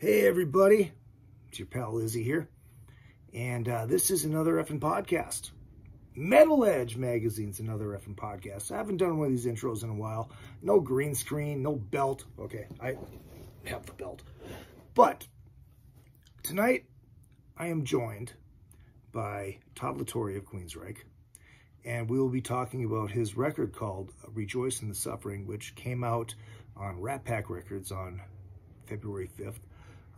Hey, everybody. It's your pal Izzy here. And uh, this is another effing podcast. Metal Edge Magazine's another effing podcast. I haven't done one of these intros in a while. No green screen, no belt. Okay, I have the belt. But tonight, I am joined by Todd La Torre of Queensryche. And we will be talking about his record called Rejoice in the Suffering, which came out on Rat Pak Records on February 5th.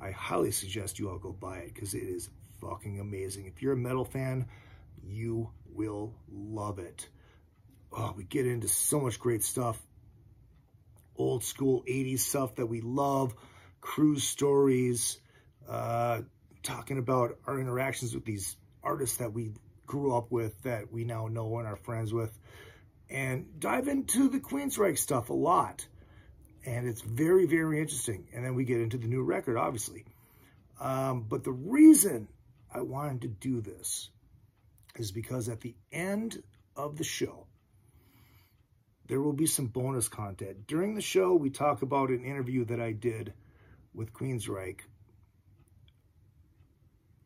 I highly suggest you all go buy it because it is fucking amazing. If you're a metal fan, you will love it. Oh, we get into so much great stuff. Old school 80s stuff that we love, cruise stories, uh, talking about our interactions with these artists that we grew up with, that we now know and are friends with, and dive into the Queensryche stuff a lot. And it's very, very interesting. And then we get into the new record, obviously. Um, but the reason I wanted to do this is because at the end of the show, there will be some bonus content. During the show, we talk about an interview that I did with Queensryche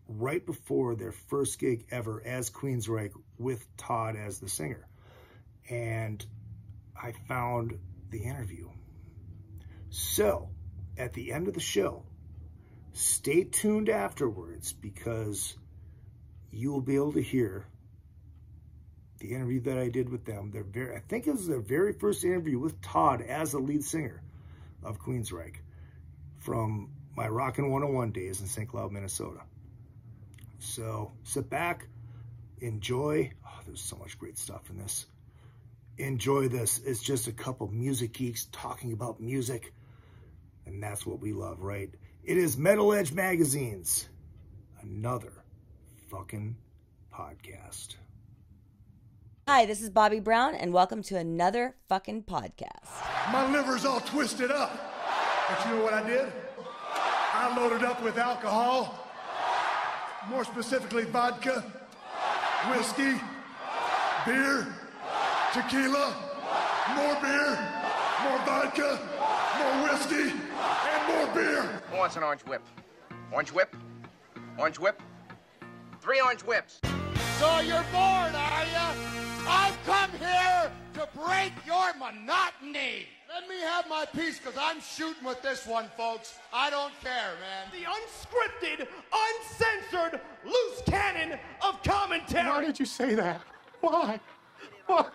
right before their first gig ever as Queensryche with Todd as the singer. And I found the interview. So, at the end of the show, stay tuned afterwards because you will be able to hear the interview that I did with them. Their very, I think it was their very first interview with Todd as the lead singer of Queensryche from my Rockin' 101 days in St. Cloud, Minnesota. So sit back, enjoy. Oh, there's so much great stuff in this. Enjoy this. It's just a couple music geeks talking about music. And that's what we love, right? It is Metal Edge Magazine's another fucking podcast. Hi, this is Bobby Brown, and welcome to another fucking podcast. My liver's all twisted up. But you know what I did? I loaded up with alcohol, more specifically vodka, whiskey, beer, tequila, more beer, more vodka, more whiskey, and more beer. Who wants an orange whip? Orange whip? Orange whip? Three orange whips. So you're bored, are ya? I've come here to break your monotony. Let me have my piece, because I'm shooting with this one, folks. I don't care, man. The unscripted, uncensored, loose cannon of commentary. Why did you say that? Why? Why?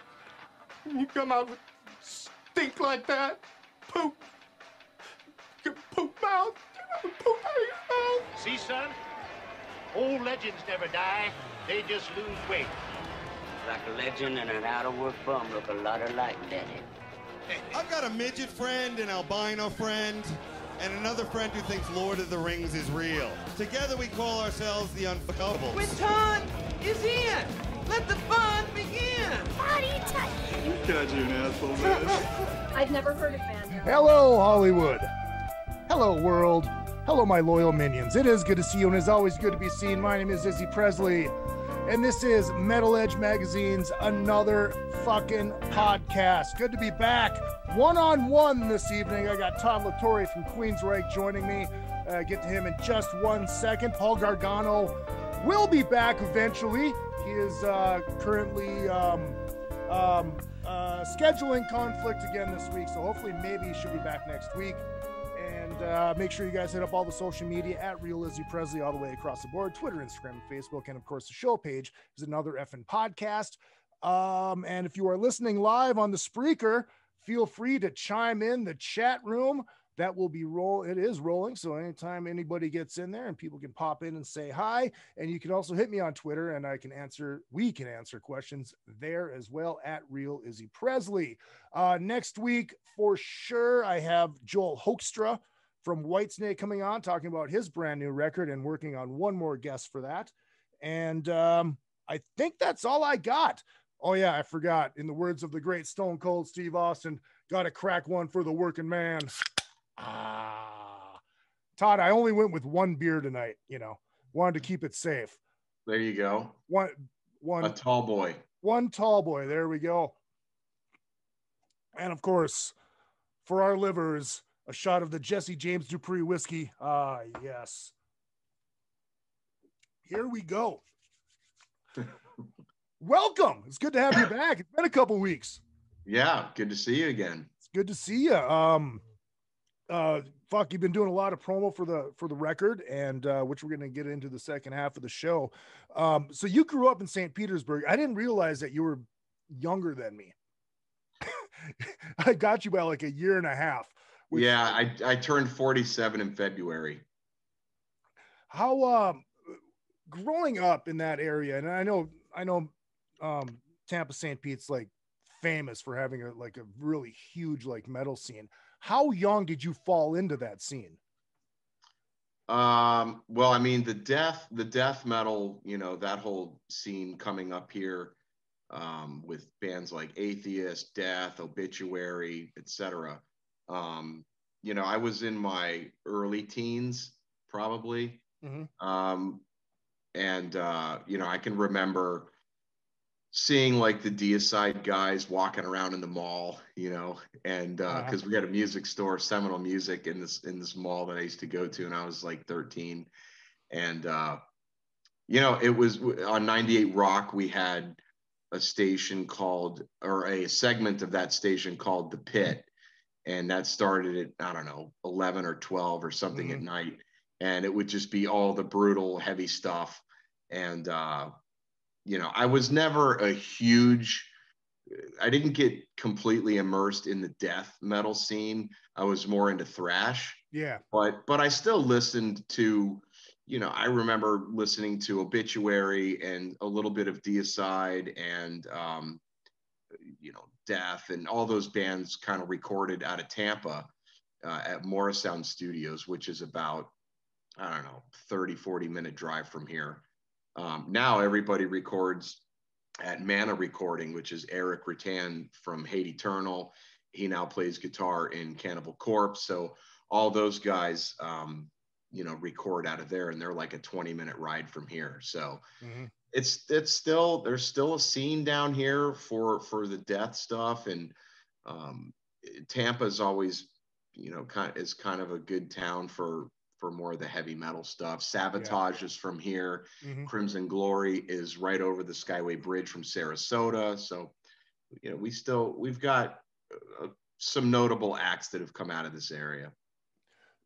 You come out with stink like that? Poop. Your poop mouth. You poop out of your mouth. See, son? Old legends never die. They just lose weight. Like a legend and an out-of-work bum look a lot alike, Daddy. I've got a midget friend, an albino friend, and another friend who thinks Lord of the Rings is real. Together we call ourselves the Unfuckable. Quinton is in. Let the fun begin. Body touch. God, you're an asshole, man. I've never heard of Van Halen. Hello, Hollywood. Hello, world. Hello, my loyal minions. It is good to see you, and it's always good to be seen. My name is Izzy Presley, and this is Metal Edge Magazine's another fucking podcast. Good to be back one on one this evening. I got Todd La Torre from Queensryche joining me. Uh, get to him in just one second. Paul Gargano will be back eventually. He is uh, currently um, um, uh, scheduling conflict again this week, so hopefully, maybe he should be back next week. And uh, make sure you guys hit up all the social media at Real Izzy Presley all the way across the board Twitter, Instagram, Facebook. And of course, the show page is another effing podcast. Um, and if you are listening live on the Spreaker, feel free to chime in the chat room. That will be roll. It is rolling. So anytime anybody gets in there and people can pop in and say hi, and you can also hit me on Twitter and I can answer, we can answer questions there as well at Real Izzy Presley. Uh, next week, for sure, I have Joel Hoekstra from Whitesnake coming on, talking about his brand new record and working on one more guest for that. And um, I think that's all I got. Oh, yeah, I forgot. In the words of the great Stone Cold Steve Austin, got to crack one for the working man. Ah, Todd, I only went with one beer tonight. You know, wanted to keep it safe. There you go. One, one, A tall boy. one tall boy. There we go. And of course, for our livers, a shot of the Jesse James Dupree whiskey. Ah, yes. Here we go. Welcome. It's good to have you back. It's been a couple weeks. Yeah, good to see you again. It's good to see you. Um, uh, fuck, you've been doing a lot of promo for the for the record, and uh, which we're going to get into the second half of the show. Um, so you grew up in St. Petersburg. I didn't realize that you were younger than me. I got you by like a year and a half. Which- Yeah, I I turned 47 in February. how um growing up in that area and i know i know um tampa st pete's like famous for having a like a really huge like metal scene how young did you fall into that scene Um, well, I mean the death, the death metal, you know, that whole scene coming up here um, with bands like Atheist, Death, Obituary, etc. Um, you know, I was in my early teens, probably, Mhm. um, and uh, you know, I can remember seeing like the Deicide guys walking around in the mall, you know, and because we had a music store, Seminole Music, in this in this mall that I used to go to, and I was like 13, and uh, you know, it was on 98 Rock. We had a station called, or a segment of that station called The Pit, and that started at I don't know 11 or 12 or something at night, and it would just be all the brutal, heavy stuff, and uh, you know, I was never a huge, I didn't get completely immersed in the death metal scene. I was more into thrash, yeah. But but I still listened to, you know, I remember listening to Obituary and a little bit of Deicide and um, you know, Death and all those bands kind of recorded out of Tampa uh, at Morrisound Studios, which is about I don't know, 30, 40 minute drive from here. Um, now everybody records at Mana Recording, which is Erik Rutan from Hate Eternal. He now plays guitar in Cannibal Corpse. So all those guys, um, you know, record out of there, and they're like a 20 minute ride from here. So it's it's still there's still a scene down here for for the death stuff, and um, Tampa is always, you know, kind is kind of a good town for for more of the heavy metal stuff. Savatage is from here. Mhm. Crimson Glory is right over the Skyway Bridge from Sarasota. So, you know, we still we've got uh, some notable acts that have come out of this area.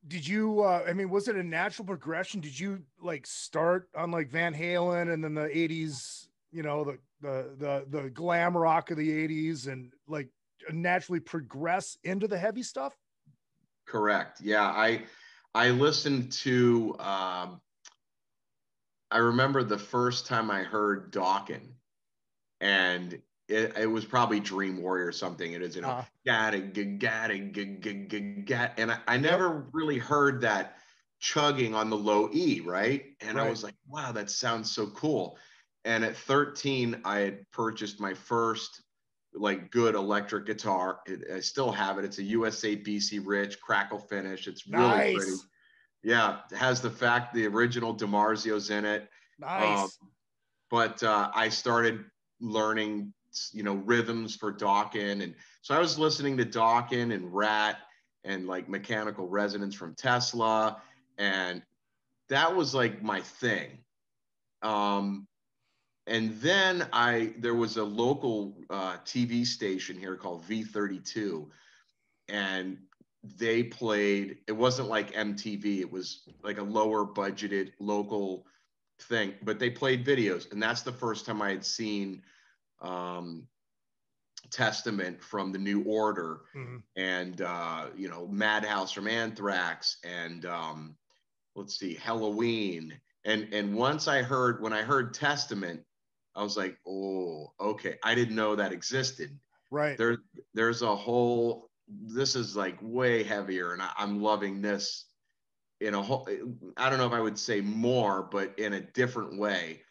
Did you uh i mean was it a natural progression did you like start on like van halen and then the 80s you know the the the, the glam rock of the 80s and like naturally progress into the heavy stuff Correct. Yeah, I I listened to. Um, I remember the first time I heard Dokken, and it, it was probably Dream Warrior or something. It is, you know, Uh-huh. gotta gotta g- g- g- get, and I, I never really heard that chugging on the low E, right? And I was like, wow, that sounds so cool. And at 13, I had purchased my first like good electric guitar. It, I still have it. It's a USA BC Rich crackle finish. It's really Nice. pretty. Yeah, it has the fact the original DiMarzio's in it. nice Um, but uh, I started learning, you know, rhythms for Dokken, and so I was listening to Dokken and Ratt and like Mechanical Resonance from Tesla, and that was like my thing. Um, and then I there was a local uh, TV station here called V32, and they played. It wasn't like MTV. It was like a lower budgeted local thing, but they played videos, and that's the first time I had seen um, Testament from the New Order, Mhm. and uh, you know Madhouse from Anthrax, and um, let's see Helloween, and and once I heard when I heard Testament, I was like, oh, okay, I didn't know that existed. right There, there's a whole. This is like way heavier, and I, I'm loving this in a whole i don't know if i would say more but in a different way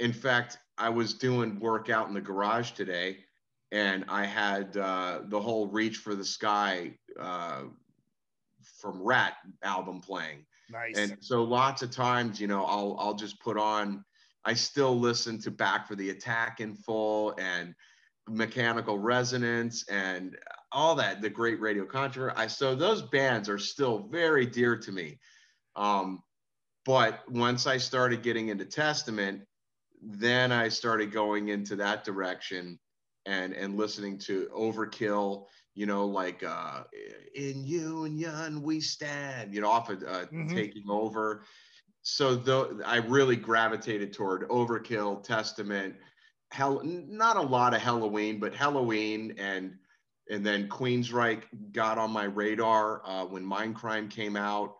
in fact i was doing work out in the garage today and i had uh, the whole reach for the sky uh, from Ratt album playing nice and so lots of times you know i'll i'll just put on i still listen to back for the attack in full and mechanical resonance and all that, the great radio controversy. I so those bands are still very dear to me. Um, but once I started getting into Testament, then I started going into that direction and and listening to Overkill, you know, like uh, in union we stand, you know, off of uh, Mhm. taking over. So though I really gravitated toward Overkill, Testament, hell, not a lot of Helloween, but Helloween and and then Queensryche got on my radar uh, when Mindcrime came out,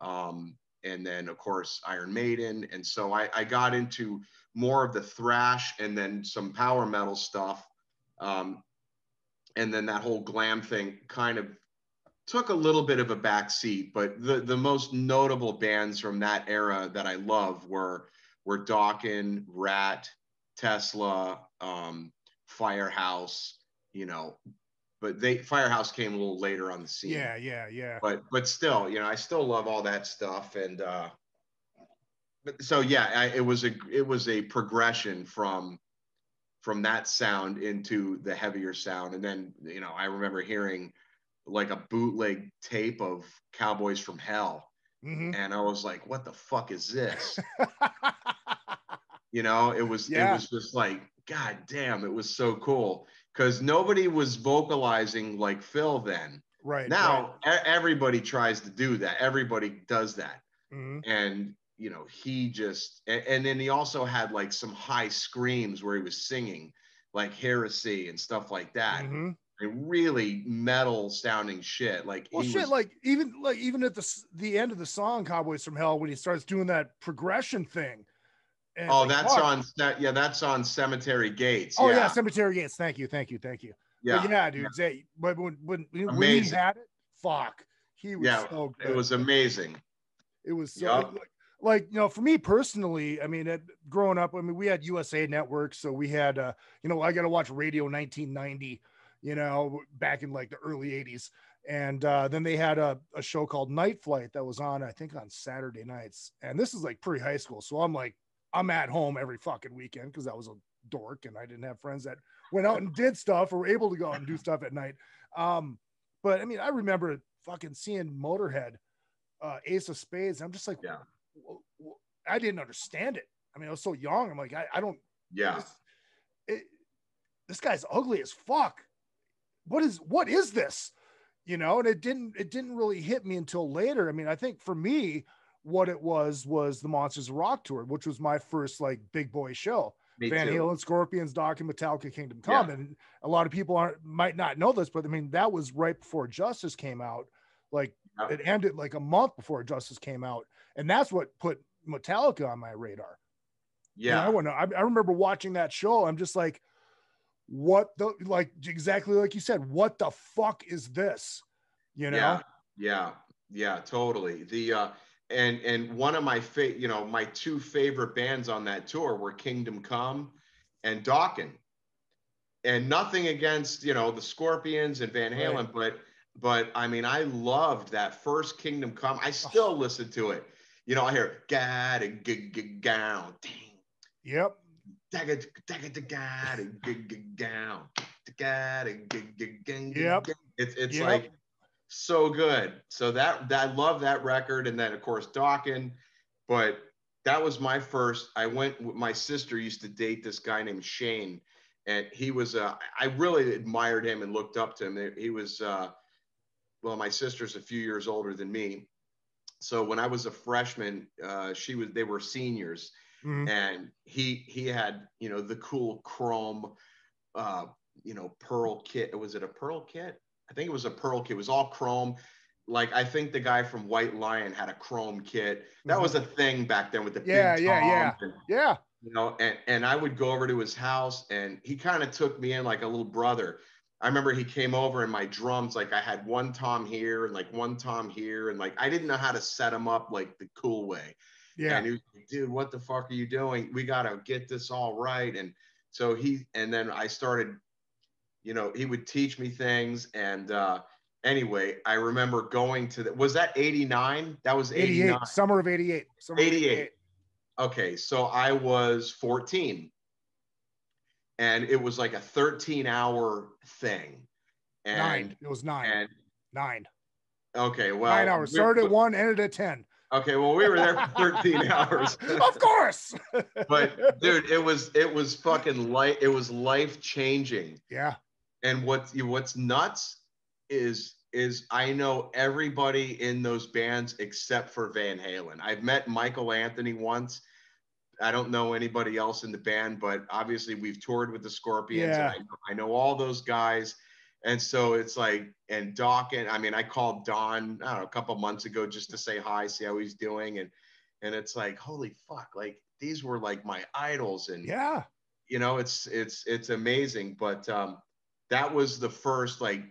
um, and then of course Iron Maiden, and so I, I got into more of the thrash and then some power metal stuff, um, and then that whole glam thing kind of took a little bit of a back seat. But the the most notable bands from that era that I love were were Dokkens, Ratt, Tesla, um, Firehouse, you know, but they Firehouse came a little later on the scene. Yeah, yeah, yeah. But but still, you know, I still love all that stuff, and uh, but so yeah, I, it was a it was a progression from from that sound into the heavier sound, and then you know, I remember hearing like a bootleg tape of Cowboys from Hell, Mhm. and I was like, what the fuck is this? you know it was Yeah. it was just like god damn it was so cool because nobody was vocalizing like phil then Right. now e- everybody tries to do that everybody does that Mhm. and you know he just and, and then he also had like some high screams where he was singing like heresy and stuff like that Mhm. and really metal sounding shit like Well, shit, was, like even like even at the the end of the song "Cowboys from Hell" when he starts doing that progression thing. and oh like, that's fuck. on Ce- yeah that's on cemetery gates Oh yeah. Cemetery Gates. Thank you, thank you, thank you. yeah But yeah, dude. Zay- But when when, when he had it, fuck, he was yeah so good. it was amazing It was so Yup. like, like you know for me personally. I mean, it, growing up, I mean, we had USA Network, so we had uh, you know I got to watch Radio 1990, you know, back in like the early 80s, and uh, then they had a, a show called Night Flight that was on I think on Saturday nights, and this is like pre high school, so I'm like I'm at home every fucking weekend because I was a dork and I didn't have friends that went out and did stuff or were able to go out and do stuff at night. Um, but I mean, I remember fucking seeing Motorhead, uh, Ace of Spades. And I'm just like, Yeah. I didn't understand it. I mean, I was so young. I'm like, I, I don't, yeah this, it, this guy's ugly as fuck. What is, what is this? You know, and it didn't, it didn't really hit me until later. I mean, I think for me, what it was was the Monsters Rock tour, which was my first like big boy show. Me Van too. Halen, Scorpions, Doc, and Metallica, Kingdom Yeah. Come, and a lot of people aren't might not know this, but I mean that was right before Justice came out. Like Yeah. it ended like a month before Justice came out, and that's what put Metallica on my radar. And yeah I want to. I, I remember watching that show. I'm just like, what the like exactly like you said. What the fuck is this? You know? Yeah, yeah, yeah, totally. The uh and and one of my fa- you know, my two favorite bands on that tour were Kingdom Come and Dokkens. And nothing against, you know, the Scorpions and Van Halen, Right. but but I mean, I loved that first Kingdom Come. I still listen to it. You know, I hear gotta g g gown, ding, Yep. dagga dagga dagga g g gown, gotta g g g Yep. It's it's Yep. like so good. So that, that I love that record, and then of course Dokkens. But that was my first. I went. with My sister used to date this guy named Shane, and he was. Uh, I really admired him and looked up to him. He was. Uh, well, my sister's a few years older than me, so when I was a freshman, uh, she was. They were seniors, Mhm. and he he had you know the cool chrome, uh, you know pearl kit. Was it a pearl kit? I think it was a pearl kit. It was all chrome. Like I think the guy from White Lion had a chrome kit. That was a thing back then with the Mm-hmm. Yeah, yeah, yeah. and- Yeah. you know, and, and I would go over to his house and he kind of took me in like a little brother. I remember he came over and my drums, like I had one tom here and like one tom here. And like I didn't know how to set them up like the cool way. Yeah. And he was like, dude, what the fuck are you doing? We got to get this all right. And so he, and then I started, you know, he would teach me things. And uh, anyway, I remember going to the, was that 89? That was 88. 89. Summer of 88. Summer of 88. Okay, so I was 14 and it was like a 13 hour thing. And, nine. It was nine. And nine. okay, well, nine hours. Started at one, ended at ten. Okay, well, we were there for 13 hours. of course. but dude, it was it was fucking life. It was life changing. Yeah. And what's what's nuts is is I know everybody in those bands except for Van Halen. I've met Michael Anthony once. I don't know anybody else in the band, but obviously we've toured with the Scorpions. Yeah. And I, know, I know all those guys. And so it's like, and Doc, and I mean, I called Don, I don't know, a couple months ago just to say hi, see how he's doing. And, and it's like, holy fuck, like these were like my idols. And, Yeah. you know, it's, it's, it's amazing. But um, that was the first like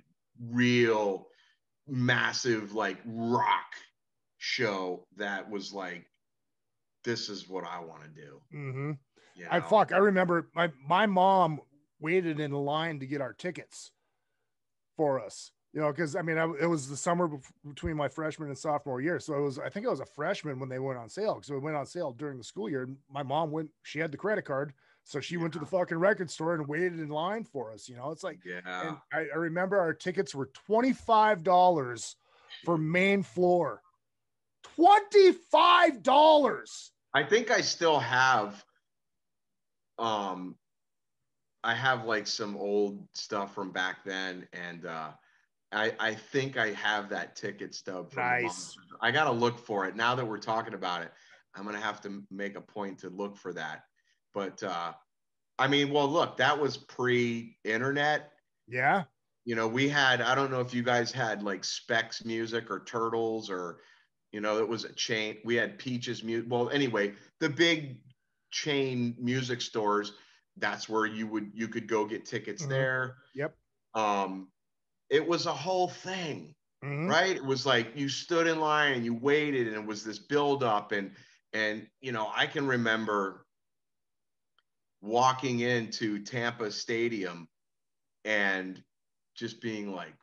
real massive like rock show that was like, this is what I want to do. Mm-hmm. You I fuck. I remember my my mom waited in line to get our tickets for us. You know, because I mean, I, it was the summer bef- between my freshman and sophomore year, so it was. I think I was a freshman when they went on sale because it went on sale during the school year. My mom went; she had the credit card, so she went to the fucking record store and waited in line for us. You know, it's like, yeah. and I, I remember our tickets were twenty five dollars for main floor. Twenty five dollars. I think I still have um I have like some old stuff from back then and uh I I think I have that ticket stub from Nice. I got to look for it. Now that we're talking about it, I'm going to have to make a point to look for that. But uh I mean, well look, that was pre-internet. Yeah. You know, we had I don't know if you guys had like Specs music or Turtles or you know, it was a chain. We had Peaches music. Well, anyway, the big chain music stores, that's where you would you could go get tickets Mhm. there. Yep. Um it was a whole thing, Mhm. right? It was like you stood in line and you waited and it was this build up and and you know, I can remember walking into Tampa Stadium and just being like,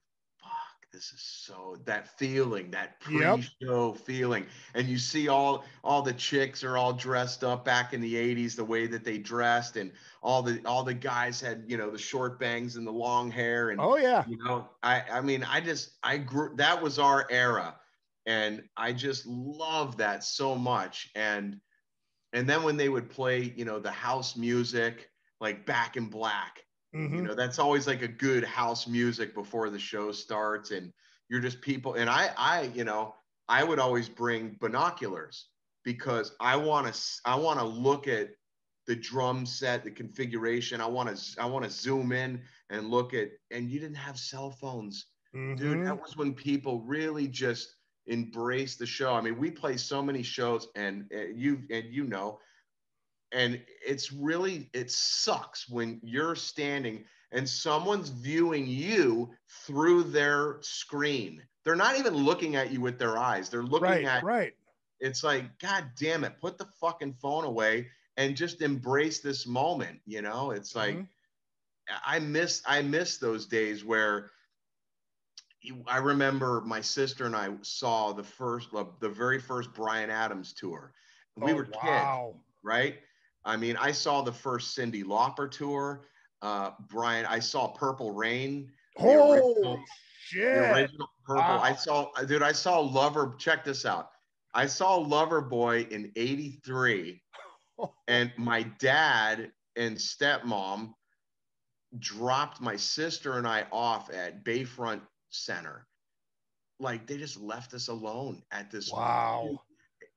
this is so that feeling, that pre-show feeling. And you see all all the chicks are all dressed up back in the 80s, the way that they dressed, and all the all the guys had, you know, the short bangs and the long hair. And Oh yeah. you know, I I mean, I just I grew that was our era. And I just love that so much. And and then when they would play, you know, the house music, like back in black, Mhm. you know that's always like a good house music before the show starts and you're just people and i i you know i would always bring binoculars because i want to i want to look at the drum set the configuration i want to i want to zoom in and look at and you didn't have cell phones dude Mhm. that was when people really just embraced the show i mean we play so many shows and uh, you and you know and it's really it sucks when you're standing and someone's viewing you through their screen they're not even looking at you with their eyes they're looking right. at Right. it's like god damn it put the fucking phone away and just embrace this moment you know it's like Mhm. i miss i miss those days where i remember my sister and i saw the first the very first Bryan Adams tour we Oh, were kids wow. right? I mean, I saw the first Cyndi Lauper tour. Uh, Brian, I saw Purple Rain. Oh original- the shit. original Purple. I saw, dude, I saw Lover. Check this out. I saw Loverboy in '83, and my dad and stepmom dropped my sister and I off at Bayfront Center. Like they just left us alone at this Wow.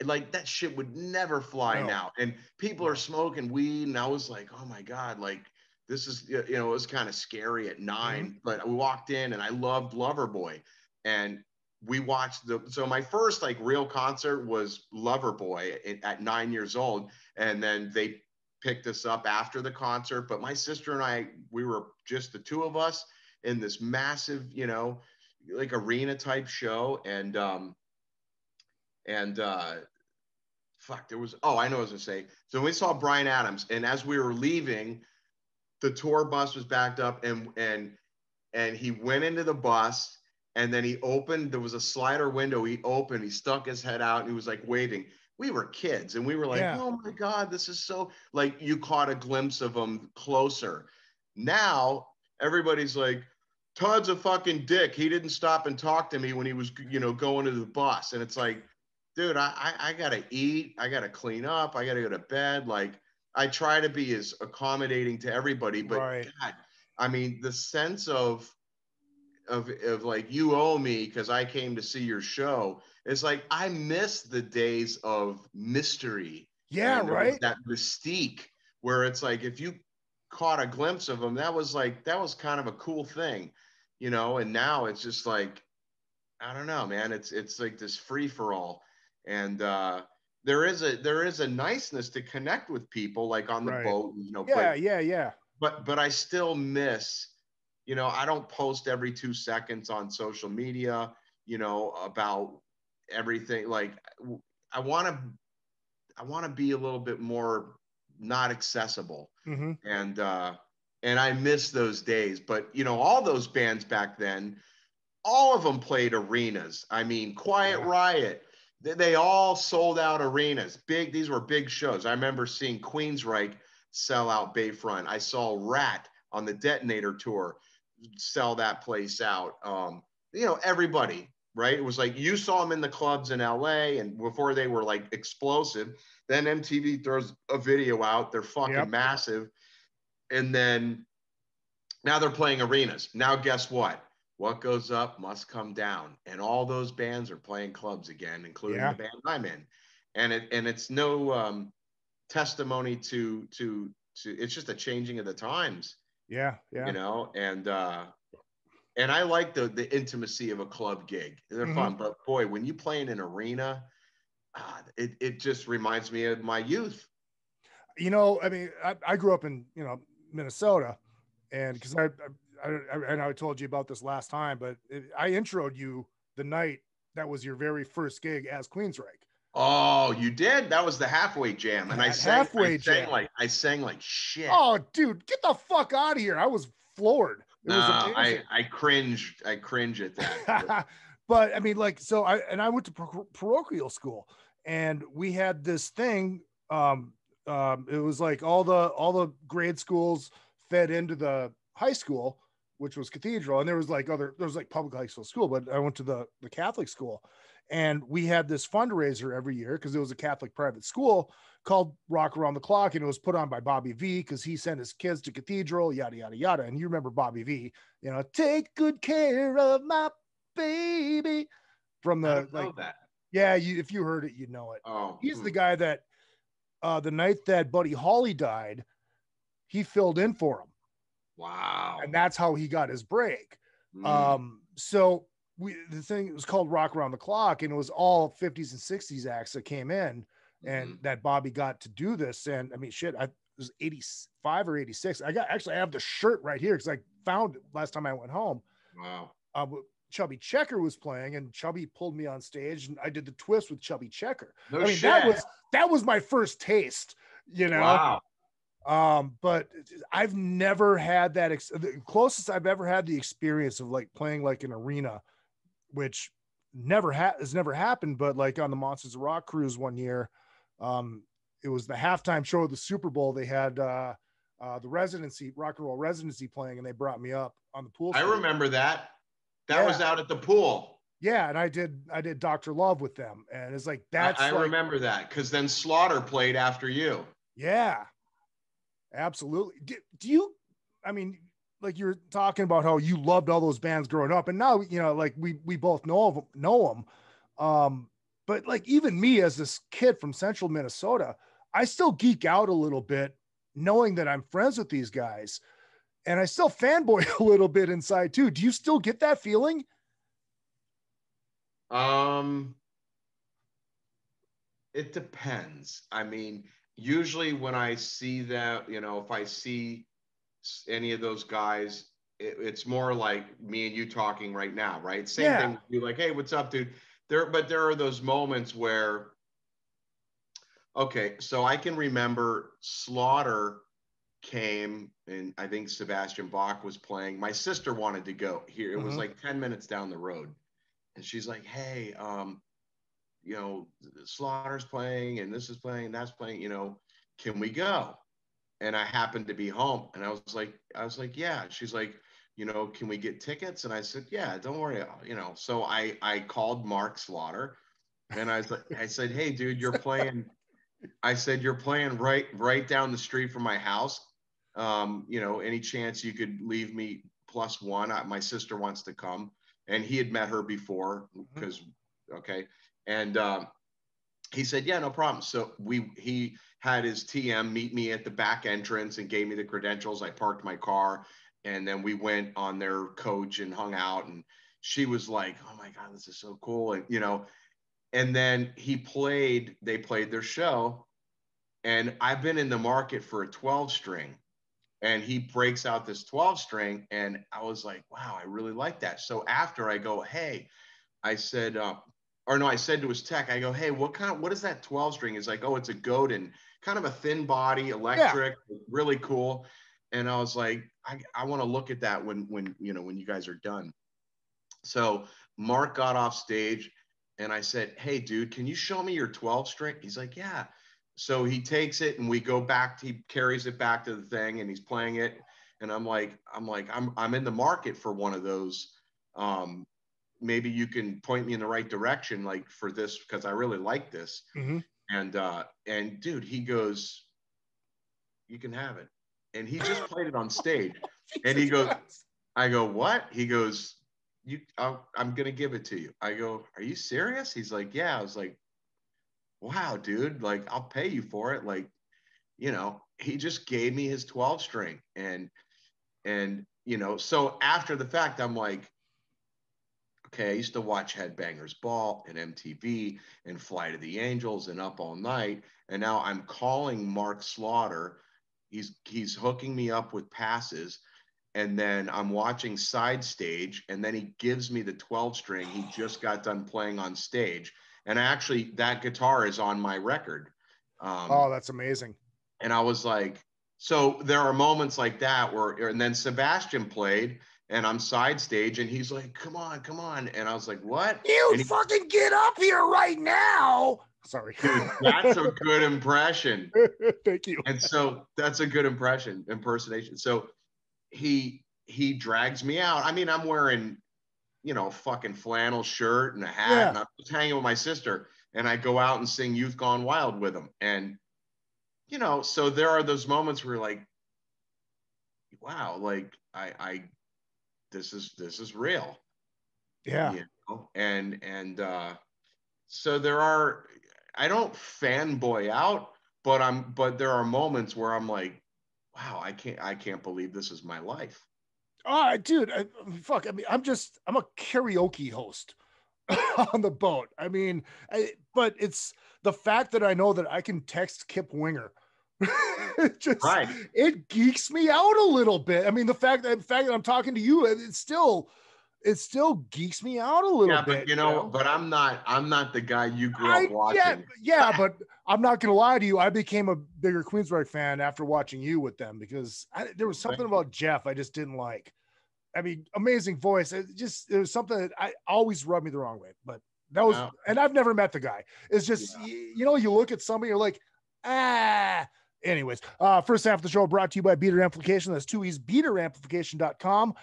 Like that shit would never fly No. now and people are smoking weed and i was like oh my god like this is you know it was kind of scary at 9 Mm-hmm. but we walked in and i loved loverboy and we watched the so my first like real concert was loverboy at, at nine years old and then they picked us up after the concert but my sister and i we were just the two of us in this massive you know like arena type show and um and uh fuck there was oh i know what i was gonna say so we saw Bryan Adams and as we were leaving the tour bus was backed up and and and he went into the bus and then he opened there was a slider window he opened he stuck his head out and he was like waving we were kids and we were like Yeah. oh my god this is so like you caught a glimpse of him closer now everybody's like Todd's a fucking dick. He didn't stop and talk to me when he was, you know, going to the bus. And it's like, dude, I, I, I gotta eat. I gotta clean up. I gotta go to bed. Like, I try to be as accommodating to everybody, but Right. God, I mean, the sense of, of, of like you owe me because I came to see your show. It's like I miss the days of mystery. Yeah, and right. That mystique where it's like if you caught a glimpse of them, that was like that was kind of a cool thing, you know. And now it's just like I don't know, man. It's it's like this free for all, and uh, there is a there is a niceness to connect with people, like on the Right. boat, you know. Yeah, but, yeah, yeah. but but I still miss, you know, I don't post every two seconds on social media, you know, about everything. Like i want to, I want to be a little bit more not accessible, hmm and uh, and I miss those days. But you know, all those bands back then, all of them played arenas. I mean, Quiet Riot. They, they all sold out arenas. Big. These were big shows. I remember seeing Queensryche sell out Bayfront. I saw Ratt on the Detonator tour sell that place out. Um, you know, everybody, right? It was like you saw them in the clubs in LA, and before they were like explosive. Then MTV throws a video out. They're fucking Yep. massive, and then now they're playing arenas. Now, guess what? What goes up must come down, and all those bands are playing clubs again, including Yeah. the band I'm in. And it and it's no um, testimony to to to. It's just a changing of the times Yeah, yeah. you know and uh and i like the the intimacy of a club gig they're Mhm. fun but boy when you play in an arena uh, it, it just reminds me of my youth you know, I mean, I, I grew up in you know Minnesota, and because I, I, I, I know I told you about this last time, but it, I introed you the night that was your very first gig as Queensryche. oh you did that was the halfway jam and i sang, halfway I sang jam. like i sang like shit Oh, dude, get the fuck out of here! I was floored. It was Nah, I. I cringe i cringe at that but I mean, like, so I and I went to par- parochial school, and we had this thing. Um, um, it was like all the all the grade schools fed into the high school, which was Cathedral, and there was like other there was like public high school school, but I went to the the Catholic school, and we had this fundraiser every year because it was a Catholic private school called Rock Around the Clock, and it was put on by Bobby Vee because he sent his kids to Cathedral, yada yada yada. And you remember Bobby Vee, you know, take good care of my baby from the like that yeah you if you heard it you know it oh he's hmm. the guy that uh the night that buddy holly died he filled in for him wow and that's how he got his break Mm. um so we the thing was called rock around the clock and it was all 50s and 60s acts that came in and Mhm. that bobby got to do this and i mean shit i it was 85 or 86 i got actually i have the shirt right here because i found it last time i went home wow uh, Chubby Checker was playing, and Chubby pulled me on stage, and I did the twist with Chubby Checker. no I mean, shit. that was that was my first taste, you know. wow Um, but I've never had that. Ex- the closest I've ever had the experience of like playing like an arena, which never ha- has never happened. But like on the Monsters of Rock cruise one year, um, it was the halftime show of the Super Bowl. They had uh, uh, the residency, rock and roll residency playing, and they brought me up on the pool. i stage. remember that that was out at the pool Yeah, and I did I did Doctor Love with them, and it's like that's I, I like, remember that because then Slaughter played after you. yeah, absolutely. Do, do you? I mean, like you're talking about how you loved all those bands growing up, and now you know, like we we both know of 'em- know them. Um, but like even me as this kid from Central Minnesota, I still geek out a little bit knowing that I'm friends with these guys, and I still fanboy a little bit inside too. Do you still get that feeling? Um, it depends. I mean, usually when I see that, you know, if I see any of those guys, it, it's more like me and you talking right now, right? Same Yeah. thing. with You like, hey, what's up, dude? There, but there are those moments where, okay, so I can remember Slaughter came and I think Sebastian Bach was playing. My sister wanted to go here. It was Mhm. like 10 minutes down the road. And she's like, hey, um, you know, Slaughter's playing and this is playing and that's playing, you know, can we go? And I happened to be home and I was like, I was like, yeah. She's like, you know, can we get tickets? And I said, yeah, don't worry. You know, so I, I called Mark Slaughter and I was like, I said, Hey dude, you're playing, I said, you're playing right, right down the street from my house. Um, you know, any chance you could leave me plus one? I, my sister wants to come and he had met her before because, okay. And, um, he said, yeah, no problem. So we, he had his TM meet me at the back entrance and gave me the credentials. I parked my car and then we went on their coach and hung out. And she was like oh my god this is so cool. And you know and then he played they played their show. And i've been in the market for a 12 string. And he breaks out this 12 string. And i was like wow i really like that. So after i go hey i said uh, or no i said to his tech i go hey what kind of what is that 12 string he's like oh it's a godin kind of a thin body electric yeah. really cool and I was like, I, I want to look at that when when you know when you guys are done. So Mark got off stage and I said, Hey dude, can you show me your 12 string? He's like, Yeah. So he takes it and we go back, he carries it back to the thing and he's playing it. And I'm like, I'm like, I'm I'm in the market for one of those. Um, maybe you can point me in the right direction, like for this, because I really like this. Mm-hmm. And uh, and dude, he goes, You can have it and he just played it on stage. and he goes, I go, what? He goes, you, i am gonna give it to you. I go, are you serious? He's like, yeah. I was like, wow, dude, like I'll pay you for it. Like, you know, he just gave me his 12 string, and and you know, so after the fact, I'm like, okay, I used to watch Headbangers Ball and MTV and Flight of the Angels and Up All Night, and now I'm calling Mark Slaughter. He's he's hooking me up with passes and then I'm watching side stage and then he gives me the 12 string. He just got done playing on stage and actually that guitar is on my record. Um, oh that's amazing. and I was like so there are moments like that where and then Sebastian played and I'm side stage and he's like come on come on and I was like what you he, fucking get up here right now Sorry. Dude, that's a good impression. Thank you. And so that's a good impression, impersonation. So he he drags me out. I mean, I'm wearing, you know, a fucking flannel shirt and a hat, yeah. and I'm just hanging with my sister. And I go out and sing Youth Gone Wild with him. And, you know, so there are those moments where like, wow, like I I this is this is real. Yeah. You know? And and uh so there are I don't fanboy out, but I'm but there are moments where I'm like, wow, I can't I can't believe this is my life. Oh, dude, I, fuck. I mean, I'm just I'm a karaoke host on the boat. I mean, I, but it's the fact that I know that I can text Kip Winger. It just right. it geeks me out a little bit. I mean, the fact that the fact that I'm talking to you, it's still it still geeks me out a little yeah, bit. but you know, you know, but I'm not I'm not the guy you grew I, up watching. Yeah, yeah, but I'm not gonna lie to you. I became a bigger Queensrÿche fan after watching you with them because I, there was something about Jeff I just didn't like. I mean, amazing voice. It just it was something that I always rubbed me the wrong way. But that was, and I've never met the guy. It's just yeah. you, you know, you look at somebody, you're like, ah. Anyways, uh, first half of the show brought to you by Beeter Amplification. That's two e's beeteramplification.com.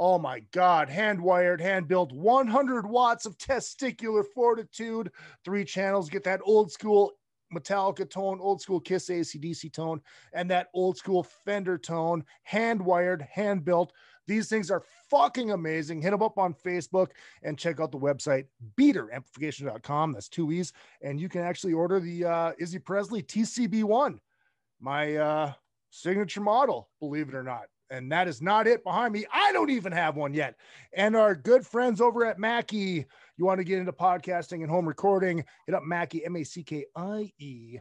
Oh my God, hand wired, hand built, 100 watts of testicular fortitude, three channels. Get that old school Metallica tone, old school Kiss ACDC tone, and that old school Fender tone, hand wired, hand built. These things are fucking amazing. Hit them up on Facebook and check out the website beeteramplification.com. That's two E's. And you can actually order the uh, Izzy Presley TCB1, my uh, signature model, believe it or not and that is not it behind me. I don't even have one yet. And our good friends over at Mackie, you want to get into podcasting and home recording, hit up Mackie, M A C K I E.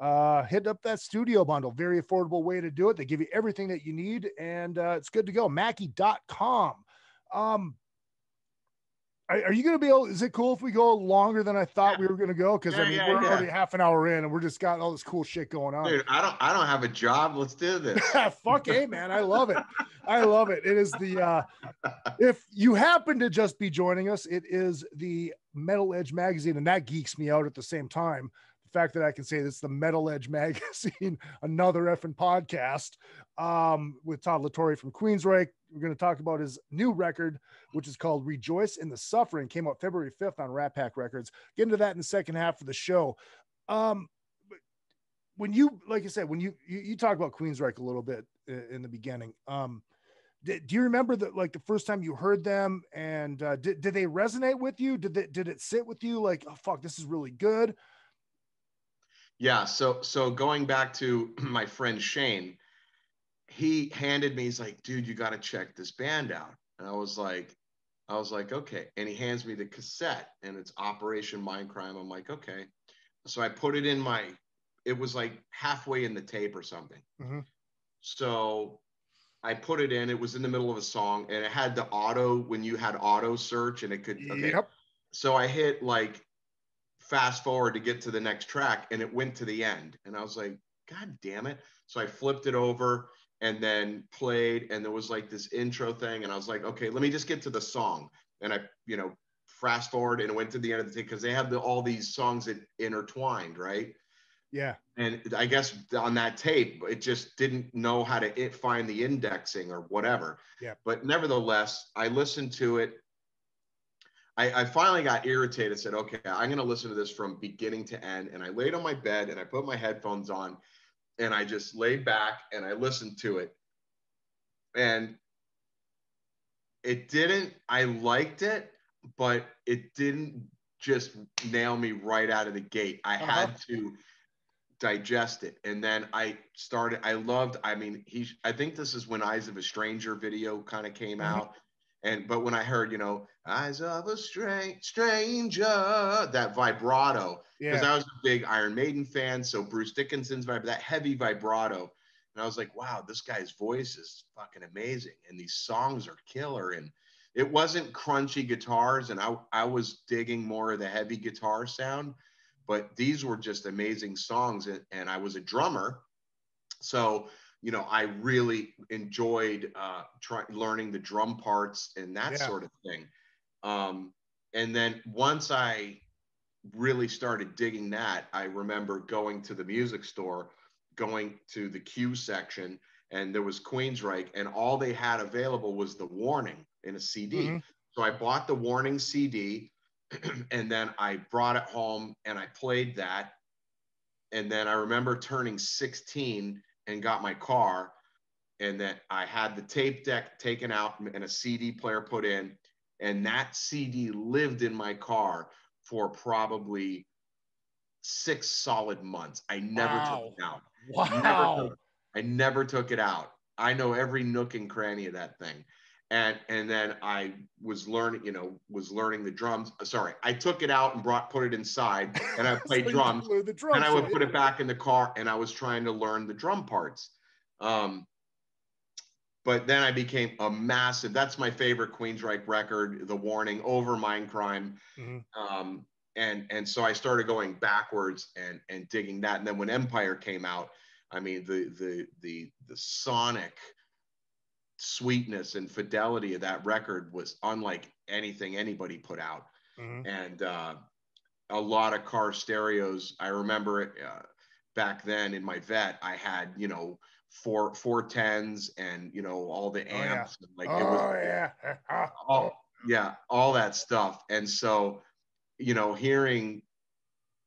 Uh, hit up that studio bundle. Very affordable way to do it. They give you everything that you need, and uh, it's good to go. Mackie.com. Um, are, are you going to be able? Is it cool if we go longer than I thought yeah. we were going to go? Because yeah, I mean, yeah, we're already half an hour in, and we're just got all this cool shit going on. Dude, I don't, I don't have a job. Let's do this. Fuck hey, man, I love it. I love it. It is the. uh If you happen to just be joining us, it is the Metal Edge magazine, and that geeks me out at the same time. The fact that I can say this is the Metal Edge magazine, another effing podcast um, with Todd La Torre from Queensryche. We're going to talk about his new record, which is called Rejoice in the Suffering, came out February 5th on Rat Pak Records. Get into that in the second half of the show. Um, when you, like I said, when you, you, you talk about Queensryche a little bit in the beginning, um, do you remember that like the first time you heard them and uh, did, did they resonate with you? Did they, did it sit with you like, oh, fuck, this is really good? Yeah. So, so going back to my friend Shane, he handed me, he's like, dude, you got to check this band out. And I was like, I was like, okay. And he hands me the cassette and it's Operation Mindcrime. I'm like, okay. So I put it in my, it was like halfway in the tape or something. Mm-hmm. So I put it in. It was in the middle of a song, and it had the auto when you had auto search, and it could. Okay. Yep. So I hit like fast forward to get to the next track, and it went to the end, and I was like, God damn it! So I flipped it over and then played, and there was like this intro thing, and I was like, okay, let me just get to the song, and I, you know, fast forward and went to the end of the thing because they have the, all these songs that intertwined, right? Yeah. And I guess on that tape, it just didn't know how to it, find the indexing or whatever. Yeah. But nevertheless, I listened to it. I, I finally got irritated, said, okay, I'm going to listen to this from beginning to end. And I laid on my bed and I put my headphones on and I just laid back and I listened to it. And it didn't, I liked it, but it didn't just nail me right out of the gate. I uh-huh. had to digest it and then i started i loved i mean he i think this is when eyes of a stranger video kind of came mm-hmm. out and but when i heard you know eyes of a strange stranger that vibrato because yeah. i was a big iron maiden fan so bruce dickinson's vibe that heavy vibrato. And i was like wow this guy's voice is fucking amazing and these songs are killer. And it wasn't crunchy guitars and i i was digging more of the heavy guitar sound but these were just amazing songs and, and i was a drummer. So you know i really enjoyed uh, try, learning the drum parts and that yeah. sort of thing um, and then once i really started digging that i remember going to the music store going to the q section and there was queensryche and all they had available was the warning in a cd mm-hmm. so i bought the warning cd and then I brought it home and I played that. And then I remember turning 16 and got my car, and that I had the tape deck taken out and a CD player put in. And that CD lived in my car for probably six solid months. I never wow. took it out. Wow. Never, took, I never took it out. I know every nook and cranny of that thing and and then I was learning, you know, was learning the drums. Uh, sorry, I took it out and brought put it inside, and I played so drums, drums, and I would put it back in the car, and I was trying to learn the drum parts. Um, but then I became a massive. That's my favorite Queensryche record, "The Warning" over Mindcrime. Mm-hmm. Um, and and so I started going backwards and and digging that. And then when Empire came out, I mean the the the the sonic sweetness and fidelity of that record was unlike anything anybody put out. Mm-hmm. And uh, a lot of car stereos. I remember it uh, back then in my vet, I had, you know, four four tens and you know all the amps oh, yeah. like oh, it was yeah all, yeah all that stuff and so you know hearing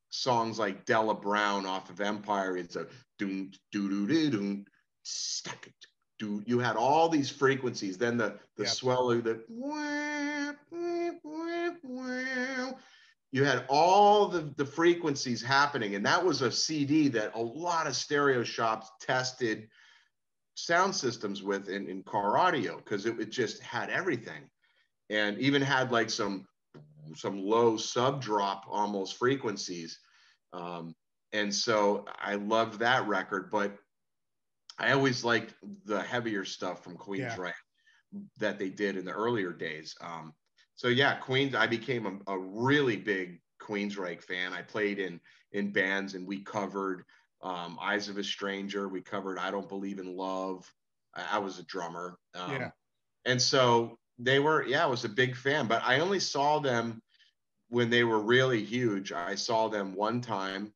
songs like della brown off of empire it's a doom doo doo doo doom do you had all these frequencies then the the swelling the you had all the the frequencies happening and that was a cd that a lot of stereo shops tested sound systems with in, in car audio because it, it just had everything. And even had like some some low sub drop almost frequencies um, and so i loved that record but I always liked the heavier stuff from Queens, yeah. That they did in the earlier days. Um, so yeah, Queens. I became a, a really big Queen's Queensryche fan. I played in in bands and we covered um, Eyes of a Stranger. We covered I Don't Believe in Love. I, I was a drummer. Um, yeah. And so they were. Yeah, I was a big fan. But I only saw them when they were really huge. I saw them one time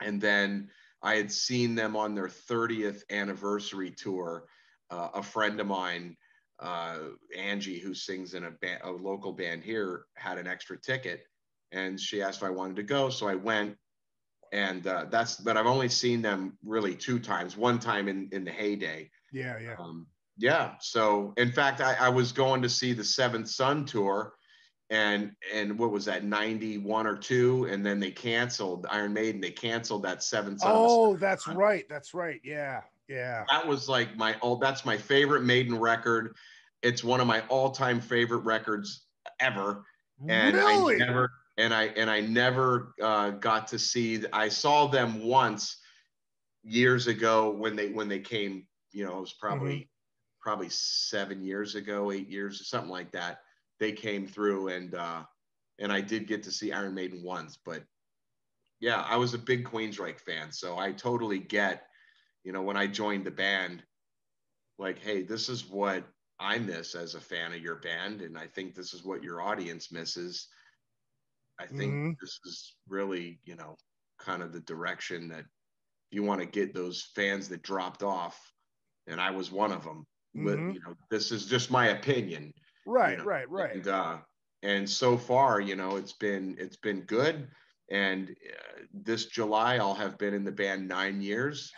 and then I had seen them on their 30th anniversary tour. Uh, a friend of mine, uh, Angie, who sings in a, band, a local band here, had an extra ticket, and she asked if I wanted to go. So I went, and uh, that's. But I've only seen them really two times. One time in in the heyday. Yeah, yeah. Um, yeah. So in fact, I, I was going to see the Seventh Son tour and and what was that 91 or 2 and then they canceled iron maiden they canceled that seven Son oh that's right that's right yeah yeah. That was like my oh that's my favorite maiden record. It's one of my all-time favorite records ever. And really? i never and i and i never uh, got to see i saw them once years ago when they when they came you know it was probably Mm-hmm. probably seven years ago eight years or something like that they came through and uh and I did get to see Iron Maiden once, but yeah, I was a big Queensryche fan, so I totally get, you know, when I joined the band, like, hey, this is what I miss as a fan of your band, and I think this is what your audience misses. I think Mhm. this is really, you know, kind of the direction that you want to get those fans that dropped off, and I was one of them. But Mhm. you know, this is just my opinion right know, right right and uh and so far you know it's been it's been good and uh, this july i'll have been in the band nine years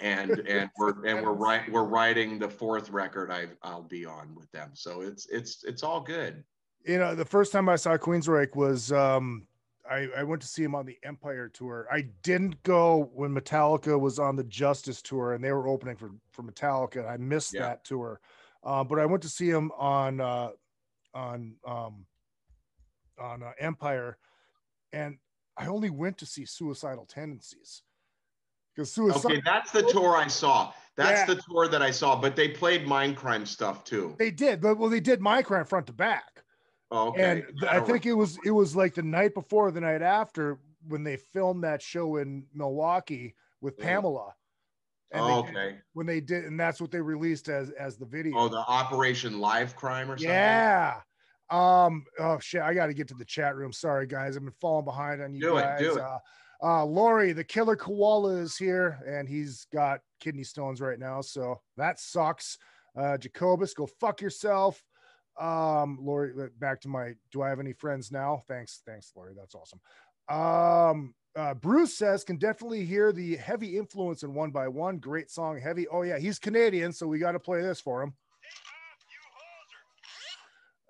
and and we're and we're right we're writing the fourth record i i'll be on with them so it's it's it's all good you know the first time i saw queensryche was um I, I went to see him on the Empire tour. I didn't go when Metallica was on the Justice tour and they were opening for for Metallica. I missed Yeah. that tour, uh, but I went to see him on uh, on um, on uh, Empire, and I only went to see Suicidal Tendencies because Suicide. okay that's the tour i saw that's Yeah. the tour that i saw but they played mind crime stuff too They did, but well, they did Mindcrime front to back. oh, okay and th- I think it was it was like the night before, the night after when they filmed that show in Milwaukee with Yeah. Pamela. Oh, they okay when they did, and that's what they released as as the video. oh the operation live crime or something yeah. Um. Oh shit! I got to get to the chat room. Sorry, guys. I've been falling behind on you Do it, guys. do it. Uh, uh, Lori, the killer koala, is here, and he's got kidney stones right now, so that sucks. Uh, Jacobus, go fuck yourself. Um, Lori, back to my. Do I have any friends now? Thanks, thanks, Lori. That's awesome. Um, uh, Bruce says can definitely hear the heavy influence in One by One. Great song, heavy. Oh yeah, he's Canadian, so we got to play this for him.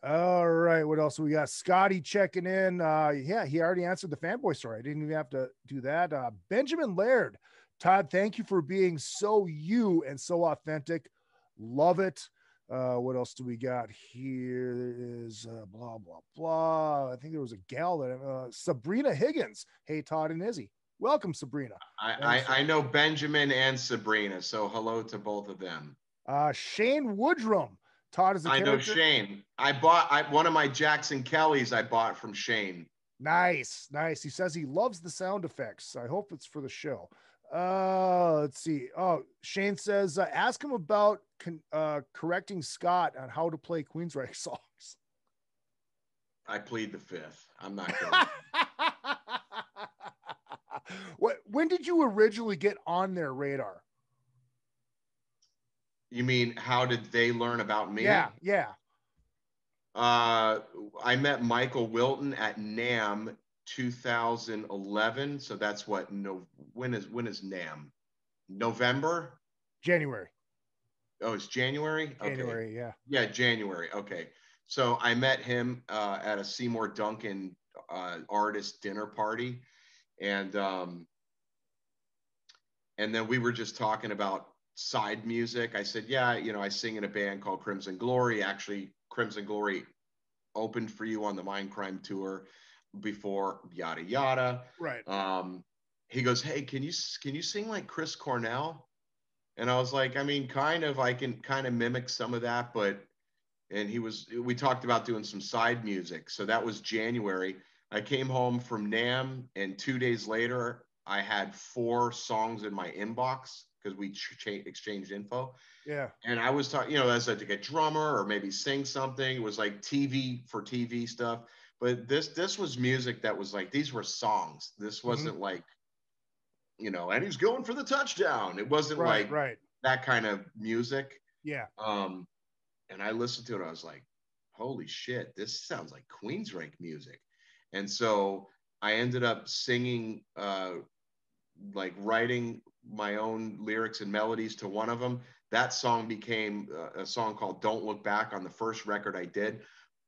All right, what else we got? Scotty checking in. Uh, yeah, he already answered the fanboy story. I didn't even have to do that. Uh, Benjamin Laird, Todd, thank you for being so you and so authentic. Love it. Uh, what else do we got here? There is uh, blah blah blah. I think there was a gal that uh, Sabrina Higgins. Hey, Todd and Izzy, welcome, Sabrina. I, I i know benjamin and sabrina so hello to both of them Uh, Shane Woodrum. Todd is a I know character. Shane. I bought I, one of my Jackson Kellys. I bought from Shane. Nice, nice. He says he loves the sound effects. I hope it's for the show. Uh, let's see. Oh, Shane says uh, ask him about con- uh, correcting Scott on how to play Queensryche songs. I plead the fifth. I'm not going. what? When did you originally get on their radar? you mean how did they learn about me? Yeah, yeah. Uh, I met Michael Wilton at NAMM 2011. So that's what no when is when is NAMM? November? January. Oh, it's January? Okay. January, yeah. Yeah, January. Okay. So I met him uh, at a Seymour Duncan uh, artist dinner party, and um, and then we were just talking about side music. I said, yeah, you know, I sing in a band called Crimson Glory. Actually, Crimson Glory opened for you on the Mind Crime tour before yada yada. Right. Um, he goes, hey, can you can you sing like Chris Cornell? And I was like, I mean, kind of. I can kind of mimic some of that, but and he was we talked about doing some side music. So that was january. I came home from NAMM and two days later i had four songs in my inbox because we ch- exchanged info. Yeah. and i was talking you know as a, like a drummer or maybe sing something. It was like tv for tv stuff. But this this was music that was like these were songs. This mm-hmm. wasn't like you know, and he's going for the touchdown. It wasn't Right, like right. that kind of music. Yeah. Um, and I listened to it. I was like, holy shit, this sounds like Queensryche music. And so I ended up singing, uh, like writing my own lyrics and melodies to one of them. That song became uh, a song called Don't Look Back on the first record I did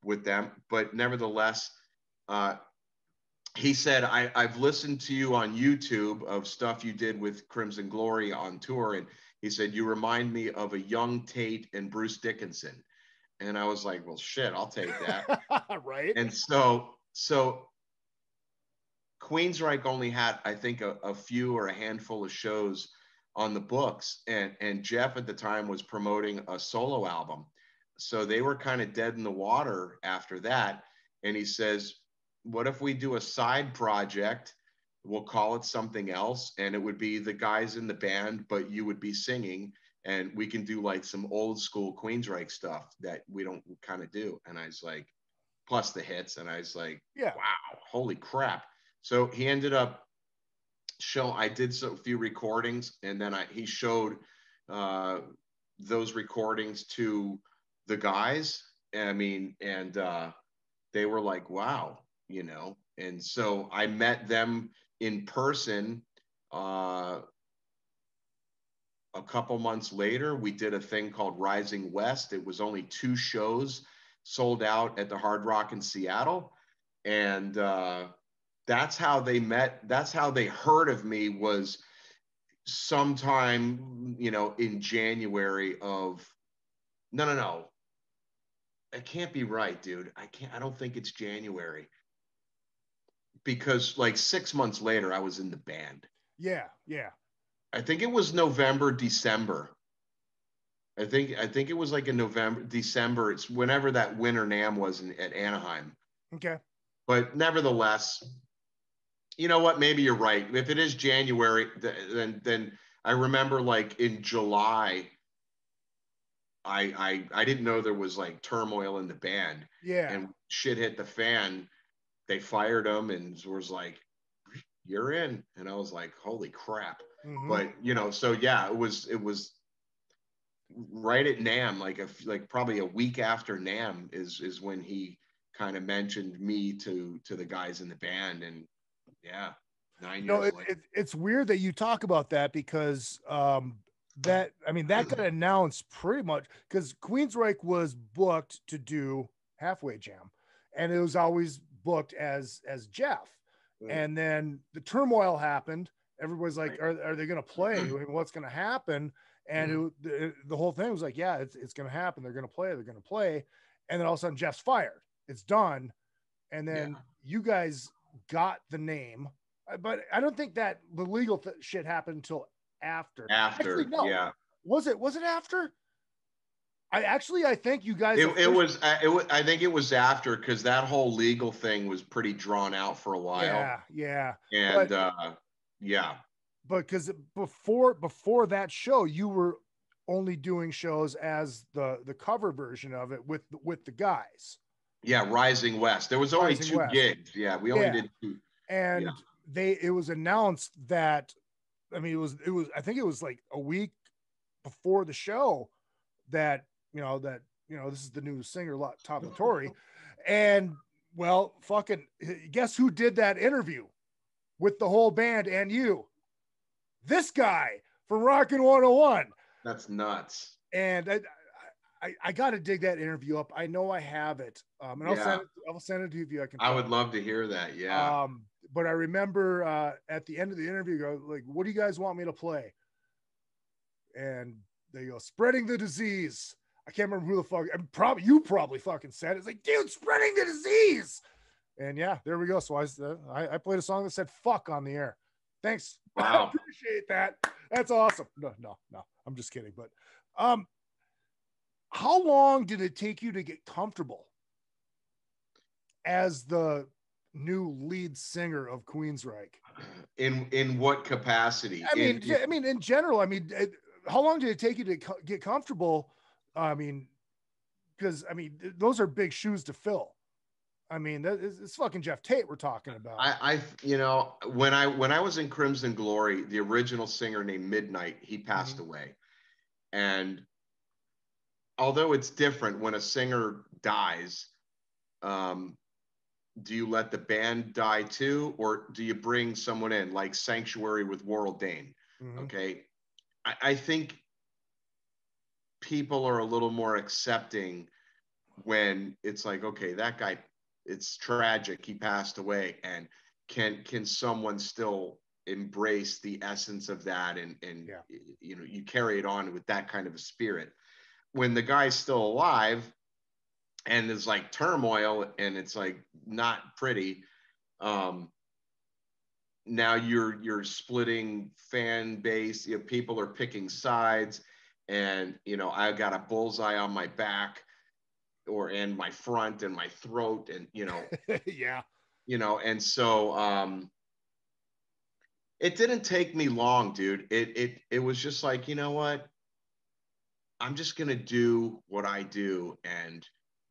with them. But nevertheless, uh, he said, I, I've listened to you on YouTube of stuff you did with Crimson Glory on tour. And he said, You remind me of a young Tate and Bruce Dickinson. And I was like, Well, shit, I'll take that. right. and so, so Queensryche only had, I think, a, a few or a handful of shows on the books. And, and Geoff at the time was promoting a solo album. So they were kind of dead in the water after that. And he says, What if we do a side project? We'll call it something else. And it would be the guys in the band, but you would be singing. And we can do like some old school Queensryche stuff that we don't kind of do. And I was like, plus the hits. And I was like, Yeah. wow, holy crap. So he ended up show I did so- a few recordings and then I he showed uh those recordings to the guys. I mean, and uh they were like, wow, you know. And so I met them in person uh a couple months later. We did a thing called Rising West. It was only two shows sold out at the Hard Rock in Seattle. And uh that's how they met that's how they heard of me was sometime you know in january of no no no it can't be right dude i can't i don't think it's january because like six months later i was in the band Yeah. Yeah. i think it was november december i think i think it was like in november december it's whenever that winter NAMM was in, at anaheim Okay. but nevertheless you know what maybe you're right if it is january then then i remember like in july i i i didn't know there was like turmoil in the band Yeah. and shit hit the fan they fired him and was like you're in. And i was like holy crap. Mhm. but you know so yeah it was it was right at NAMM like a like probably a week after NAMM is is when he kind of mentioned me to to the guys in the band. And yeah nine no, years it, it, it's weird that you talk about that because um, that I mean that got announced pretty much because Queensryche was booked to do halfway jam, and it was always booked as as Geoff, Mm. and then the turmoil happened. Everybody's like, are, are they going to play? I mean, What's going to happen? And it, the, the whole thing was like, yeah, it's, it's going to happen. They're going to play. They're going to play. And then all of a sudden, Geoff's fired. It's done. And then you guys got the name, Uh, but I don't think that the legal th- shit happened until after. after Actually, no. yeah Was it? Was it after? I actually, I think you guys. it, it was uh, it was i think it was after because that whole legal thing was pretty drawn out for a while Yeah, yeah. and but- uh yeah but because before before that show you were only doing shows as the the cover version of it with with the guys yeah rising west there was only Rising two West. gigs yeah we only Yeah. did two and Yeah. they it was announced that i mean it was it was i think it was like a week before the show that you know that you know this is the new singer Lo- Tom La Torre and well fucking guess who did that interview with the whole band and you this guy from Rockin' 101 that's nuts and I, I, I got to dig that interview up. I know I have it, um, and I'll send it. I'll send it to you if you I can. i would it. love to hear that yeah Um, but I remember uh, at the end of the interview, go like, "What do you guys want me to play?" And they go, "Spreading the disease." I can't remember who the fuck. I'm probably you probably fucking said it. It's like, dude, spreading the disease. And yeah, there we go. So I uh, I, I played a song that said "fuck" on the air. Thanks. I appreciate that. That's awesome. No, no, no. I'm just kidding. But um, how long did it take you to get comfortable as the new lead singer of Queensryche? in in what capacity I mean, In- I mean, in general, I mean, it, how long did it take you to get comfortable? I mean, because I mean, th- those are big shoes to fill. I mean, that is, it's fucking Geoff Tate we're talking about. I, I, you know, when I when I was in Crimson Glory, the original singer named Midnight, he passed Mm-hmm. away, and although it's different when a singer dies, um, do you let the band die too, or do you bring someone in like Sanctuary with Warrell Dane? Mhm. Okay, I, I think people are a little more accepting when it's like, okay, that guy, it's tragic, he passed away, and can can someone still embrace the essence of that and and Yeah. you know you carry it on with that kind of a spirit. When the guy's still alive and there's like turmoil and it's like not pretty um now you're you're splitting fan base you know, people are picking sides and you know i got a bullseye on my back or in my front and my throat and you know yeah. you know and so um it didn't take me long dude. It it it was just like you know what? I'm just going to do what i do and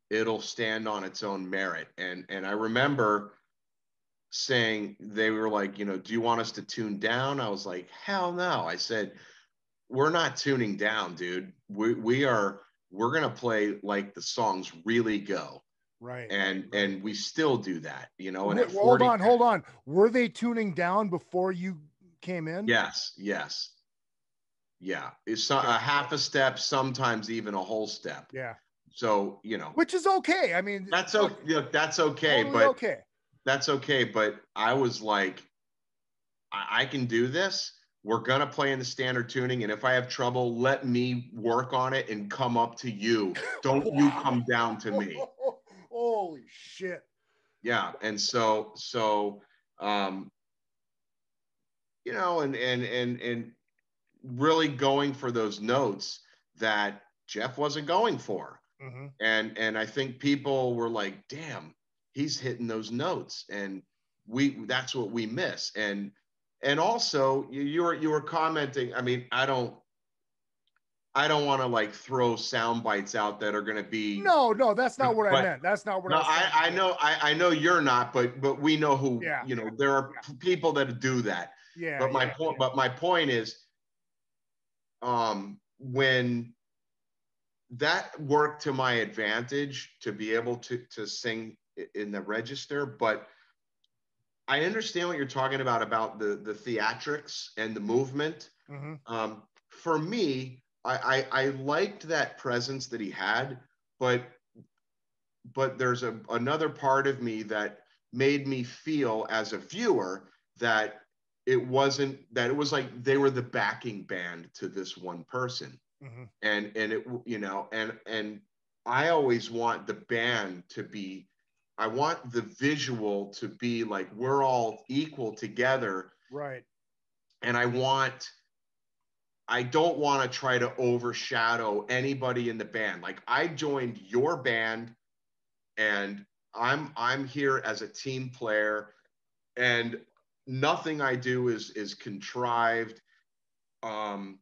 it'll stand on its own merit. And and i remember saying they were like you know do you want us to tune down? I was like hell no. I said we're not tuning down dude we we are we're going to play like the songs really go Right. and and we still do that you know and Wait, at hold on, hold on. Were they tuning down before you came in? yes yes yeah it's so- a half a step sometimes even a whole step Yeah. so you know Which is okay. I mean, that's okay look, that's okay totally but okay. that's okay but i was like I, I can do this we're gonna play in the standard tuning and if i have trouble let me work on it and come up to you. Don't you come down to me. Holy shit. yeah and so so um you know and and and and really going for those notes that Geoff wasn't going for. Hmm and and i think people were like damn he's hitting those notes. And we that's what we miss. And and also you, you were you were commenting i mean i don't i don't want to like throw sound bites out that are going to be No, no, that's not what I meant. That's not what no, I. I, I know, I, I know you're not, but but we know who. Yeah. You know, there are p- people that do that. Yeah. but my yeah, point, but my point is, um, when that worked to my advantage to be able to to sing in the register, but I understand what you're talking about about the the theatrics and the movement. Mhm. Um, for me, I, I I liked that presence that he had, but but there's a another part of me that made me feel as a viewer that it wasn't that it was like they were the backing band to this one person Mhm. and and it you know and and i always want the band to be i want the visual to be like we're all equal together Right. and I want I don't want to try to overshadow anybody in the band. Like I joined your band and I'm I'm here as a team player and nothing I do is is contrived. Um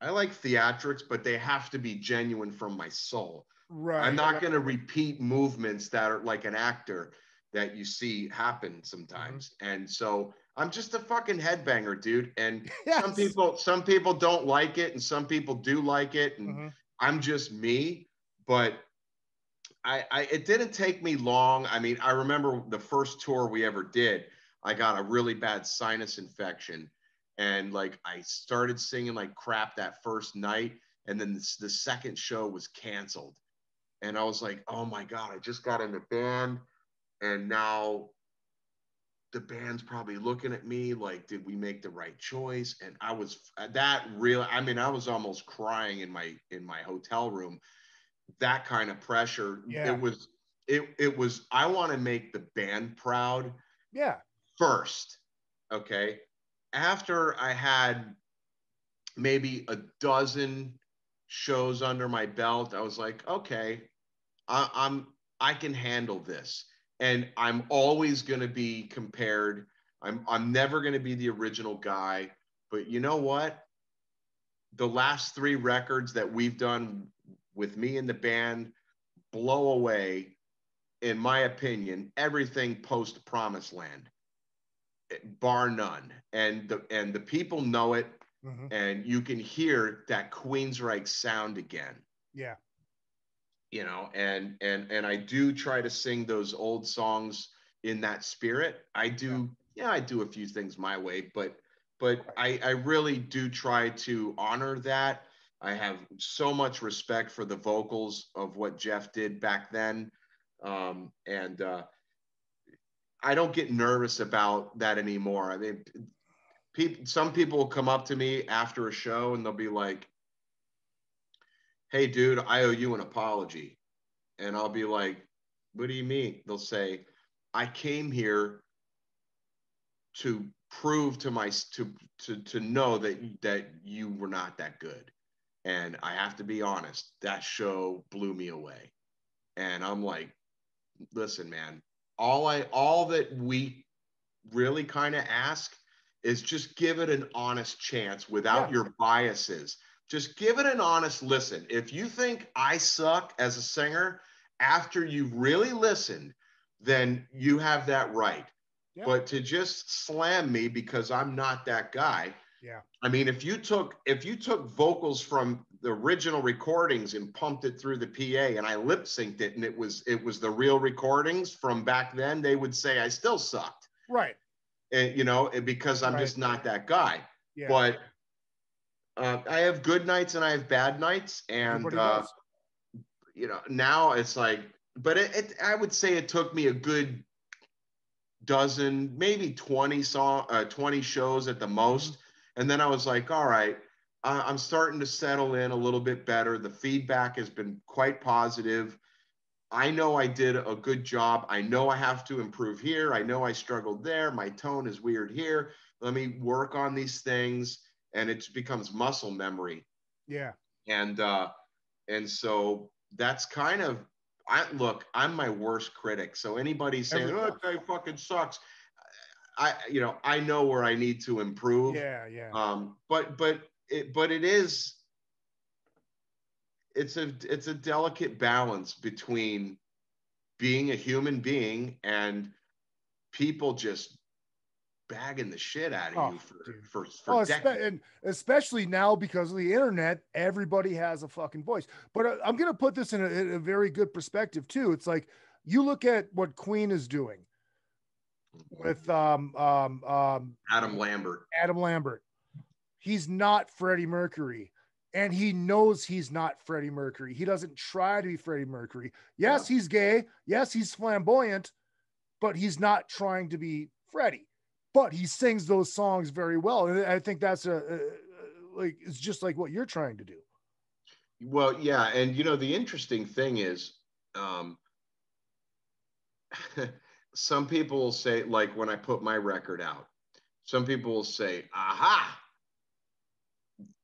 I like theatrics, but they have to be genuine from my soul. Right. I'm not going to repeat movements that are like an actor that you see happen sometimes. And so I'm just a fucking headbanger, dude. And some people, some people don't like it, and some people do like it. And Mhm. I'm just me. But I, I, it didn't take me long. I mean, I remember the first tour we ever did. I got a really bad sinus infection, and like I started singing like crap that first night, and then this, the second show was canceled, and I was like, oh my god, I just got in the band, and now the band's probably looking at me like, did we make the right choice? And I was uh, that real. I mean, I was almost crying in my in my hotel room. That kind of pressure. Yeah. It was. It it was. I want to make the band proud Yeah. first. Okay. After I had maybe a dozen shows under my belt, I was like, okay, I, I'm I can handle this. And I'm always gonna be compared. I'm I'm never gonna be the original guy. But you know what? The last three records that we've done with me and the band blow away in my opinion, everything post Promised Land, bar none. And the and the people know it, Mhm. and you can hear that Queensryche sound again. Yeah. You know, and and and I do try to sing those old songs in that spirit. I do, yeah, I do a few things my way, but but I I really do try to honor that. I have so much respect for the vocals of what Geoff did back then. Um, and uh, I don't get nervous about that anymore. I mean, people, some people will come up to me after a show and they'll be like, "Hey, dude, I owe you an apology," and I'll be like, "What do you mean?" They'll say, "I came here to prove to my to to to know that that you were not that good." And I have to be honest, that show blew me away. And I'm like, listen, man, all I all that we really kind of ask is just give it an honest chance without Yeah. your biases. Just give it an honest listen. If you think I suck as a singer after you've really listened, then you have that right. Yeah. But to just slam me because I'm not that guy, Yeah. I mean, if you took if you took vocals from the original recordings and pumped it through the PA and I lip synced it and it was it was the real recordings from back then, they would say I still sucked. Right. And you know, because I'm Right. just not that guy. Yeah. But uh, I have good nights and I have bad nights, and uh, you know now it's like, but it, it I would say it took me a good dozen, maybe 20 song, uh, 20 shows at the most. And then I was like, all right, I- I'm starting to settle in a little bit better. The feedback has been quite positive. I know I did a good job. I know I have to improve here. I know I struggled there. My tone is weird here. Let me work on these things. And it becomes muscle memory Yeah. and uh and so that's kind of i look i'm my worst critic so anybody saying oh that fucking sucks i you know i know where i need to improve Yeah. Yeah. um but but it but it is it's a it's a delicate balance between being a human being and people just bagging the shit out of Oh, you for dude. for, for Oh, decades. and especially now because of the internet, everybody has a fucking voice. But uh, I'm gonna put this in a, in a very good perspective too. It's like you look at what Queen is doing with um um um adam lambert Adam Lambert. He's not Freddie Mercury. And he knows he's not Freddie Mercury. He doesn't try to be Freddie Mercury. Yes, he's gay. Yes, he's flamboyant, but he's not trying to be Freddie. But he sings those songs very well. And I think that's a, a like it's just like what you're trying to do. Well, yeah, and you know the interesting thing is, um, some people will say, like when I put my record out, some people will say, "Aha,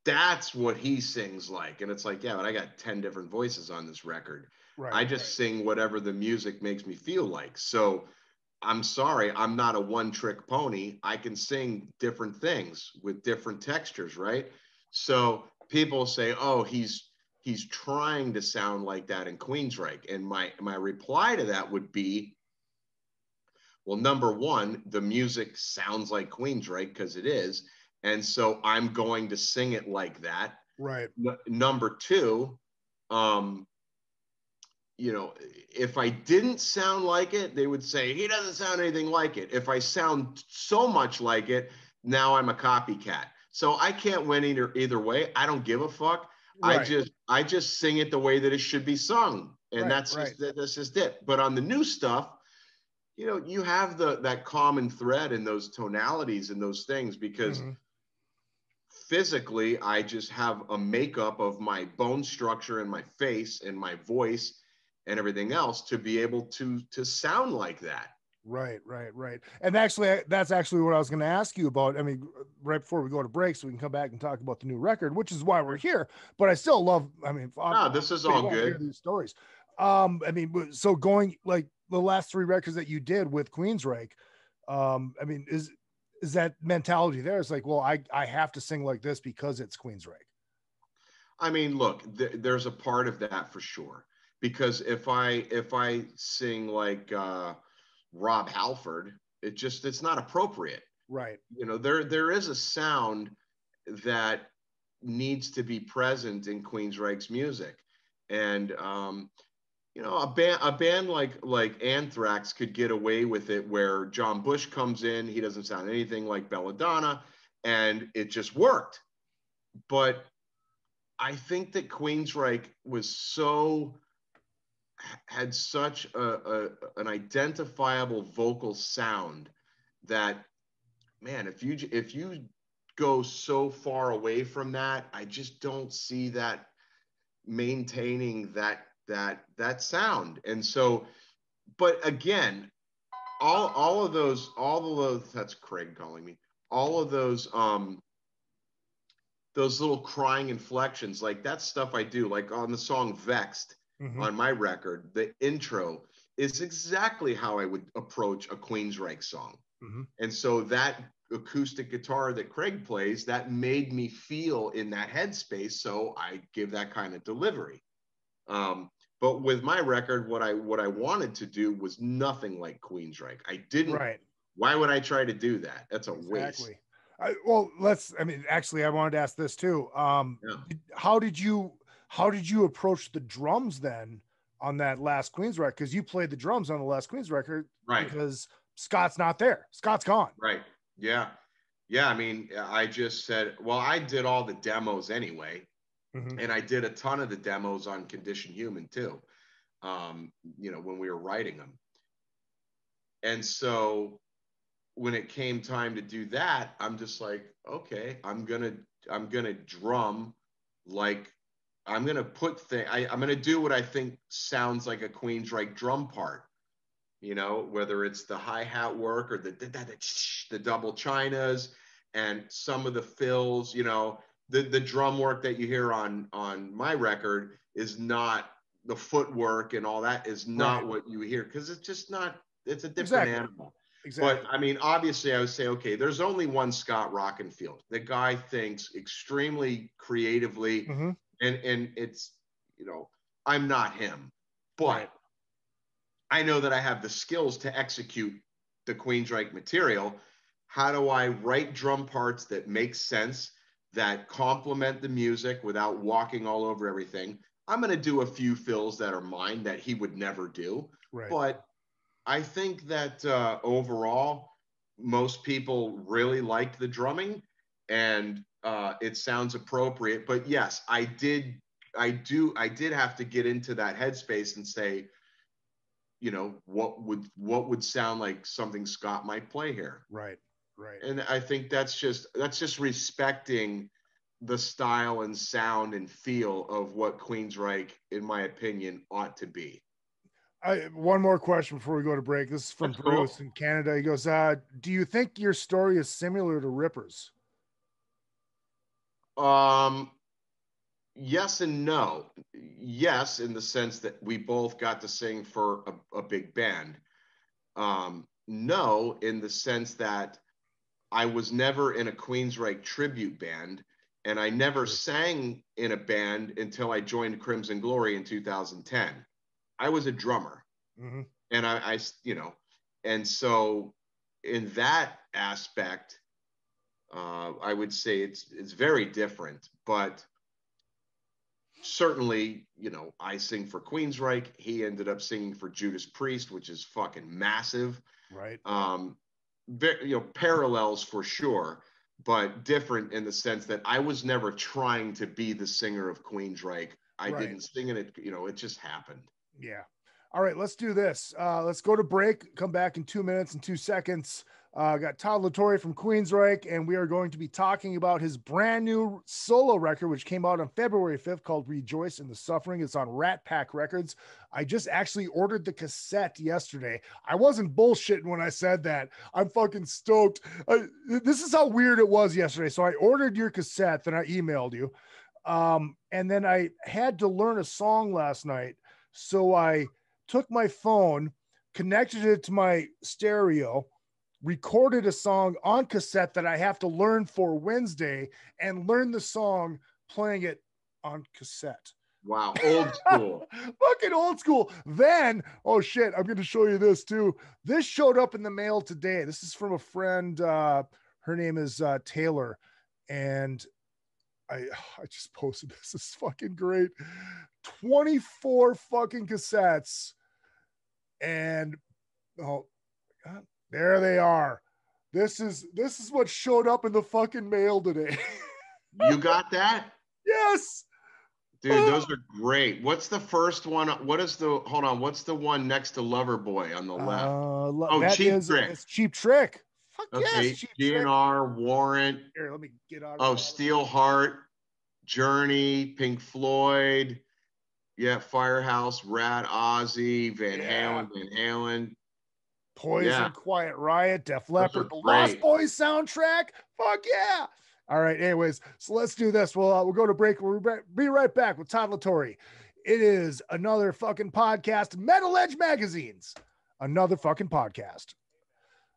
that's what he sings like," and it's like, yeah, but I got ten different voices on this record. Right. I just sing whatever the music makes me feel like. So I'm sorry, I'm not a one trick pony. I can sing different things with different textures, right? So people say, "Oh, he's he's trying to sound like that in Queensryche." And my my reply to that would be, well, number one, the music sounds like Queensryche because it is, and so I'm going to sing it like that. Right. N- number two, um, you know, if I didn't sound like it, they would say he doesn't sound anything like it. If I sound so much like it, now I'm a copycat. So I can't win either either way. I don't give a fuck. I just I just sing it the way that it should be sung, and Right, that's right. just that's just it. But on the new stuff, you know, you have the that common thread in those tonalities and those things because Mhm. physically i just have a makeup of my bone structure and my face and my voice and everything else to be able to to sound like that Right, right, right. And actually, that's actually what I was going to ask you about. I mean, right before we go to break, so we can come back and talk about the new record, which is why we're here. But I still love. I mean, No, this is I all good. These stories. Um, I mean, so going like the last three records that you did with Queensryche, um, I mean, is is that mentality there? It's like, well, I I have to sing like this because it's Queensryche. i mean look th- there's a part of that for sure because if I if I sing like uh, Rob Halford, it just it's not appropriate. Right. You know, there there is a sound that needs to be present in Queen's Queensryche's music, and um, you know, a band a band like like Anthrax could get away with it, where John Bush comes in, he doesn't sound anything like Belladonna, and it just worked. But I think that Queensryche was so had such a, a, an identifiable vocal sound that man if you if you go so far away from that i just don't see that maintaining that that that sound. And so but again all all of those all of those that's craig calling me all of those um those little crying inflections like that stuff i do like on the song vexed Mhm. on my record, the intro is exactly how I would approach a Queensryche song. Mhm. And so that acoustic guitar that Craig plays, that made me feel in that headspace. So I give that kind of delivery. Um, but with my record, what I what I wanted to do was nothing like Queensryche. I didn't. Right. Why would I try to do that? That's a waste. I, well, let's. I mean, actually, I wanted to ask this too. Um, Yeah. how did you how did you approach the drums then on that last Queens record? Because you played the drums on the last Queens record, Right. Because Scott's not there. Scott's gone. Right. Yeah. Yeah. I mean, I just said, well, I did all the demos anyway. Mhm. And I did a ton of the demos on Condition Human too, um, you know, when we were writing them. And so when it came time to do that, I'm just like, okay, I'm gonna I'm gonna drum like I'm gonna put thing I, I'm gonna do what I think sounds like a Queensryche drum part. You know, whether it's the hi-hat work or the the, the, the double chinas and some of the fills, you know, the the drum work that you hear on on my record is not the footwork and all that is not Right. what you hear because it's just not it's a different Exactly. animal. Exactly. But I mean, obviously, I would say, okay, there's only one Scott Rockenfield. The guy thinks extremely creatively, Mhm. And and it's you know, I'm not him, but Right. I know that I have the skills to execute the Queensryche material. How do I write drum parts that make sense, that complement the music without walking all over everything? I'm going to do a few fills that are mine that he would never do. Right. But I think that uh, overall, most people really liked the drumming and uh, it sounds appropriate. But yes, I did, I do, I did have to get into that headspace and say, you know, what would what would sound like something Scott might play here. Right. Right. And I think that's just that's just respecting the style and sound and feel of what Queensryche, in my opinion, ought to be. I, one more question before we go to break. This is from That's cool. Bruce in Canada. He goes, uh, "Do you think your story is similar to Ripper's?" Um, yes and no. Yes, in the sense that we both got to sing for a, a big band. Um, no, in the sense that I was never in a Queensryche tribute band, and I never sang in a band until I joined Crimson Glory in 2010. I was a drummer Mhm. and I, you know, and so in that aspect, uh, I would say it's it's very different, but certainly, you know, I sing for Queensryche. He ended up singing for Judas Priest, which is fucking massive. Right. Um, you know, parallels for sure, but different in the sense that I was never trying to be the singer of Queensryche. I Right. didn't sing in it, you know, it just happened. Yeah. All right, let's do this. Uh, let's go to break. Come back in two minutes and two seconds. Uh, got Todd La Torre from Queensryche, and we are going to be talking about his brand new solo record, which came out on February 5th, called Rejoice in the Suffering. It's on Rat Pak Records. I just actually ordered the cassette yesterday. I wasn't bullshitting when I said that. I'm fucking stoked. This is how weird it was yesterday. So I ordered your cassette, then I emailed you. Um, and then I had to learn a song last night. So I took my phone, connected it to my stereo, recorded a song on cassette that I have to learn for Wednesday, and learn the song playing it on cassette. Wow, old school. Fucking old school. Then, oh shit, I'm going to show you this too. This showed up in the mail today. This is from a friend. Uh, her name is uh, Taylor, and I I just posted this. This is fucking great. 24 fucking cassettes, and oh, God, there they are. This is this is what showed up in the fucking mail today. you got that? Yes. Dude, those are great. What's the first one? What is the hold on? What's the one next to Loverboy on the left? Uh, lo- oh, Cheap is- Trick. it's cheap trick. Fuck Okay, yes, cheap trick. DNR, Warrant. Here, let me get out. Oh, Steelheart, Journey, Pink Floyd. Yeah, Firehouse, Ratt, Ozzy, Van Yeah. Halen, Van Halen. Poison, Yeah. Quiet Riot, Def Leppard, the Lost. Boys soundtrack. Fuck yeah! All right. Anyways, so let's do this. We'll uh, we'll go to break. We'll be be right back with Todd La Torre. It is another fucking podcast, Metal Edge Magazines. Another fucking podcast.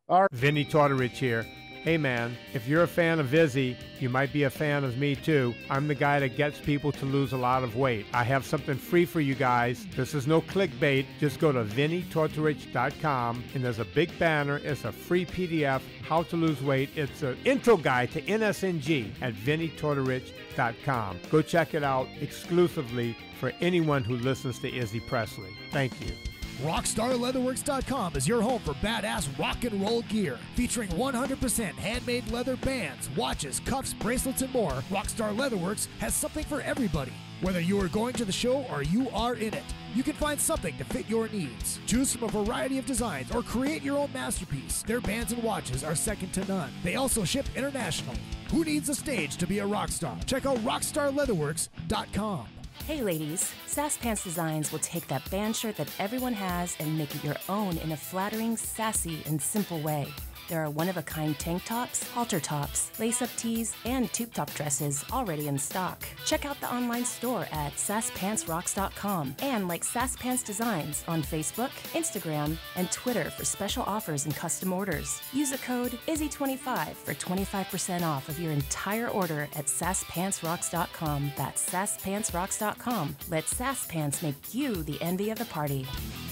All right. Vinnie Tortorich here. Hey man, if you're a fan of Izzy, you might be a fan of me too. I'm the guy that gets people to lose a lot of weight. I have something free for you guys. This is no clickbait. Just go to vinnietortorich.com and there's a big banner. It's a free PDF, how to lose weight. It's an intro guide to NSNG at vinnietortorich.com. Go check it out exclusively for anyone who listens to Izzy Presley. Thank you. RockstarLeatherworks.com is your home for badass rock and roll gear. Featuring 100% handmade leather bands, watches, cuffs, bracelets, and more, Rockstar Leatherworks has something for everybody. Whether you are going to the show or you are in it, you can find something to fit your needs. Choose from a variety of designs or create your own masterpiece. Their bands and watches are second to none. They also ship internationally. Who needs a stage to be a rock star? Check out RockstarLeatherworks.com. Hey ladies, Sass Pants Designs will take that band shirt that everyone has and make it your own in a flattering, sassy, and simple way. There are one of a kind tank tops, halter tops, lace up tees, and tube top dresses already in stock. Check out the online store at sasspantsrocks.com and like Sass Pants Designs on Facebook, Instagram, and Twitter for special offers and custom orders. Use the code IZZY25 for 25% off of your entire order at sasspantsrocks.com. That's sasspantsrocks.com. Let Sass Pants make you the envy of the party.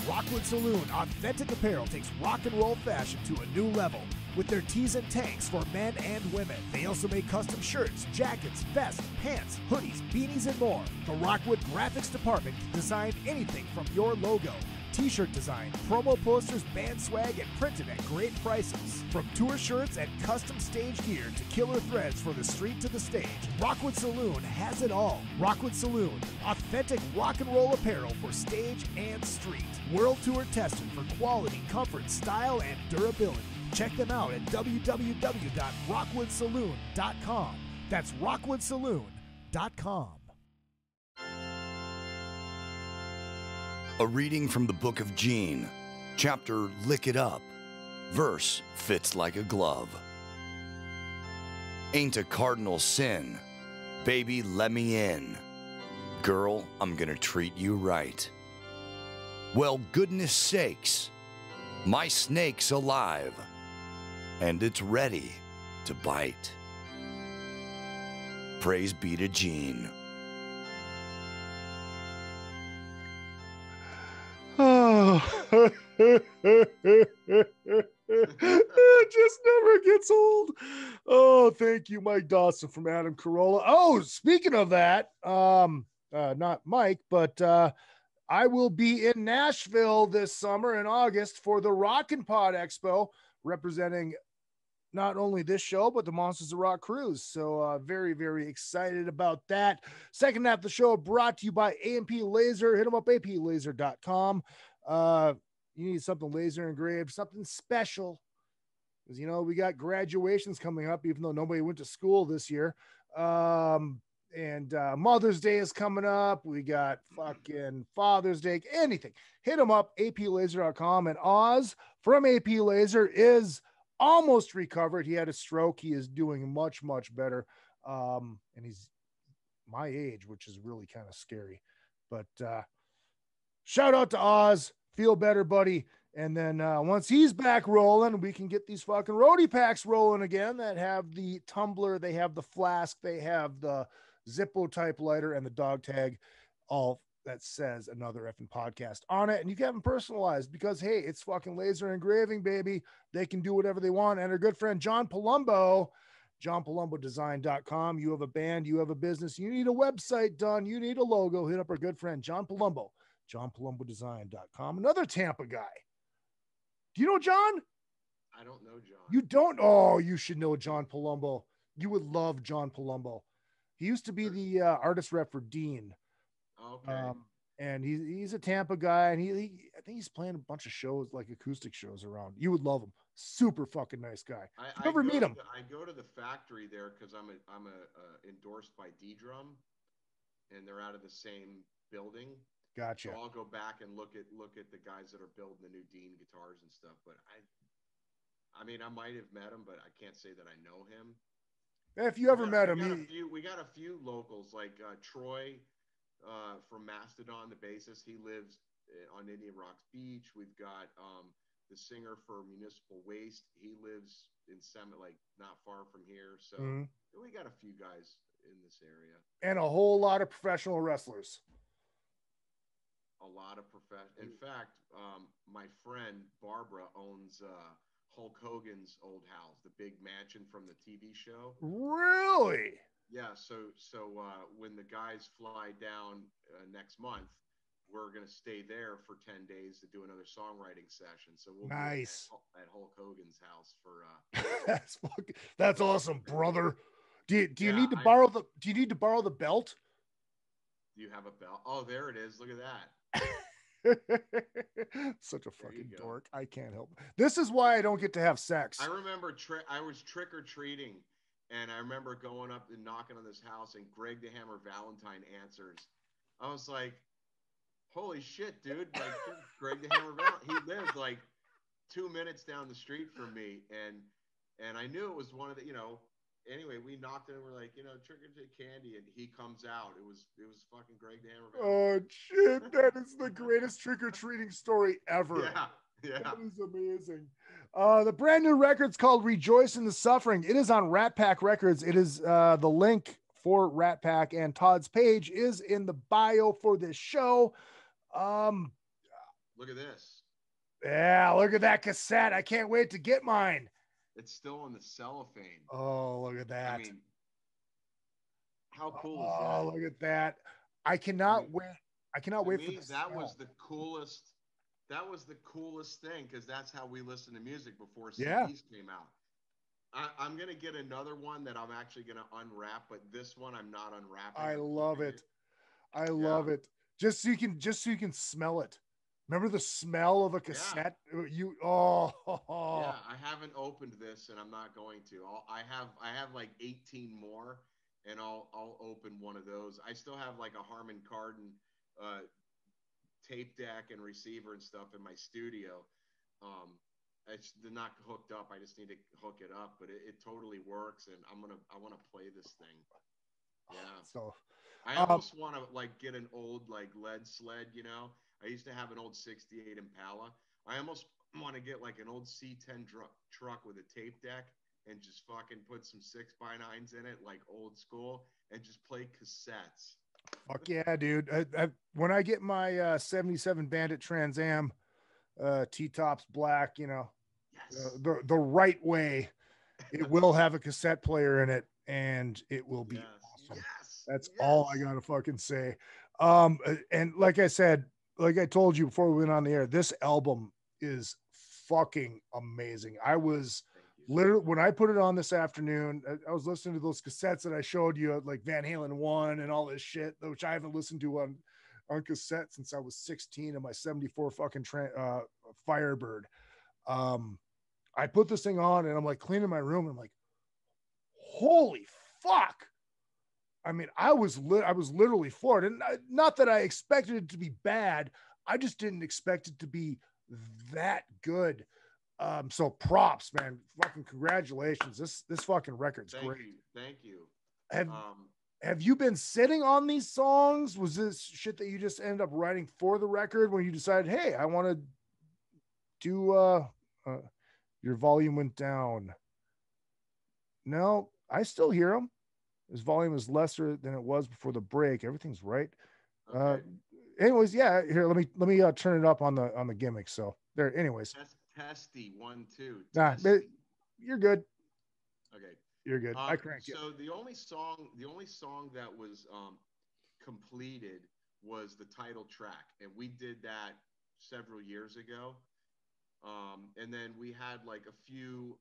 Rockwood Saloon Authentic Apparel takes rock and roll fashion to a new level. With their tees and tanks for men and women, they also make custom shirts, jackets, vests, pants, hoodies, beanies, and more. The Rockwood Graphics Department can design anything from your logo, t-shirt design, promo posters, band swag, and printed at great prices. From tour shirts and custom stage gear to killer threads for the street to the stage, Rockwood Saloon has it all. Rockwood Saloon, authentic rock and roll apparel for stage and street. World tour tested for quality, comfort, style, and durability. Check them out at www.rockwoodsaloon.com. That's rockwoodsaloon.com. A reading from the book of Gene, chapter Lick It Up, verse fits like a glove. Ain't a cardinal sin. Baby, let me in. Girl, I'm gonna treat you right. Well, goodness sakes, my snake's alive, and it's ready to bite. Praise be to Gene. Oh, it just never gets old. Oh, thank you, Mike Dawson from Adam Carolla. Oh, speaking of that, um, uh, not Mike, but uh, I will be in Nashville this summer in August for the Rockin' Pod Expo, representing not only this show but the Monsters of Rock cruise. So uh, very very excited about that. Second half of the show brought to you by AP Laser. Hit them up aplaser.com. Uh, you need something laser engraved, something special. Because you know we got graduations coming up, even though nobody went to school this year. Um, and uh, Mother's Day is coming up. We got fucking Father's Day, anything. Hit them up, aplaser.com. And Oz from AP Laser is almost recovered. He had a stroke. He is doing much, much better. Um, and he's my age, which is really kind of scary. But uh, shout out to Oz. Feel better, buddy. And then uh, once he's back rolling, we can get these fucking roadie packs rolling again that have the tumbler, they have the flask, they have the Zippo type lighter and the dog tag. all that says another effing podcast on it. And you can have them personalized because, hey, it's fucking laser engraving, baby. They can do whatever they want. And our good friend John Palumbo, johnpalumbodesign.com. You have a band, you have a business, you need a website done, you need a logo. Hit up our good friend John Palumbo, johnpalumbodesign.com. Another Tampa guy. Do you know John? I don't know John. You don't? Oh, you should know John Palumbo. You would love John Palumbo. He used to be the uh, artist rep for Dean. Okay. Um, and he's he's a Tampa guy, and he, he I think he's playing a bunch of shows like acoustic shows around. You would love him. Super fucking nice guy. I, If you ever go meet him. the- I go to the factory there because I'm a I'm a uh, endorsed by ddrum, and they're out of the same building. Gotcha. So I'll go back and look at look at the guys that are building the new Dean guitars and stuff. But I, I mean, I might have met him, but I can't say that I know him. If you ever We met him, we got, he, a few, we got a few locals like uh, Troy uh, from Mastodon, the bassist. He lives uh, on Indian Rocks Beach. We've got um, the singer for Municipal Waste. He lives in Summit, like not far from here. So Mhm. we got a few guys in this area. and a whole lot of professional wrestlers. A lot of profession. In fact, um, my friend Barbara owns uh, Hulk Hogan's old house, the big mansion from the TV show. Really? Yeah, so so uh, when the guys fly down uh, next month, we're gonna stay there for ten days to do another songwriting session. So we'll Nice. be at, at Hulk Hogan's house for. Uh, that's fucking, that's awesome, brother. Do you, do you Yeah, need to I- borrow the do you need to borrow the belt? do you have a belt? Oh, there it is. Look at that. Such a fucking dork. I can't help. This is why I don't get to have sex. I remember tri- I was trick or treating, and I remember going up and knocking on this house, and Greg the Hammer Valentine answers. I was like, "Holy shit, dude! Like Greg the Hammer Valentine, he lives like two minutes down the street from me, and and I knew it was one of the, you know." Anyway, we knocked and we're like, you know, trick or treat candy, and he comes out. It was it was fucking Greg the Hammer Valentine. Oh shit, that is the greatest trick or treating story ever. Yeah, yeah. That is amazing. Uh, the brand new record's called Rejoice in the Suffering. It is on Rat Pak Records. It is uh, the link for Rat Pack and Todd's page is in the bio for this show. Um, Look at this. yeah, look at that cassette. I can't wait to get mine. It's still in the cellophane. Oh, look at that. I mean, how cool is that? oh, look at that. I cannot wait. I cannot wait me, for this. that was the coolest. That was the coolest thing because that's how we listened to music before CDs Yeah. came out. I, I'm gonna get another one that I'm actually gonna unwrap, but this one I'm not unwrapping. I love it. I love it. Just so you can just so you can smell it. Remember the smell of a cassette? You oh Yeah, I haven't opened this, and I'm not going to. I'll, I have I have like 18 more, and I'll I'll open one of those. I still have like a Harman Kardon uh, tape deck and receiver and stuff in my studio. Um, it's they're not hooked up. I just need to hook it up, but it, it totally works, and I'm gonna I want to play this thing. Yeah. So I Um, almost want to like get an old like lead sled, you know. I used to have an old '68 Impala. I almost want to get like an old C10 dr- truck with a tape deck and just fucking put some six by nines in it, like old school, and just play cassettes. Fuck yeah, dude. I, I, when I get my uh, 77 Bandit Trans Am, uh, T tops black, you know, uh, the, the right way, it will have a cassette player in it and it will be awesome. That's all I got to fucking say. Um, uh, and like I said, like I told you before we went on the air, this album is fucking amazing. I was literally when I put it on this afternoon, I, was listening to those cassettes that I showed you, like Van Halen one and all this shit, which I haven't listened to on on cassette since I was 16 in my 74 fucking tra- uh, Firebird. Um, I put this thing on and I'm like cleaning my room and I'm like, holy fuck. I mean, I was lit. I was literally floored, and I- not that I expected it to be bad. I just didn't expect it to be that good. Um, so props, man. Fucking congratulations. This this fucking record's Thank great. you, thank you. Have Um, have you been sitting on these songs? Was this shit that you just ended up writing for the record when you decided, hey, I want to do uh, uh your volume went down? No, I still hear them. His volume is lesser than it was before the break. Everything's right. Uh, anyways, yeah. Here, let me let me uh, turn it up on the on the gimmick. So there. Anyways, Test, testy one two. nah, you're good. Okay. You're good. I Um, cranked you. So the only song, the only song that was um, completed was the title track, and we did that several years ago. Um, and then we had like a few,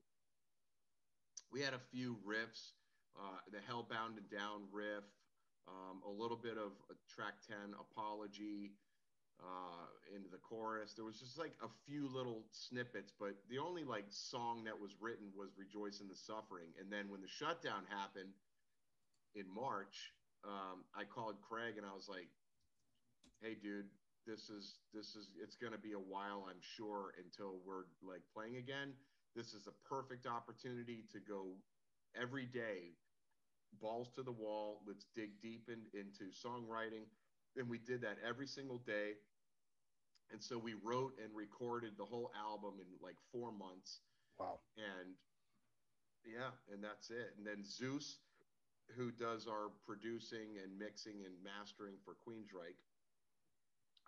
we had a few riffs, uh, the Hellbound and Down riff, um, a little bit of a track ten apology uh, into the chorus. There was just like a few little snippets, but the only like song that was written was "Rejoice in the Suffering." And then when the shutdown happened in March, um, I called Craig and I was like, "Hey, dude, this is this is it's going to be a while, I'm sure, until we're like playing again. This is a perfect opportunity to go every day, balls to the wall. Let's dig deep in, into songwriting." And we did that every single day. And so we wrote and recorded the whole album in like four months. Wow. And yeah, and that's it. And then Zeuss, who does our producing and mixing and mastering for Queensryche,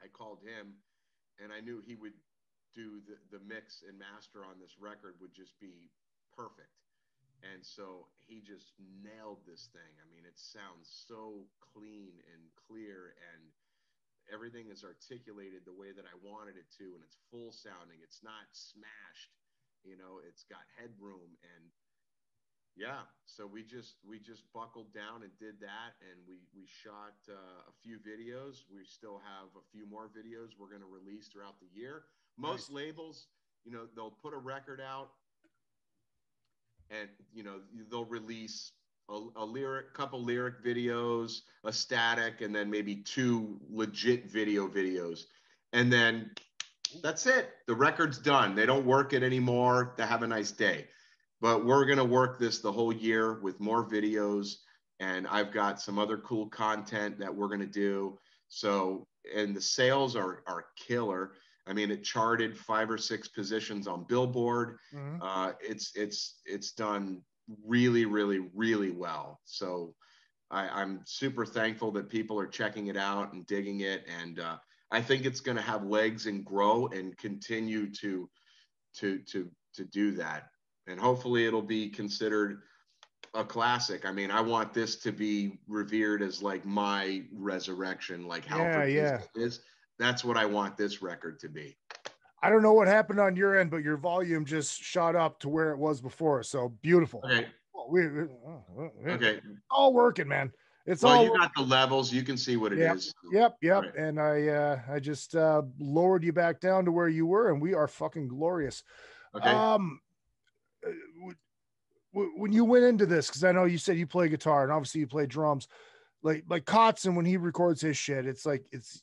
I called him and I knew he would do the, the mix and master on this record would just be perfect. And so he just nailed this thing. I mean, it sounds so clean and clear and everything is articulated the way that I wanted it to and it's full sounding. It's not smashed. You know, it's got headroom and yeah, so we just we just buckled down and did that and we we shot uh, a few videos. We still have a few more videos we're going to release throughout the year. Most labels, you know, they'll put a record out and you know they'll release a, a lyric couple lyric videos a static and then maybe two legit video videos. And then that's it. The record's done. They don't work it anymore. They have a nice day. But we're going to work this the whole year with more videos and i've got some other cool content that we're going to do. So and the sales are are killer. I mean, it charted five or six positions on Billboard. Mhm. Uh, it's it's it's done really, really, really well. So I, I'm super thankful that people are checking it out and digging it, and uh, I think it's going to have legs and grow and continue to to to to do that. And hopefully, it'll be considered a classic. I mean, I want this to be revered as like my resurrection, like Yeah, yeah. is. That's what I want this record to be. I don't know what happened on your end, but your volume just shot up to where it was before. So beautiful. Okay. Well, we, oh, oh, Okay. it's all working, man. It's well, all you got the levels. You can see what it is. Yep, yep, yep. And I, uh, I just uh, lowered you back down to where you were, and we are fucking glorious. Okay. Um, uh, when you went into this, because I know you said you play guitar, and obviously you play drums. Like like Kotzen, when he records his shit, it's like it's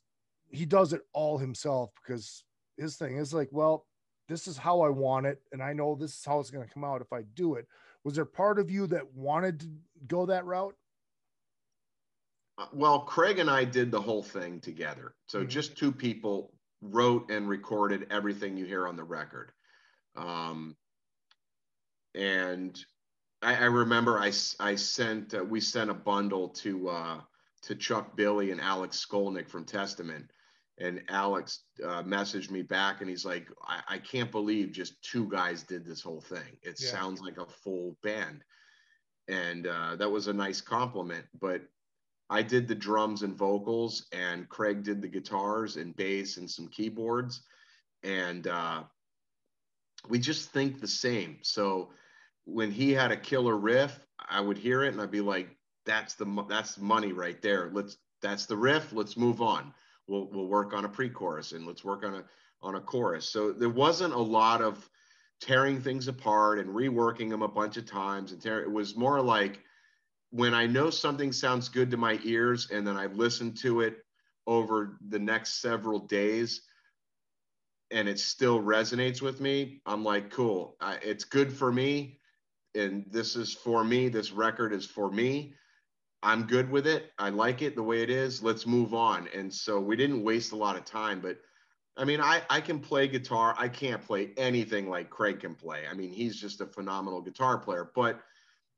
he does it all himself because his thing is like, well, this is how I want it, and I know this is how it's going to come out if I do it. Was there part of you that wanted to go that route? Uh, Well, Craig and I did the whole thing together. So Mm-hmm. just two people wrote and recorded everything you hear on the record. Um, and I, I remember I, I sent uh, we sent a bundle to uh, to Chuck Billy and Alex Skolnick from Testament, and Alex uh, messaged me back and he's like, I, I can't believe just two guys did this whole thing. It Yeah. sounds like a full band, and uh, that was a nice compliment. But I did the drums and vocals, and Craig did the guitars and bass and some keyboards, and uh, we just think the same. So when he had a killer riff, I would hear it and I'd be like, "That's the that's money right there. Let's that's the riff. Let's move on. We'll we'll work on a pre-chorus and let's work on a on a chorus." So there wasn't a lot of tearing things apart and reworking them a bunch of times and tear, it was more like when I know something sounds good to my ears and then I listen to it over the next several days and it still resonates with me, I'm like, cool, it's good for me. And this is for me. This record is for me. I'm good with it. I like it the way it is. Let's move on. And so we didn't waste a lot of time, but I mean, I, I can play guitar. I can't play anything like Craig can play. I mean, he's just a phenomenal guitar player, but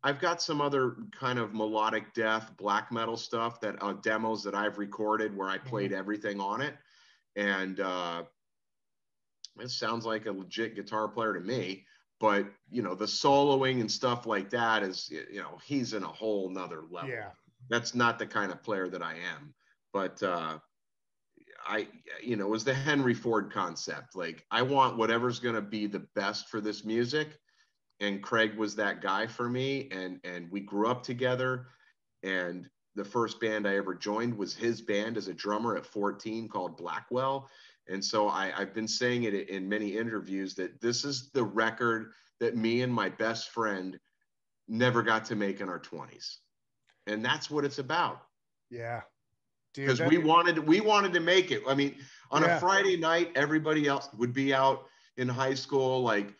I've got some other kind of melodic death, black metal stuff that uh, demos that I've recorded where I played everything on it, and uh, it sounds like a legit guitar player to me. But you know, the soloing and stuff like that is, you know, he's in a whole nother level. Yeah. That's not the kind of player that I am. But uh, I, you know, it was the Henry Ford concept. Like, I want whatever's going to be the best for this music. And Craig was that guy for me. And, and we grew up together. And the first band I ever joined was his band as a drummer at 14 called Blackwell. And so I, I've been saying it in many interviews that this is the record that me and my best friend never got to make in our 20s. And that's what it's about Yeah. Because we wanted we wanted to make it. I mean, on Yeah. a Friday night, everybody else would be out in high school, like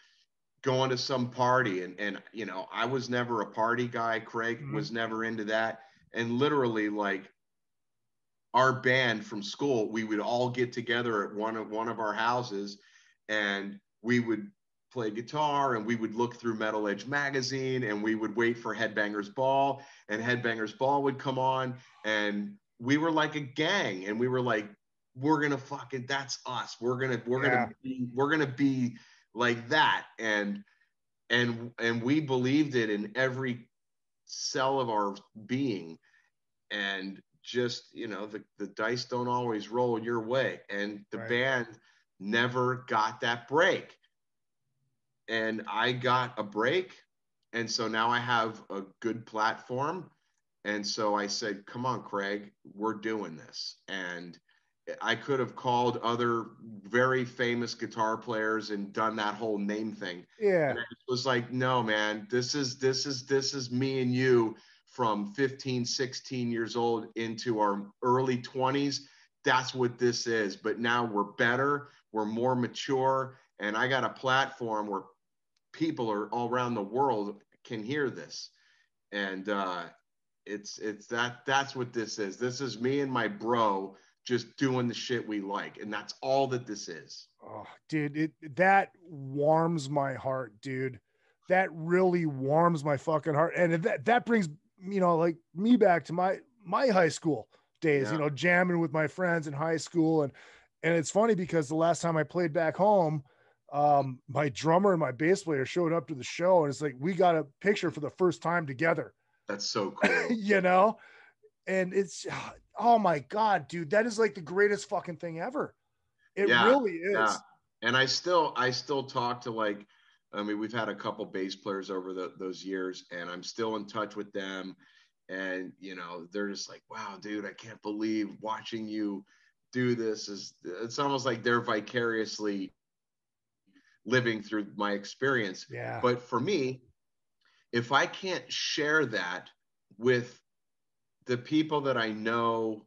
going to some party, and and you know, I was never a party guy. Craig Mhm. was never into that, and literally, like our band from school, we would all get together at one of one of our houses, and we would play guitar and we would look through Metal Edge magazine and we would wait for Headbangers Ball and Headbangers Ball would come on and we were like a gang and we were like we're going to fucking that's us. We're going to we're Yeah. going to be we're going to be like that and and and we believed it in every cell of our being and just you know the, the dice don't always roll your way. And the Right. band never got that break. And i got a break. And so now i have a good platform. And so i said come on craig we're doing this. And i could have called other very famous guitar players and done that whole name thing. Yeah. and it was like no man this is this is this is me and you from 15 16 years old into our early 20s that's what this is. But now we're better we're more mature and i got a platform where people are all around the world can hear this. And uh it's it's that that's what this is. This is me and my bro just doing the shit we like and that's all that this is. Oh, dude, it that warms my heart, dude. That really warms my fucking heart, and that that brings you know like me back to my my high school days. Yeah. You know, jamming with my friends in high school, and and it's funny because the last time I played back home, um, my drummer and my bass player showed up to the show, and it's like we got a picture for the first time together. that's so cool you know, and it's oh my god, dude, that is like the greatest fucking thing ever. It Yeah, really is. yeah. And I still, I still talk to like, I mean, we've had a couple bass players over the, those years, and I'm still in touch with them. And you know, they're just like, "Wow, dude, I can't believe watching you do this." Is it's almost like they're vicariously living through my experience. Yeah. But for me, if I can't share that with the people that I know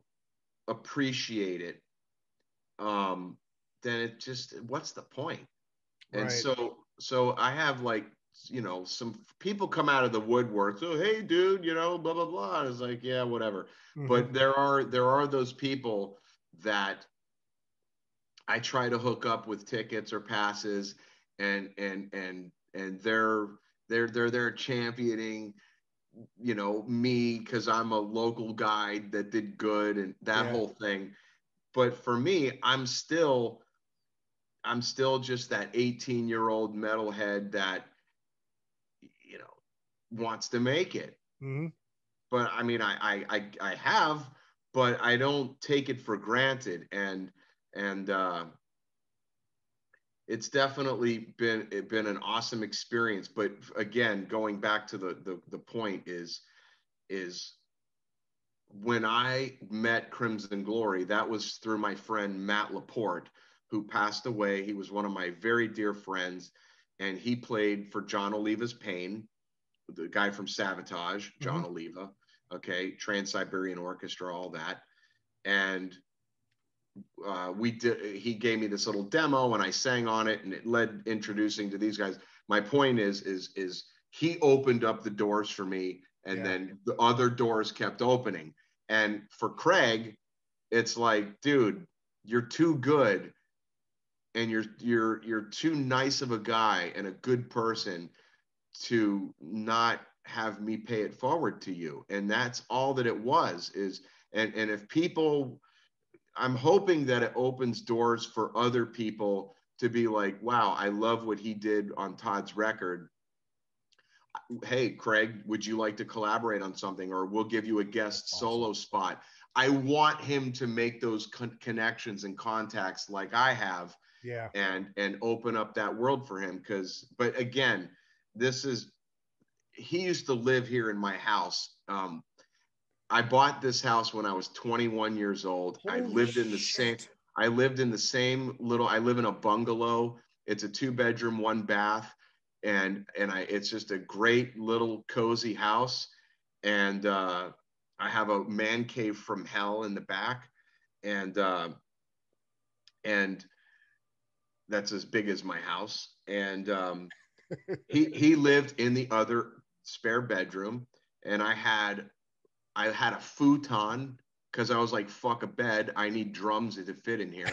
appreciate it, um, then it just what's the point? And Right. so so I have like you know some people come out of the woodwork. So hey, dude, you know, blah blah blah. It's like yeah, whatever. But Mhm. there are there are those people that I try to hook up with tickets or passes, and and and and they're they're they're they're championing you know me because i'm a local guy that did good and that Yeah. whole thing but for me i'm still i'm still just that 18 year old metalhead that you know wants to make it. Mhm. but i mean I, I i i have but i don't take it for granted. And and uh it's definitely been it been an awesome experience. But again going back to the the, the point is is when i met crimson glory that was through my friend matt laporte who passed away. He was one of my very dear friends and he played for jon oliva's pain the guy from Savatage jon oliva okay trans-siberian orchestra all that. And uh, we did he gave me this little demo and i sang on it and it led introducing to these guys. My point is is is he opened up the doors for me and Yeah. then the other doors kept opening. And for craig it's like dude you're too good and you're you're you're too nice of a guy and a good person to not have me pay it forward to you. And that's all that it was is and and if people i'm hoping that it opens doors for other people to be like wow i love what he did on todd's record. Hey craig would you like to collaborate on something? Or we'll give you a guest solo spot. I want him to make those con- connections and contacts like i have Yeah. and and open up that world for him because but again this is he used to live here in my house. Um i bought this house when i was 21 years old. I Holy lived in the same i lived in the same little i live in a bungalow. It's a two bedroom one bath and and i it's just a great little cozy house. And uh i have a man cave from hell in the back. And uh and that's as big as my house. And um he he lived in the other spare bedroom. And i had i had a futon because i was like fuck a bed. I need drums to fit in here.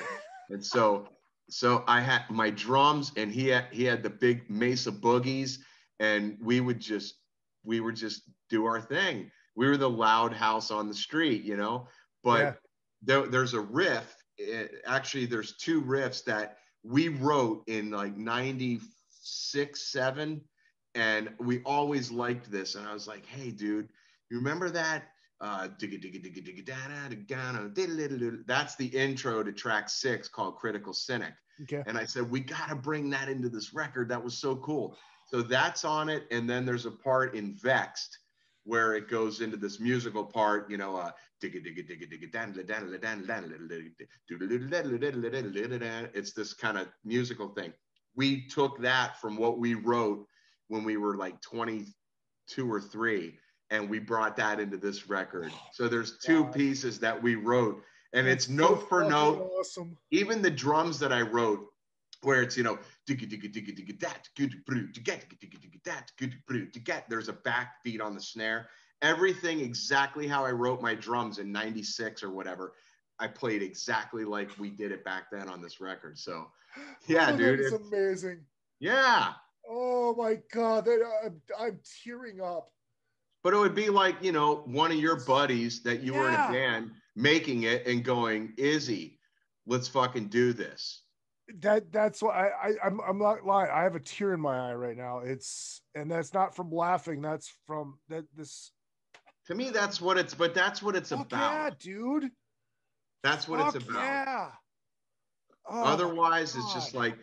And so so i had my drums and he had he had the big mesa boogies. And we would just we would just do our thing. We were the loud house on the street you know? But Yeah. there, there's a riff. Eh, actually there's two riffs that we wrote in like 96 7 and we always liked this and i was like hey dude you remember that uh that's the intro to track six called critical cynic. Okay. and i said we got to bring that into this record. That was so cool. So that's on it and then there's a part in vexed where it goes into this musical part, you know, uh, digga digga digga digga dan da dan da dan dan dan it's this kind of musical thing. We took that from what we wrote when we were like 22 or 3 and we brought that into this record. So there's two pieces that we wrote and it's note for note. Even the drums that I wrote where it's you know that good to get there's a backbeat on the snare. Everything exactly how i wrote my drums in 96 or whatever i played exactly like we did it back then on this record. So yeah Oh, dude it's- amazing. yeah. Oh my god, that uh, I'm, I'm tearing up. but it would be like you know one of your buddies that you were in a band making it and going izzy let's fucking do this That that's why I, I I'm I'm not lying. I have a tear in my eye right now. It's and that's not from laughing. That's from that this. to me that's what it's but that's what it's about yeah, dude. that's what Fuck it's about Yeah. Oh, Otherwise, it's just like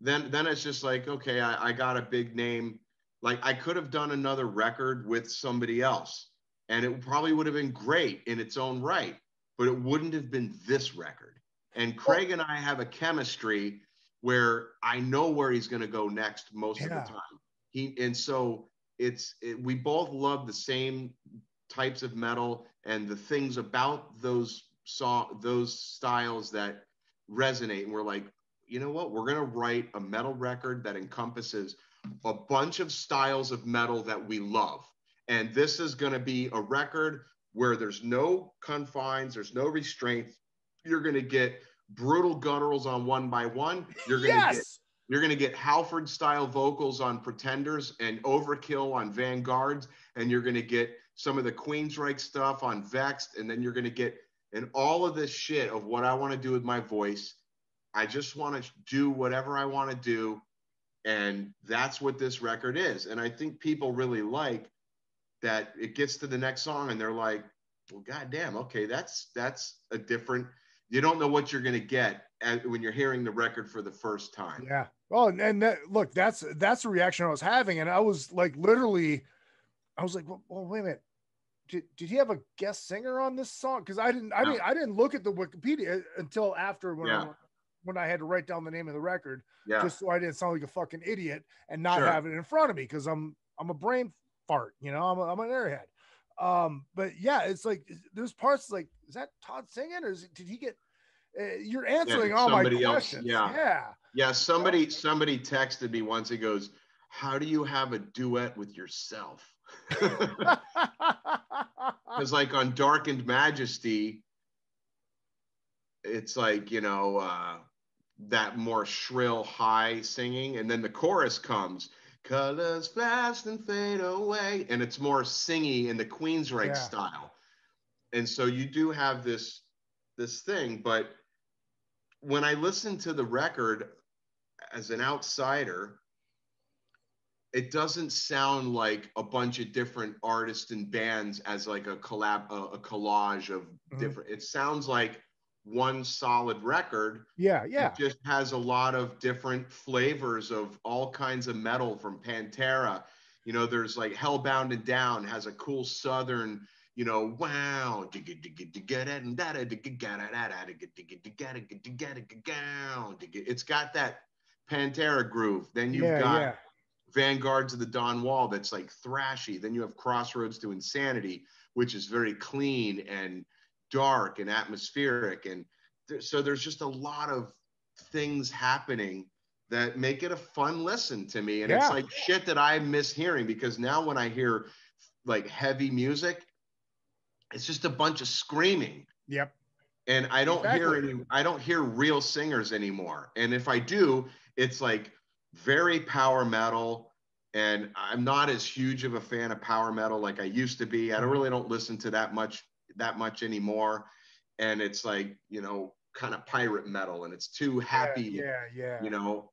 then then it's just like okay, I, I got a big name. Like I could have done another record with somebody else, and it probably would have been great in its own right, but it wouldn't have been this record. And Craig and I have a chemistry where I know where he's going to go next most of the time. He and so it's it, we both love the same types of metal and the things about those saw those styles that resonate. And we're like you know what? We're going to write a metal record that encompasses a bunch of styles of metal that we love. And this is going to be a record where there's no confines there's no restraints you're going to get brutal gutturals on one by one you're going to get Yes. you're going to get Halford style vocals on Pretenders and Overkill on Vanguards, and you're going to get some of the Queensryche stuff on Vexed, and then you're going to get and all of this shit of what I want to do with my voice. I just want to do whatever I want to do, and that's what this record is. And I think people really like that. It gets to the next song, and they're like, "Well, goddamn, okay, that's that's a different." You don't know what you're going to get at, when you're hearing the record for the first time. Yeah. Well, and, and that, look, that's that's the reaction I was having, and I was like, literally, I was like, well, well wait a minute. Did, did he have a guest singer on this song? Because I didn't, I No. mean, I didn't look at the Wikipedia uh, until after when I, when I had to write down the name of the record, Yeah. just so I didn't sound like a fucking idiot and not Sure. have it in front of me because I'm I'm a brain fart, you know, I'm a, I'm an airhead. Um, but yeah, it's like there's parts like, is that Todd singing or is it, did he get? Uh, you're answering all my somebody else, questions. yeah. yeah. Yeah, somebody somebody texted me once. He goes, "How do you have a duet with yourself?" Because like on Darkened Majesty, it's like you know uh, that more shrill high singing, and then the chorus comes, colors flash and fade away, and it's more singy in the Queensryche Yeah. style. And so you do have this this thing, but when I listen to the record as an outsider, it doesn't sound like a bunch of different artists and bands as like a collab a, a collage of Mhm. different it sounds like one solid record Yeah, yeah. it just has a lot of different flavors of all kinds of metal from Pantera. You know, there's like Hellbound and Down has a cool southern, you know, wow. It's got that Pantera groove. Then you've Yeah, got yeah. Vanguards of the Dawn Wall that's like thrashy. Then you have Crossroads to Insanity, which is very clean and dark and atmospheric. And there, so there's just a lot of things happening that make it a fun listen to me. And Yeah. it's like shit that I miss hearing because now when I hear like heavy music, it's just a bunch of screaming Yep. and I don't hear any I don't hear real singers anymore. And if I do, it's like very power metal and I'm not as huge of a fan of power metal like I used to be. I don't mm-hmm. really don't listen to that much that much anymore and it's like, you know, kind of pirate metal and it's too happy, Yeah, yeah. you know,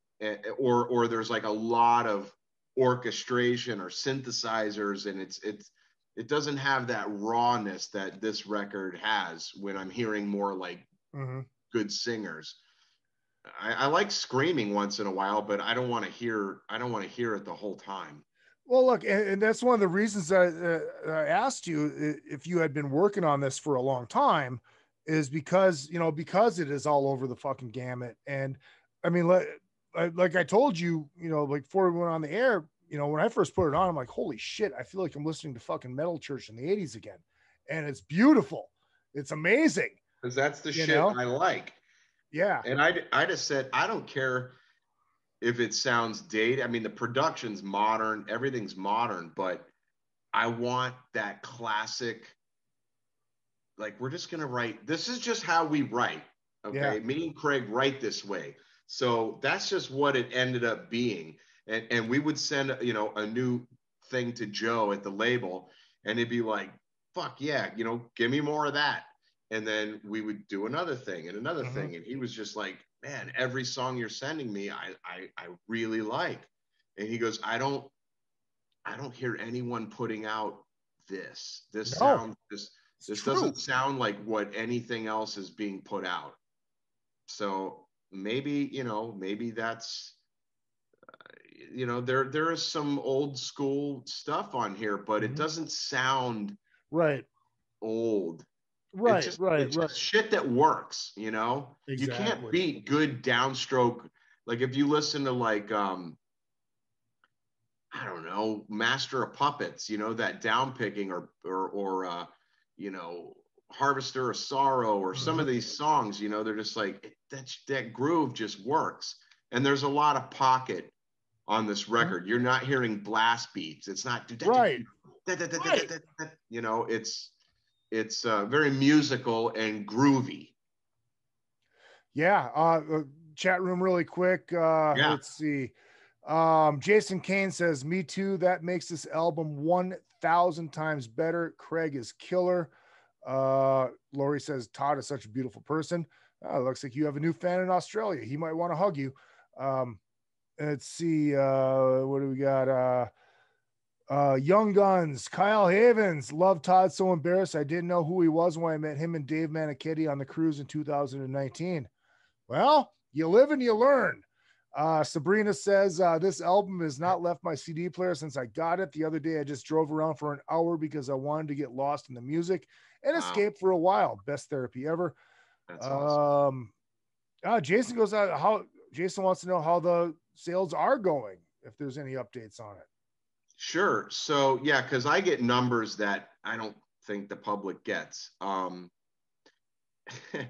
or or there's like a lot of orchestration or synthesizers and it's it's it doesn't have that rawness that this record has when I'm hearing more like Mhm. good singers. I, I like screaming once in a while, but I don't want to hear I don't want to hear it the whole time. Well, look, and, and that's one of the reasons I, uh, I asked you if you had been working on this for a long time, is because you know because it is all over the fucking gamut. And I mean, like, like I told you, you know, like before we went on the air, you know, when I first put it on, I'm like, holy shit, I feel like I'm listening to fucking Metal Church in the '80s again, and it's beautiful, it's amazing. Because that's the You shit know? I like. Yeah, And I, I just said, I don't care if it sounds dated. I mean, the production's modern, everything's modern, but I want that classic. Like, we're just going to write, this is just how we write. Okay. Yeah. Me and Craig write this way. So that's just what it ended up being. And, and we would send, you know, a new thing to Joe at the label, and he'd be like, fuck yeah, you know, give me more of that and then we would do another thing and another Mhm. thing and he was just like man every song you're sending me I, I i really like and he goes i don't i don't hear anyone putting out this this No. sounds this It's this true. doesn't sound like what anything else is being put out so maybe you know maybe that's uh, you know there there is some old school stuff on here but it Mhm. doesn't sound right, old right, just, right, right. shit that works, you know? You can't beat good downstroke. Like if you listen to like um I don't know, Master of Puppets, you know, that down picking or or or uh, you know, Harvester of Sorrow or some Mm-hmm. of these songs, you know, they're just like it- that that groove just works. And there's a lot of pocket on this record. You're not hearing blast beats. It's not Mm-hmm. Right. you know, it's it's uh, very musical and groovy. Yeah. Uh, uh, chat room really quick. Uh, Yeah. Let's see. Um, Jason Kane says, Me too. That makes this album 1,000 times better. Craig is killer. Uh, Lori says, Todd is such a beautiful person. Uh, looks like you have a new fan in Australia. He might want to hug you. Um, let's see. Uh, what do we got? Uh, uh, Young Guns, Kyle Havens, love Todd. So embarrassed. I didn't know who he was when I met him and Dave Manichetti on the cruise in 2019. Well, you live and you learn. Uh, Sabrina says uh, this album has not left my CD player since I got it. The other day, I just drove around for an hour because I wanted to get lost in the music and Wow. escape for a while. Best therapy ever. That's awesome. Um, uh, Jason goes out. How Jason wants to know how the sales are going. If there's any updates on it. Sure. So yeah, because I get numbers that I don't think the public gets. Um,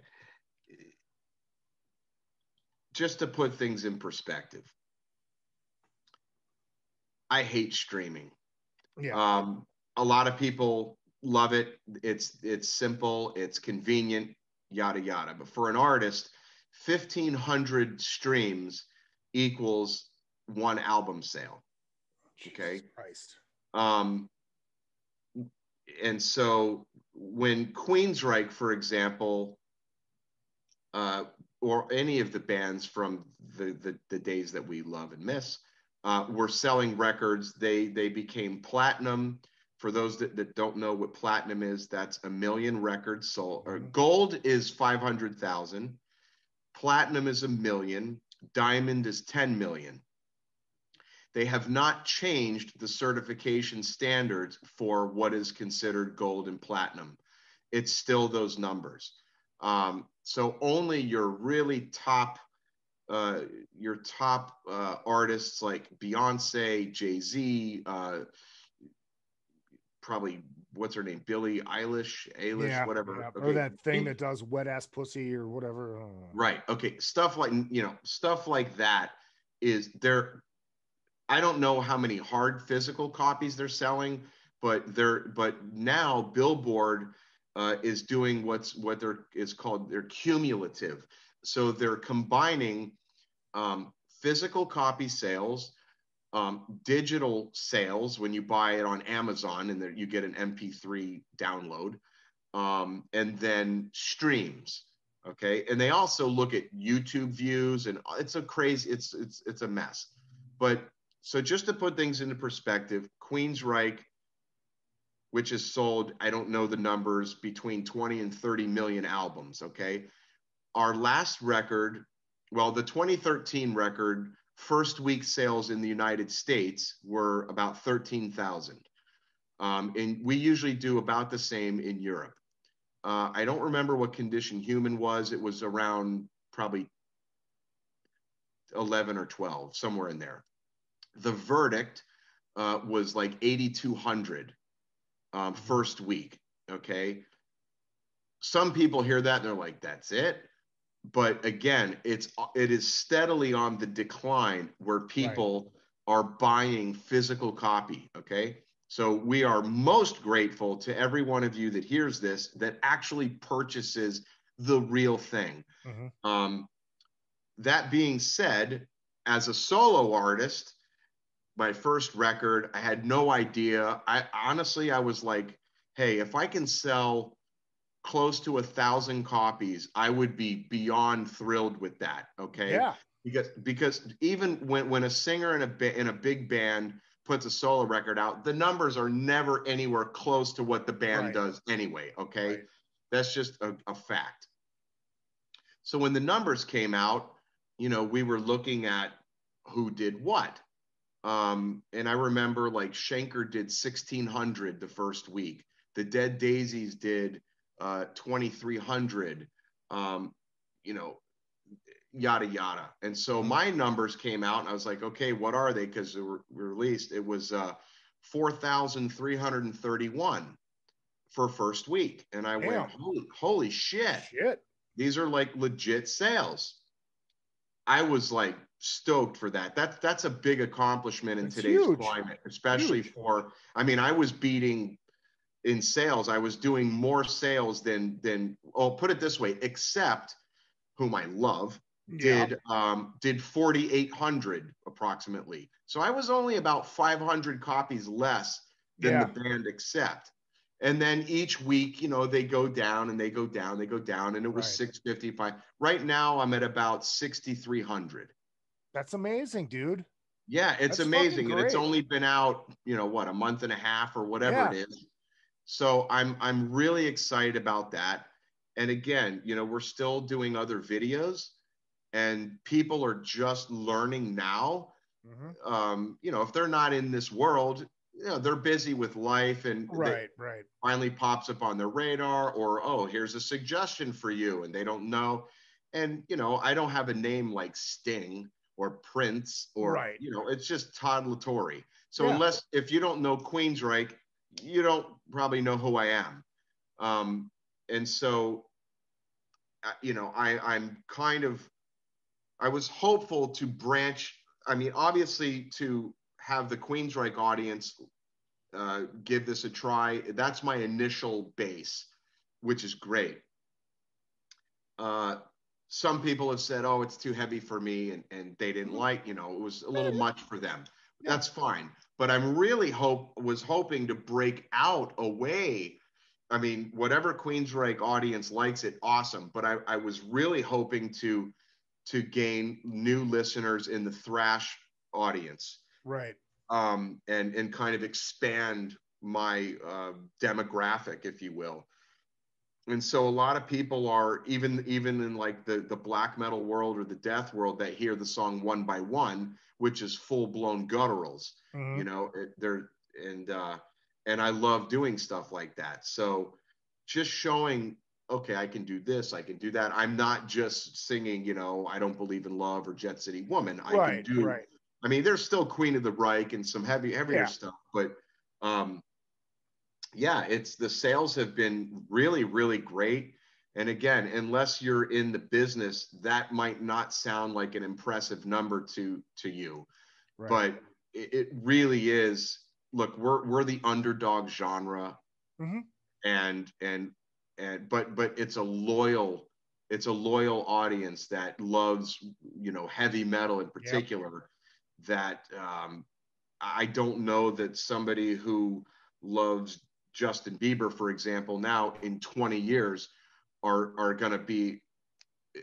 just to put things in perspective, I hate streaming. Yeah. Um, a lot of people love it. It's it's simple, it's convenient, yada yada. But for an artist, fifteen hundred streams equals one album sale. Okay. Christ. Um, and so when Queensryche, for example, uh, or any of the bands from the, the, the days that we love and miss, uh, were selling records. They they became platinum. For those that, that don't know what platinum is, that's a million records sold. Or gold is five hundred thousand. Platinum is a million. Diamond is ten million. They have not changed the certification standards for what is considered gold and platinum. It's still those numbers. Um, so only your really top uh, your top uh, artists like Beyonce, Jay Z, uh, probably what's her name, Billie Eilish, Eilish, yeah, whatever. yeah. Okay. Or that thing that does wet ass pussy or whatever. uh, Right. Okay. Stuff like you know, stuff like that is there. I don't know how many hard physical copies they're selling, but they're but now Billboard uh, is doing what's what they're is called they're cumulative. So they're combining um, physical copy sales, um, digital sales when you buy it on Amazon and there, you get an MP3 download, um, and then streams. Okay, and they also look at YouTube views, and it's a crazy, it's it's it's a mess. But so just to put things into perspective, Queensryche, which has sold, I don't know the numbers, between 20 and 30 million albums. Okay, our last record, well, the 2013 record, first week sales in the United States were about 13,000. Um, and we usually do about the same in Europe. Uh, I don't remember what condition human was. It was around probably 11 or 12, somewhere in there. The verdict uh, was like 8,200 um, first week. Okay. Some people hear that and they're like, that's it. But again, it's it is steadily on the decline where people are buying physical copy. Okay. So we are most grateful to every one of you that hears this that actually purchases the real thing. Mhm. Um, that being said, as a solo artist, my first record, I had no idea. I honestly, I was like, hey, if I can sell close to a thousand copies, I would be beyond thrilled with that. Okay. Yeah. Because because even when when a singer in a in a big band puts a solo record out, the numbers are never anywhere close to what the band Right. does anyway. Okay. Right. That's just a, a fact. So when the numbers came out, you know, we were looking at who did what. Um, and I remember like Schenker did 1600 the first week. The Dead Daisies did uh, 2300. Um, you know, yada yada. And so my numbers came out, and I was like, okay, what are they? Because they were released. It was uh, 4,331 for first week, and I Damn. went, holy, holy shit! Shit. These are like legit sales. I was like stoked for that. That's that's a big accomplishment in today's huge. climate, especially for. I mean, I was beating in sales. I was doing more sales than than. Oh, put it this way, Accept whom I love Yeah. did um, did 4,800 approximately. So I was only about 500 copies less than Yeah. the band Accept. And then each week, you know, they go down and they go down, they go down, and it was Right. 655. Right now, I'm at about 6,300. That's amazing, dude. Yeah, it's That's amazing, and it's only been out, you know, what a month and a half or whatever Yeah. it is. So I'm I'm really excited about that. And again, you know, we're still doing other videos, and people are just learning now. Mhm. Um, you know, if they're not in this world, you know, they're busy with life, and Right, right. finally pops up on their radar or oh here's a suggestion for you and they don't know and you know i don't have a name like sting or prince or Right. you know it's just todd La Torre. so Yeah. unless if you don't know queensryche you don't probably know who i am um, and so you know i i'm kind of i was hopeful to branch i mean obviously to have the queensryche audience uh, give this a try. That's my initial base, which is great. Uh, some people have said, "Oh, it's too heavy for me," and and they didn't like, you know, it was a little much for them. That's fine. but I'm really hope was hoping to break out away. I mean, whatever Queensryche audience likes it, awesome. But I, I was really hoping to to gain new listeners in the thrash audience, Right. um, and and kind of expand my uh, demographic, if you will. And so a lot of people are even even in like the the black metal world or the death world that hear the song one by one, which is full blown gutturals. Mhm. You know, it, they're and uh, and I love doing stuff like that. So just showing, okay, I can do this, I can do that. I'm not just singing, you know, I don't believe in love or Jet City Woman. I Right, can do. right. I mean, there's still Queen of the Reich and some heavy heavier Yeah. stuff, but um, yeah, it's the sales have been really, really great. And again, unless you're in the business, that might not sound like an impressive number to to you, Right. but it, it really is. Look, we're we're the underdog genre, Mhm. and and and but but it's a loyal it's a loyal audience that loves you know heavy metal in particular. That um, I don't know that somebody who loves Justin Bieber, for example, now in 20 years are are going to be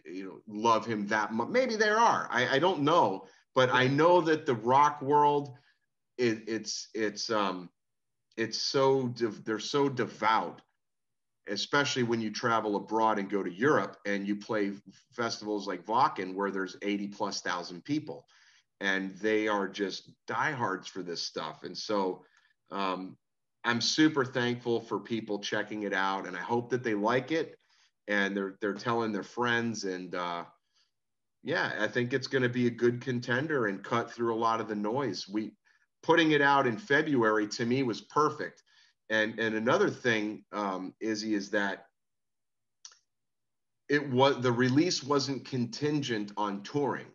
you know love him that much. Maybe there are. I, I don't know, but I know that the rock world it, it's it's um it's so dev- they're so devout especially when you travel abroad and go to Europe and you play festivals like Wacken where there's 80 plus thousand people and they are just diehards for this stuff. And so um, I'm super thankful for people checking it out and I hope that they like it and they're they're telling their friends and uh, yeah, I think it's going to be a good contender and cut through a lot of the noise. We putting it out in February to me was perfect. And and another thing, um, Izzy, is that it was the release wasn't contingent on touring.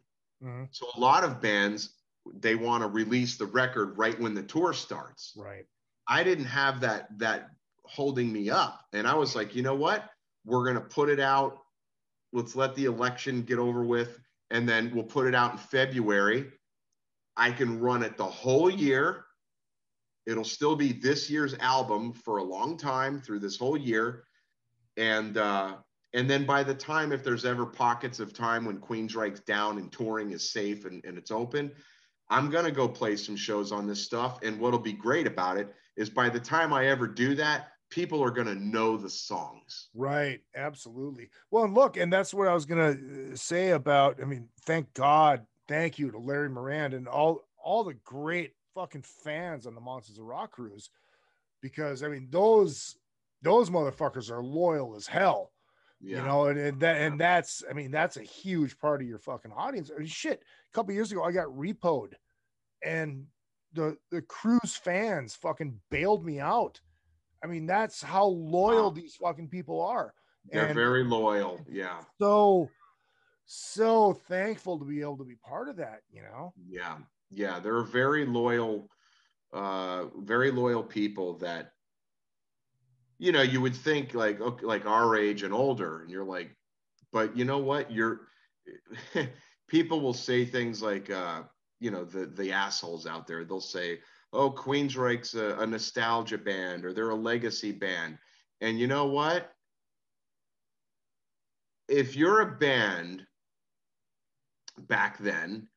Mhm. So a lot of bands they want to release the record right when the tour starts. Right. I didn't have that that holding me up, and I was like, you know what? We're gonna put it out. Let's let the election get over with, and then we'll put it out in February. I can run it the whole year. It'll still be this year's album for a long time through this whole year, and uh, and then by the time if there's ever pockets of time when Queensryche's down and touring is safe and, and it's open, I'm gonna go play some shows on this stuff. And what'll be great about it is by the time I ever do that, people are gonna know the songs. Right, absolutely. Well, and look, and that's what I was gonna uh, say about. I mean, thank God, thank you to Larry Moran and all all the great fucking fans on the Monsters of Rock cruise, because I mean those those motherfuckers are loyal as hell. yeah. You know, and, and that and that's I mean that's a huge part of your fucking audience. I mean, shit, a couple years ago I got repoed, and the the cruise fans fucking bailed me out. I mean, that's how loyal these fucking people are. They're And very loyal. Yeah. so so thankful to be able to be part of that, you know. Yeah, yeah, they're very loyal, uh, very loyal people that, you know, you would think like okay, like our age and older, and you're like, but you know what? You're people will say things like, uh, you know, the the assholes out there. They'll say, "Oh, Queensryche's a, a nostalgia band, or they're a legacy band," and you know what? If you're a band back then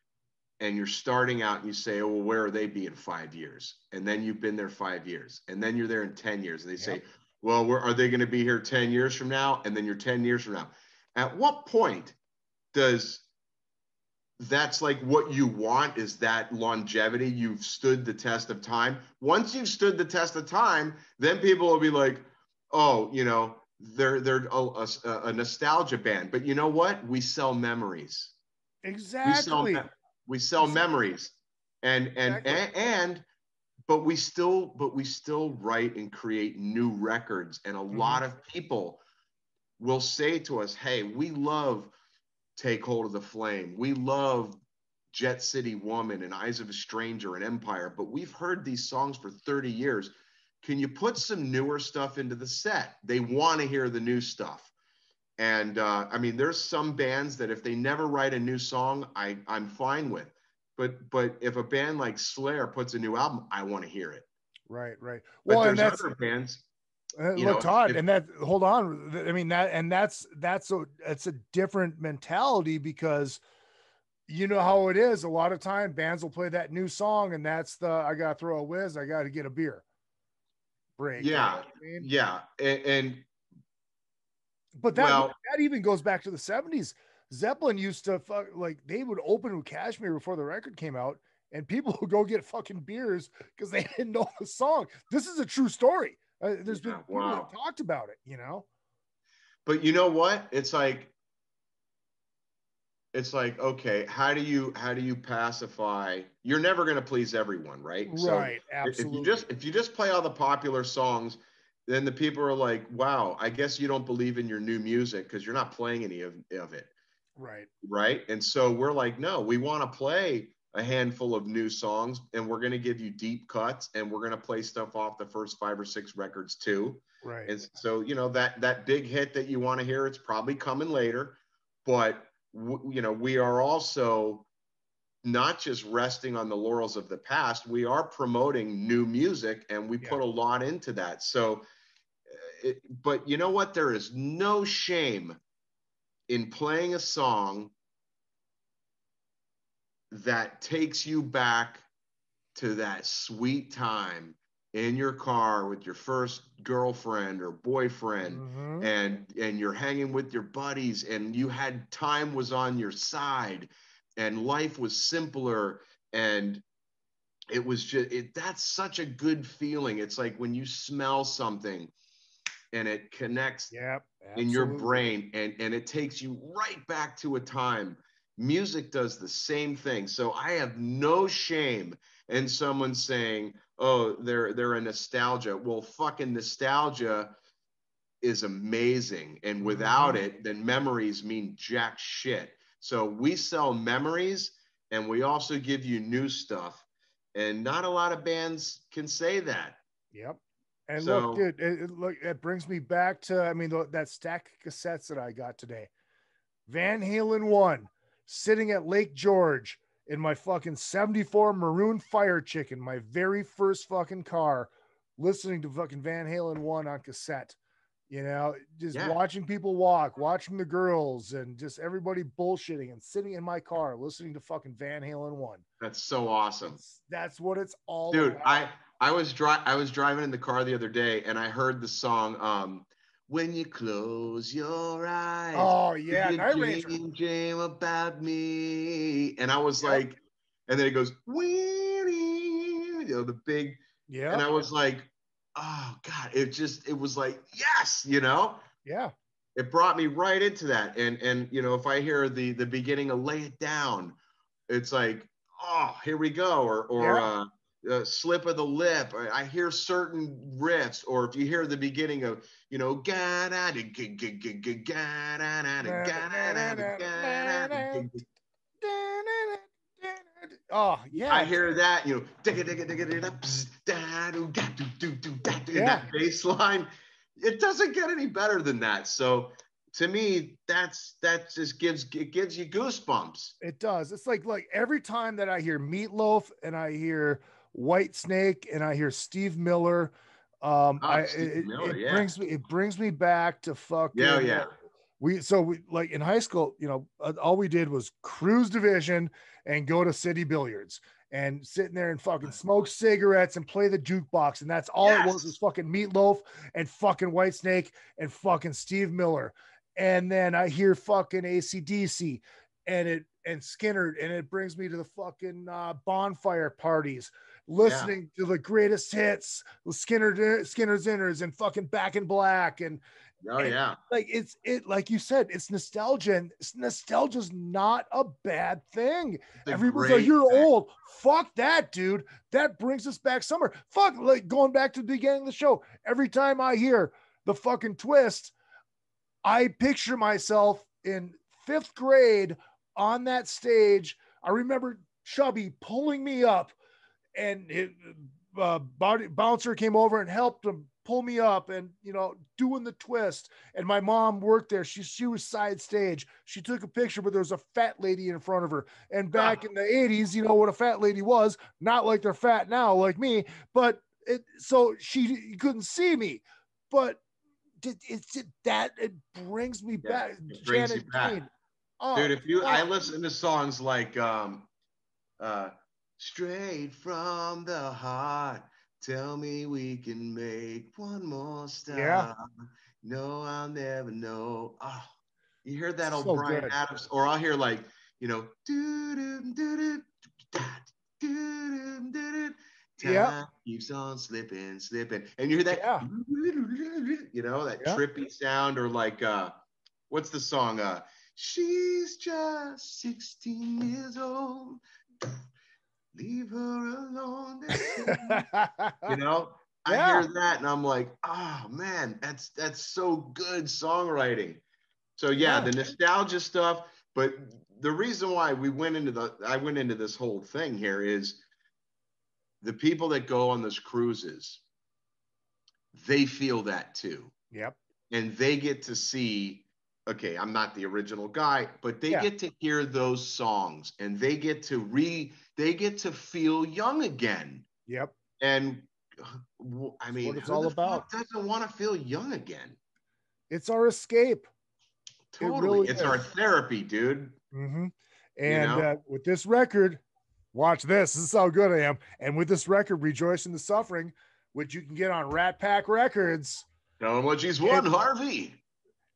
and you're starting out and you say, oh, well, where are they be in five years? And then you've been there five years, and then you're there in 10 years. And they say, well, where, are they going to be here 10 years from now? And then you're 10 years from now. At what point does that's like what you want is that longevity? You've stood the test of time. Once you've stood the test of time, then people will be like, oh, you know, they're they're a, a, a nostalgia band. But you know what? We sell memories we sell Exactly. me- we sell memories and and and, and but we still but we still write and create new records and a lot mm-hmm. of people will say to us hey we love take hold of the flame we love jet city woman and eyes of a stranger and empire but we've heard these songs for 30 years can you put some newer stuff into the set they want to hear the new stuff and uh, I mean, there's some bands that if they never write a new song, I I'm fine with. but but if a band like Slayer puts a new album, I want to hear it. Right, right. Well, and there's that's other bands. Uh, look, know, Todd, if- and that hold on. I mean that, and that's that's a it's a different mentality because you know how it is. A lot of time, bands will play that new song, and that's the I got to throw a whiz. I got to get a beer. Break. you know Yeah, I mean? yeah, and, and But that Well- that even goes back to the seventies. Zeppelin used to fuck like they would open with Kashmir before the record came out, and people would go get fucking beers because they didn't know the song. This is a true story. Uh, there's been people that wow. talked about it. You know. but you know what? It's like it's like okay, how do you how do you pacify? You're never going to please everyone, right? Right, if- If you just if you just play all the popular songs, then the people are like, "Wow, I guess you don't believe in your new music because you're not playing any of, of it." Right. right? And so we're like, no, we want to play a handful of new songs and we're going to give you deep cuts and we're going to play stuff off the first five or six records too. Right. And so, you know, that that big hit that you want to hear, it's probably coming later, but w- you know, we are also not just resting on the laurels of the past, we are promoting new music and we put a lot into that. So uh, it, but you know what? There is no shame in playing a song that takes you back to that sweet time in your car with your first girlfriend or boyfriend Mm-hmm. and and you're hanging with your buddies and you had time was on your side and life was simpler and it was just it that's such a good feeling it's like when you smell something and it connects yep, in your brain and and it takes you right back to a time music does the same thing. So i have no shame in someone saying oh they're they're a nostalgia. Well fucking nostalgia is amazing. And without mm-hmm. it then memories mean jack shit. So we sell memories and we also give you new stuff. And not a lot of bands can say that. Yep. And So- look, dude, it, it, look, it brings me back to, I mean, that stack of cassettes that I got today. Van Halen 1, sitting at Lake George in my fucking 74 Maroon Fire Chicken, my very first fucking car, listening to fucking Van Halen 1 on cassette. You know, just Yeah. watching people walk, watching the girls, and just everybody bullshitting and sitting in my car listening to fucking Van Halen 1. that's so awesome That's what it's all dude about. i i was dri- i was driving in the car the other day and i heard the song um when you close your eyes Oh, yeah, you Night Ranger. dream about me and i was like and then it goes you know the big Yeah. and i was like oh god it just it was like yes you know Yeah. it brought me right into that and and you know if i hear the the beginning of lay it down it's like oh here we go or or Yeah. uh, uh slip of the lip I- i hear certain riffs or if you hear the beginning of you know Oh, yeah. I hear that, you know, that bass line. It doesn't get any better than that. So to me, that's that just gives it gives you goosebumps. It does. It's like like every time that I hear Meatloaf and I hear Whitesnake and I hear Steve Miller, um, Oh, I Steve it, Miller, it yeah. brings me it brings me back to fucking Yeah, yeah. We so we like in high school, you know, uh, all we did was cruise division and go to city billiards and sitting there and fucking smoke cigarettes and play the jukebox, and that's all it was was fucking Meatloaf and fucking Whitesnake and fucking Steve Miller, and then I hear fucking AC/DC and it and Skynyrd, and it brings me to the fucking uh, bonfire parties, listening to the greatest hits, Skynyrd Skynyrd's Innyrds and fucking Back in Black, and Oh and, yeah. like it's it like you said, it's nostalgia, and nostalgia's not a bad thing. Everybody's like, "You're old." Fuck that, dude. That brings us back summer. Fuck, like going back to the beginning of the show. Every time I hear the fucking twist, I picture myself in fifth grade on that stage. I remember Chubby pulling me up, and it, uh, body, bouncer came over and helped him pull me up and you know doing the twist. And my mom worked there. She she was side stage she took a picture but there was a fat lady in front of her. And back in the 80s you know what a fat lady was. Not like they're fat now like me but it so she couldn't see me. But it's it, that it brings me back? it brings Janet you back. Oh, Dude, if you I listen to songs like um uh straight from the heart, tell me we can make one more stop. Yeah. No, I'll never know. Oh, you hear that old So Bryan good. Adams, or I'll hear like, you know, doo-doo, doo-doo, da, doo-doo, doo-doo, Yeah. keeps on slipping, slipping. And you hear that, you know, that Yeah. trippy sound, or like uh what's the song? Uh She's just 16 years old. Leave her alone. you know, I Yeah. hear that and I'm like, oh man, that's that's so good songwriting. So yeah, Yeah. the nostalgia stuff, but the reason why we went into the I went into this whole thing here is the people that go on those cruises, they feel that too yep and they get to see okay i'm not the original guy but they Yeah. get to hear those songs and they get to re they get to feel young again yep and I mean it's all about. doesn't want to feel young again it's our escape totally really it's our therapy dude hmm And know? uh, with this record, watch this. This is how good I am. And with this record, Rejoice in the Suffering, which you can get on Rat Pak Records, tell them what she's won harvey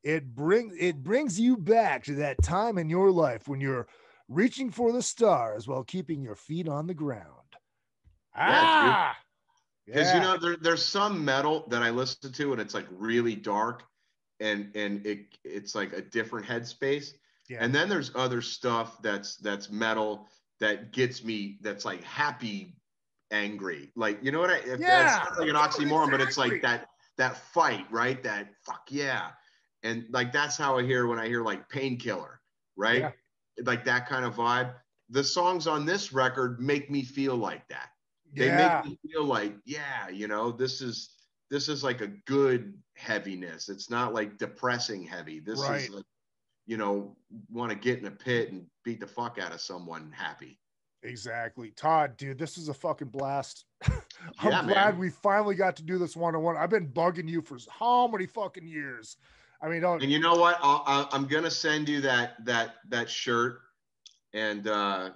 it brings it brings you back to that time in your life when you're reaching for the stars while keeping your feet on the ground. Ah, Because yeah. you know, there, there's some metal that I listen to and it's like really dark and and it it's like a different headspace. Yeah. And then there's other stuff that's that's metal that gets me that's like happy angry. Like you know what I if Yeah, that sounds like an oxymoron, but it's like that that fight, right? That fuck yeah. And like that's how I hear when I hear like painkiller, right? Yeah. Like that kind of vibe. The songs on this record make me feel like that they make me feel like yeah you know this is this is like a good heaviness it's not like depressing heavy this Right. is like you know want to get in a pit and beat the fuck out of someone happy Exactly. Todd, dude, this is a fucking blast. I'm Yeah, glad man. we finally got to do this one on one. I've been bugging you for how many fucking years? I mean, don't, and you know what I'll, i'm gonna send you that that that shirt and uh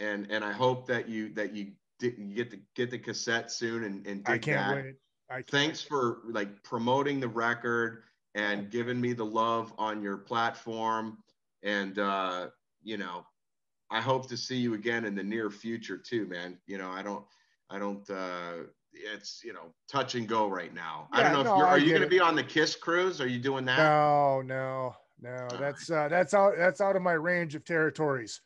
and and i hope that you that you, you get the get the cassette soon and and I can't that. wait. I can't. thanks for like promoting the record and giving me the love on your platform and uh you know i hope to see you again in the near future too man you know i don't i don't uh it's you know touch and go right now i don't know if you're are you going to be on the kiss cruise are you doing that No, no, no. That's uh, that's out that's out of my range of territories.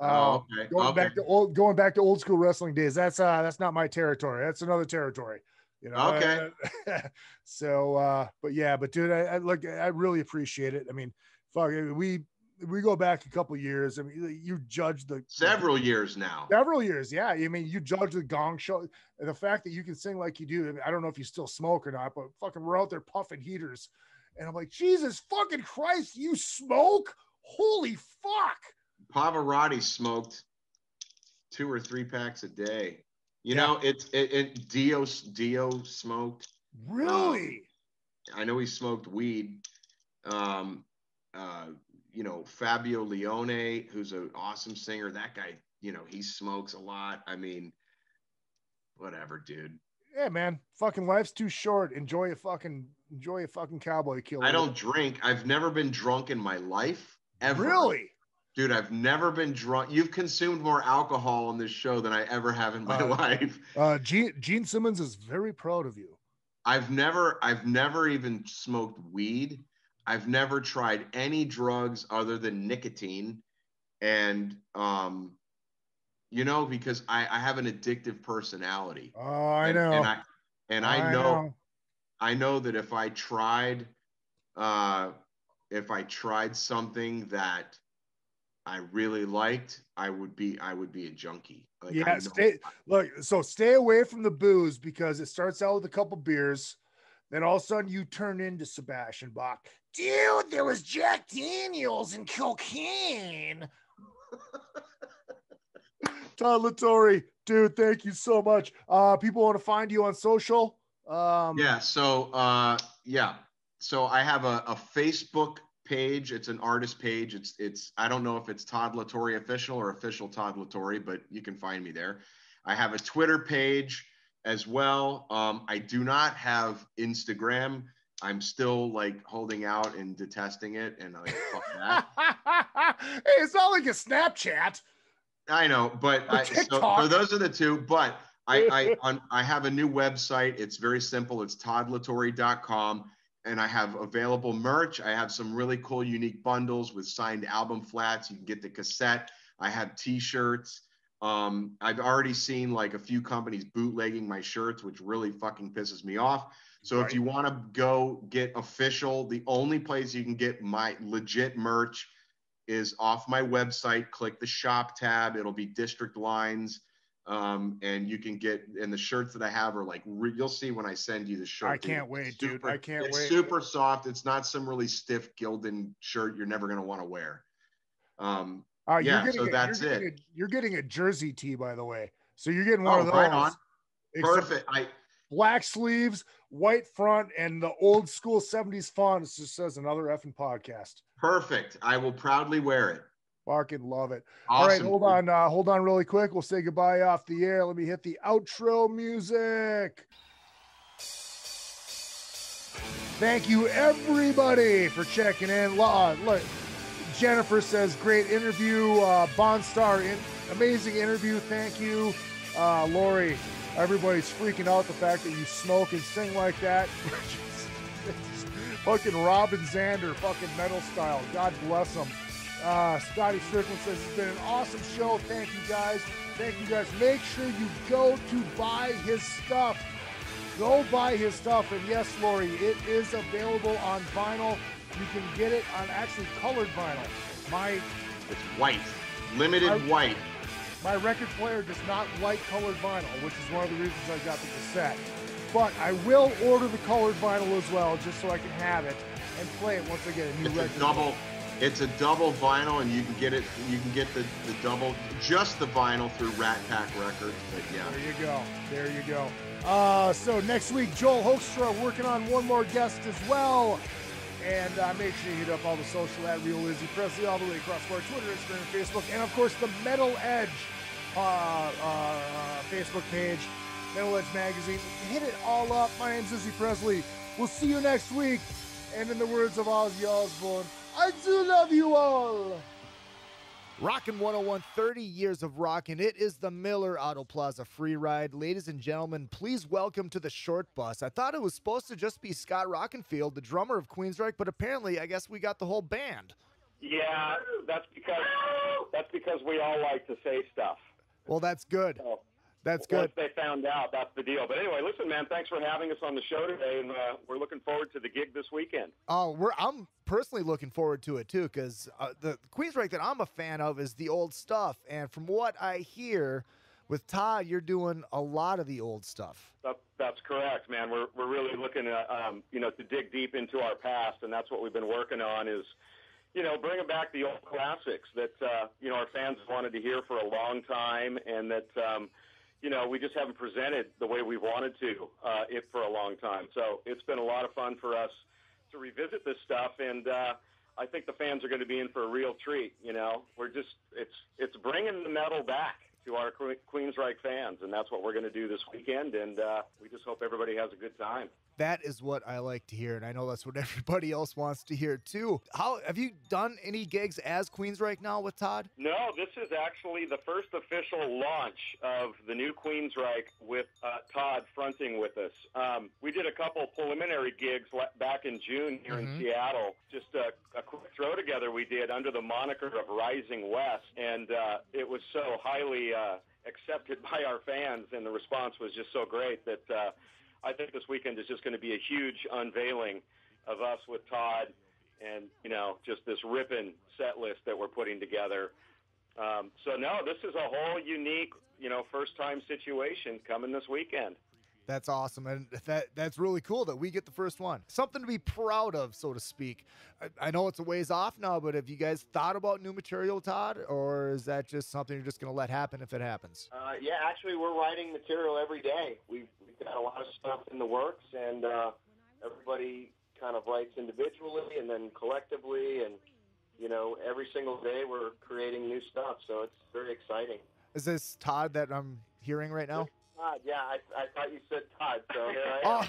Uh, Oh, okay, Going okay. back to old going back to old school wrestling days. That's uh that's not my territory. That's another territory. You know. Okay. so uh, but yeah, but dude, I, I look I really appreciate it. I mean, fuck we we go back a couple years. I mean, you judge the several years now Several years, yeah. I mean, you judge the Gong Show, and the fact that you can sing like you do. I, mean, I don't know if you still smoke or not, but fucking, we're out there puffing heaters, and I'm like, Jesus fucking Christ, you smoke? Holy fuck! pavarotti smoked two or three packs a day you Yeah. know it's it, it dio dio smoked Really? I know he smoked weed. Um, uh, you know, Fabio Lione, who's an awesome singer. That guy, you know, he smokes a lot. I mean, whatever, dude. yeah, man. Fucking life's too short. Enjoy a fucking enjoy a fucking cowboy kill. I don't drink. I've never been drunk in my life ever. really. Dude, I've never been drunk. You've consumed more alcohol on this show than I ever have in my Uh, life. Uh, Gene Gene Simmons is very proud of you. I've never I've never even smoked weed. I've never tried any drugs other than nicotine. And um you know, because I, I have an addictive personality. Oh, I and, know. And I and I, know, know. I know that if I tried uh if I tried something that I really liked, I would be I would be a junkie. Like, yeah, stay look. So stay away from the booze because it starts out with a couple beers, Then all of a sudden you turn into Sebastian Bach. Dude, there was Jack Daniels and cocaine. Todd La Torre, dude, thank you so much. Uh, people want to find you on social. Um, yeah. So, uh, yeah. So I have a, a Facebook page. It's an artist page. It's it's. I don't know if it's Todd La Torre official or official Todd La Torre, but you can find me there. I have a Twitter page as well. Um, I do not have Instagram. I'm still like holding out and detesting it, and like fuck that. hey, it's not like a Snapchat. I know, but I, so, so those are the two. But I I on, I have a new website. It's very simple. It's toddlatorre.com, and I have available merch. I have some really cool, unique bundles with signed album flats. You can get the cassette. I have T-shirts. Um, I've already seen like a few companies bootlegging my shirts, which really fucking pisses me off. So if you want to go get official, the only place you can get my legit merch is off my website. Click the shop tab. It'll be district lines. Um, and you can get, and the shirts that I have are like, re- you'll see when I send you the shirt. I dude. can't wait, dude. I can't it's wait. super soft. It's not some really stiff Gildan shirt you're never going to want to wear. Um, Uh, yeah, you're getting so a, that's you're getting it. A, you're getting a jersey tee, by the way. So you're getting one Oh, of those. right on. Perfect. I, Black sleeves, white front, and the old school 70s font. It just says another effing podcast. perfect. I will proudly wear it. Fucking love it. All right, hold on. Uh, hold on really quick. We'll say goodbye off the air. Let me hit the outro music. Thank you, everybody, for checking in. Look, Jennifer says, great interview. Uh, Bond Star, in, amazing interview. Thank you. Uh, Lori, everybody's freaking out the fact that you smoke and sing like that. fucking Robin Zander, fucking metal style. God bless him. Uh, Scotty Strickland says it's been an awesome show. Thank you guys. Thank you guys. Make sure you go to buy his stuff. Go buy his stuff. And yes, Lori, it is available on vinyl. You can get it on actually colored vinyl. My It's white, limited I- white. my record player does not like colored vinyl, which is one of the reasons I got the cassette. But I will order the colored vinyl as well, just so I can have it and play it once I get a new It's record. a double. It's a double vinyl, and you can get it. You can get the, the double, just the vinyl through Rat Pak Records. But yeah, There you go. There you go. Uh, so next week, Joel Hoekstra working on one more guest as well. And uh, make sure you hit up all the social at Real Izzy Presley, all the way across our Twitter, Instagram, Facebook, and of course the Metal Edge uh, uh, uh, Facebook page, Metal Edge Magazine. Hit it all up. My name's Izzy Presley. We'll see you next week. And in the words of Ozzy Osbourne, I do love you all. Rockin' 101, 30 years of rockin'. It is the Miller Auto Plaza free ride. Ladies and gentlemen, please welcome to the short bus. I thought it was supposed to just be Scott Rockenfield, the drummer of Queensryche, but apparently, I guess we got the whole band. Yeah, that's because that's because we all like to say stuff. Well, that's good. So That's once good. they found out, that's the deal. But anyway, listen, man, thanks for having us on the show today, and uh, we're looking forward to the gig this weekend. Oh, we're I'm personally looking forward to it too, because uh, the Queensryche that I'm a fan of is the old stuff, and from what I hear, with Todd, you're doing a lot of the old stuff. That, that's correct, man. We're we're really looking at um, you know to dig deep into our past, and that's what we've been working on is you know bringing back the old classics that uh, you know our fans have wanted to hear for a long time, and that um, you know we just haven't presented the way we wanted to uh, it for a long time. So it's been a lot of fun for us to revisit this stuff, and uh, I think the fans are going to be in for a real treat. You know, we're just it's it's bringing the metal back to our Que- Queensryche fans, and that's what we're going to do this weekend. And uh, we just hope everybody has a good time. That is what I like to hear, and I know that's what everybody else wants to hear too. How have you done any gigs as Queensryche now with Todd? No, this is actually the first official launch of the new Queensryche with uh, Todd fronting with us. Um, we did a couple preliminary gigs back in June here in Mhm. Seattle. Just a, a quick throw together we did under the moniker of Rising West, and uh, it was so highly uh, accepted by our fans, and the response was just so great that uh, I think this weekend is just going to be a huge unveiling of us with Todd and you know just this ripping set list that we're putting together. Um, so no, this is a whole unique, you know, first time situation coming this weekend. That's awesome, and that that's really cool that we get the first one. Something to be proud of, so to speak. I, I know it's a ways off now, but have you guys thought about new material, Todd, or is that just something you're just going to let happen if it happens? Uh, yeah, actually, we're writing material every day. We've, we've got a lot of stuff in the works, and uh, everybody kind of writes individually and then collectively, and you know, every single day we're creating new stuff. So it's very exciting. Is this Todd that I'm hearing right now? Todd, yeah, I, I thought you said Todd, so here I am.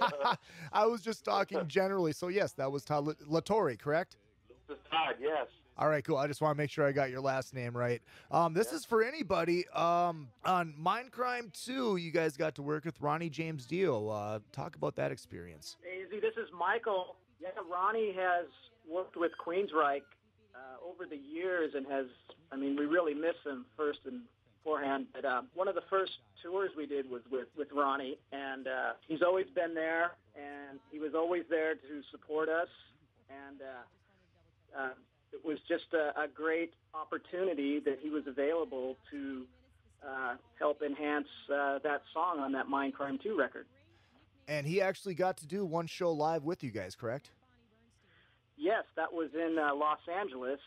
Oh, I was just talking generally. So yes, that was Todd La- Latore, correct? This is Todd, yes. All right, cool. I just want to make sure I got your last name right. Um, this is for anybody. Um, on Mindcrime 2, you guys got to work with Ronnie James Dio. Uh, talk about that experience. Hey, Izzy, this is Michael. Yeah, Ronnie has worked with Queensryche uh, over the years and has, I mean, we really miss him first and beforehand. But uh, one of the first tours we did was with, with Ronnie, and uh, he's always been there, and he was always there to support us. And uh, uh, it was just a, a great opportunity that he was available to uh, help enhance uh, that song on that Mindcrime 2 record. And he actually got to do one show live with you guys, correct? Yes, that was in uh, Los Angeles,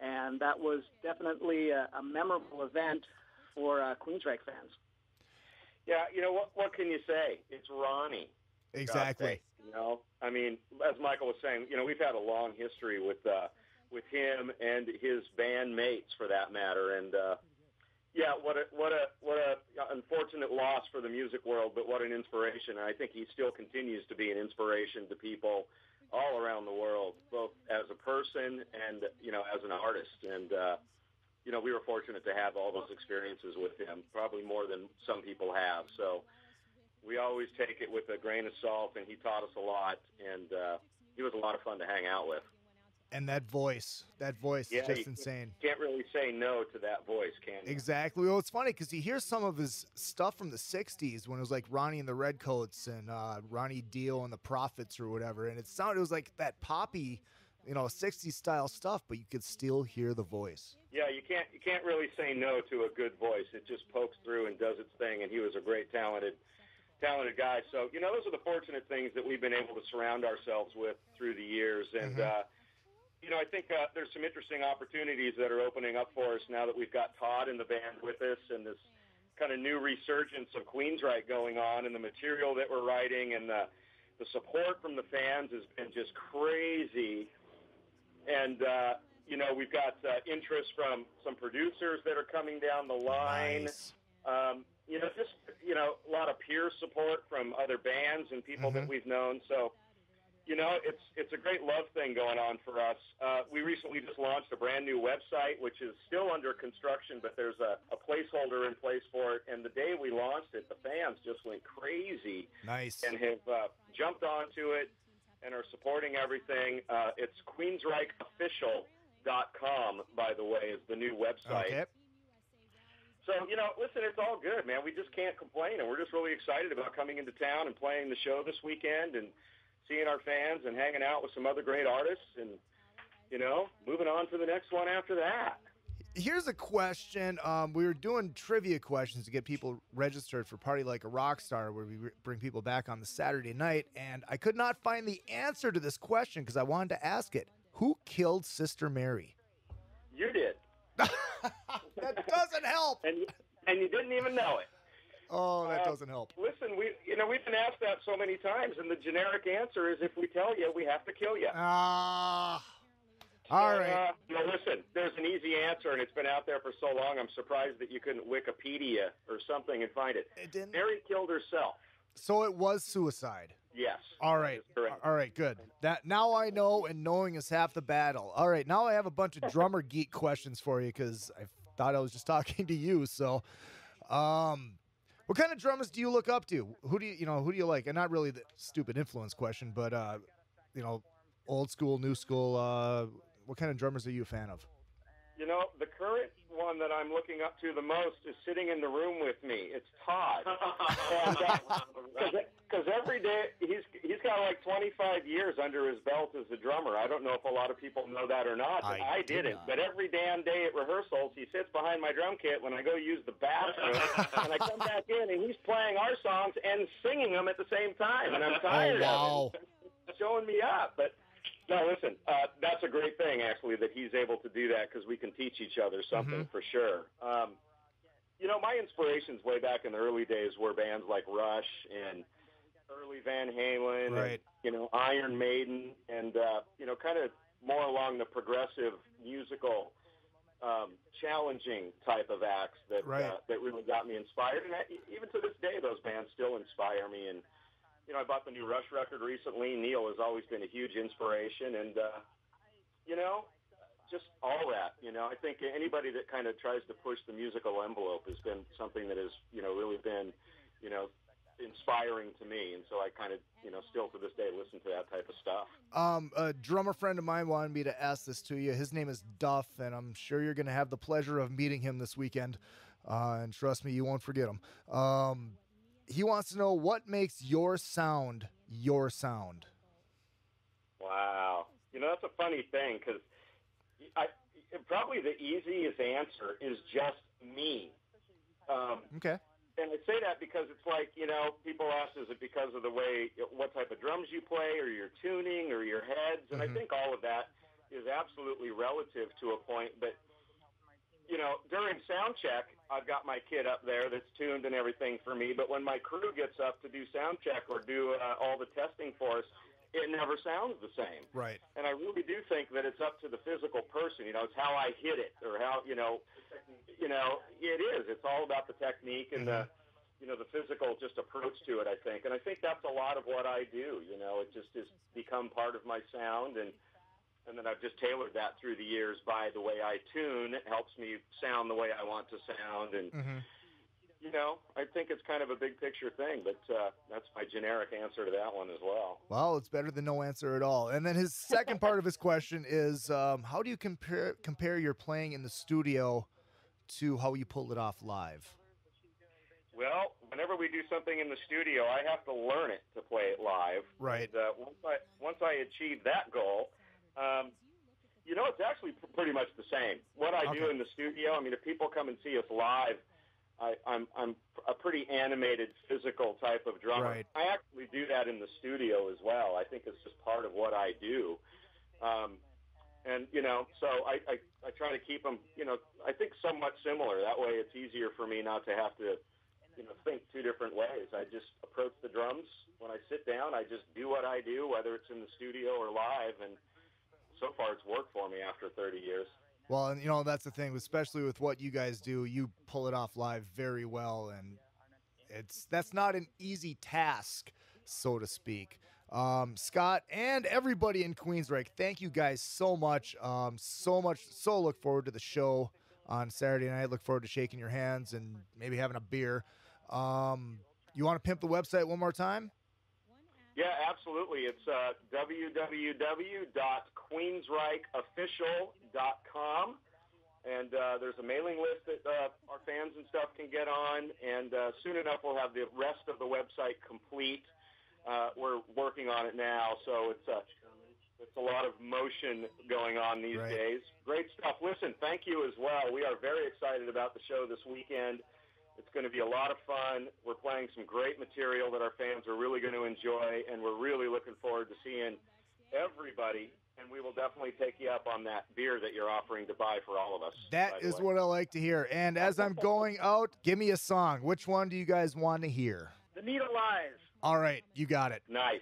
and that was definitely a, a memorable event for uh, Queensryche fans. Yeah, you know what? What can you say? It's Ronnie. Exactly. sake, You know, I mean, as Michael was saying, you know, we've had a long history with uh, with him and his bandmates, for that matter, and uh, yeah, what a what a what a unfortunate loss for the music world, but what an inspiration. And I think he still continues to be an inspiration to people all around the world, both as a person and you know as an artist. And uh, you know, we were fortunate to have all those experiences with him, probably more than some people have. So we always take it with a grain of salt, and he taught us a lot, and uh, he was a lot of fun to hang out with. And that voice, that voice Yeah, is just insane. Can't really say no to that voice, can you? Exactly. Well, it's funny because you hear some of his stuff from the '60s when it was like Ronnie and the Redcoats and uh, Ronnie Dio and the Prophets or whatever, and it sounded it was like that poppy, you know, '60s style stuff, but you could still hear the voice. Yeah, you can't you can't really say no to a good voice. It just pokes through and does its thing, and he was a great talented talented guy. So you know, those are the fortunate things that we've been able to surround ourselves with through the years, and. uh you know, I think uh, there's some interesting opportunities that are opening up for us now that we've got Todd in the band with us and this kind of new resurgence of Queensryche going on and the material that we're writing and the, the support from the fans has been just crazy. And, uh, you know, we've got uh, interest from some producers that are coming down the line. Um, you know, just, you know, a lot of peer support from other bands and people that we've known. So, you know, it's it's a great love thing going on for us. Uh, we recently just launched a brand new website, which is still under construction, but there's a, a placeholder in place for it. And the day we launched it, the fans just went crazy Nice. and have uh, jumped onto it and are supporting everything. Uh, it's QueensrycheOfficial.com, by the way, is the new website. Okay. So, you know, listen, it's all good, man. We just can't complain, and we're just really excited about coming into town and playing the show this weekend and seeing our fans and hanging out with some other great artists and, you know, moving on to the next one after that. Here's a question. Um, we were doing trivia questions to get people registered for Party Like a Rock Star, where we re- bring people back on the Saturday night, and I could not find the answer to this question because I wanted to ask it. Who killed Sister Mary? You did. that doesn't help. And you, and you didn't even know it. Oh, that Uh, doesn't help. Listen, we you know we've been asked that so many times, and the generic answer is if we tell you, we have to kill you. Ah. All right. Uh, you know, listen, there's an easy answer, and it's been out there for so long. I'm surprised that you couldn't Wikipedia or something and find it. It didn't. Mary killed herself. So it was suicide. Yes. All right. All right, good. That now I know and knowing is half the battle. All right, now I have a bunch of drummer geek questions for you cuz I thought I was just talking to you. So um what kind of drummers do you look up to? Who do you, you know, who do you like? And not really the stupid influence question, but uh you know, old school, new school, uh what kind of drummers are you a fan of? You know, the current one that I'm looking up to the most is sitting in the room with me. It's Todd. Because every day he's he's got like 25 years under his belt as a drummer. I don't know if a lot of people know that or not. But I I, did didn't. not. But every damn day at rehearsals, he sits behind my drum kit when I go use the bathroom, and I come back in and he's playing our songs and singing them at the same time, and I'm oh, tired wow. of it. It's showing me up, but. No, listen, uh, that's a great thing, actually, that he's able to do that because we can teach each other something for sure. Um, you know, my inspirations way back in the early days were bands like Rush and early Van Halen, and, you know, Iron Maiden, and, uh, you know, kind of more along the progressive musical, um, challenging type of acts that, Right. uh, that really got me inspired. And I, even to this day, those bands still inspire me. And, you know, I bought the new Rush record recently. Neil has always been a huge inspiration. And, uh, you know, just all that, you know, I think anybody that kind of tries to push the musical envelope has been something that has, you know, really been, you know, inspiring to me. And so I kind of, you know, still to this day listen to that type of stuff. Um, a drummer friend of mine wanted me to ask this to you. His name is Duff, and I'm sure you're going to have the pleasure of meeting him this weekend. Uh, and trust me, you won't forget him. Um, he wants to know what makes your sound your sound. Wow. You know, that's a funny thing because I probably the easiest answer is just me. Um, Okay. and I say that because it's like you know people ask is it because of the way what type of drums you play or your tuning or your heads and I think all of that is absolutely relative to a point but you know during sound check I've got my kit up there that's tuned and everything for me but when my crew gets up to do sound check or do uh, all the testing for us it never sounds the same Right. and I really do think that it's up to the physical person. You know, it's how I hit it or how you know, you know, it is. It's all about the technique and the, you know, the physical just approach to it. I think, and I think that's a lot of what I do. You know, it just has become part of my sound, and and then I've just tailored that through the years by the way I tune. It helps me sound the way I want to sound, and Mm-hmm. you know, I think it's kind of a big picture thing. But uh, that's my generic answer to that one as well. Well, it's better than no answer at all. And then his second part of his question is, um, how do you compare compare your playing in the studio to how you pull it off live? Well, whenever we do something in the studio, I have to learn it to play it live. Right. And, uh, once I once I achieve that goal, um, you know, it's actually pr- pretty much the same. What I do in the studio, I mean, if people come and see us live, I, I'm I'm a pretty animated, physical type of drummer. Right. I actually do that in the studio as well. I think it's just part of what I do. Um, and you know, so I, I I try to keep them, you know, I think somewhat similar. That way, it's easier for me not to have to, you know, think two different ways. I just approach the drums when I sit down. I just do what I do, whether it's in the studio or live, and so far it's worked for me after 30 years. Well, and you know that's the thing, especially with what you guys do. You pull it off live very well, and it's that's not an easy task, so to speak. Um, Scott and everybody in Queensryche, thank you guys so much. Um, so much. So look forward to the show on Saturday night. Look forward to shaking your hands and maybe having a beer. Um, you want to pimp the website one more time? Yeah, absolutely. It's uh, www.queensrycheofficial.com. And uh, there's a mailing list that uh, our fans and stuff can get on. And uh, soon enough, we'll have the rest of the website complete. Uh, we're working on it now, so it's a it's a lot of motion going on these Right. days. Great stuff. Listen, thank you as well. We are very excited about the show this weekend. It's going to be a lot of fun. We're playing some great material that our fans are really going to enjoy, and we're really looking forward to seeing everybody. And we will definitely take you up on that beer that you're offering to buy for all of us. That is what I like to hear. And as I'm going out, give me a song. Which one do you guys want to hear? The Needle Lies. All right, you got it. Nice.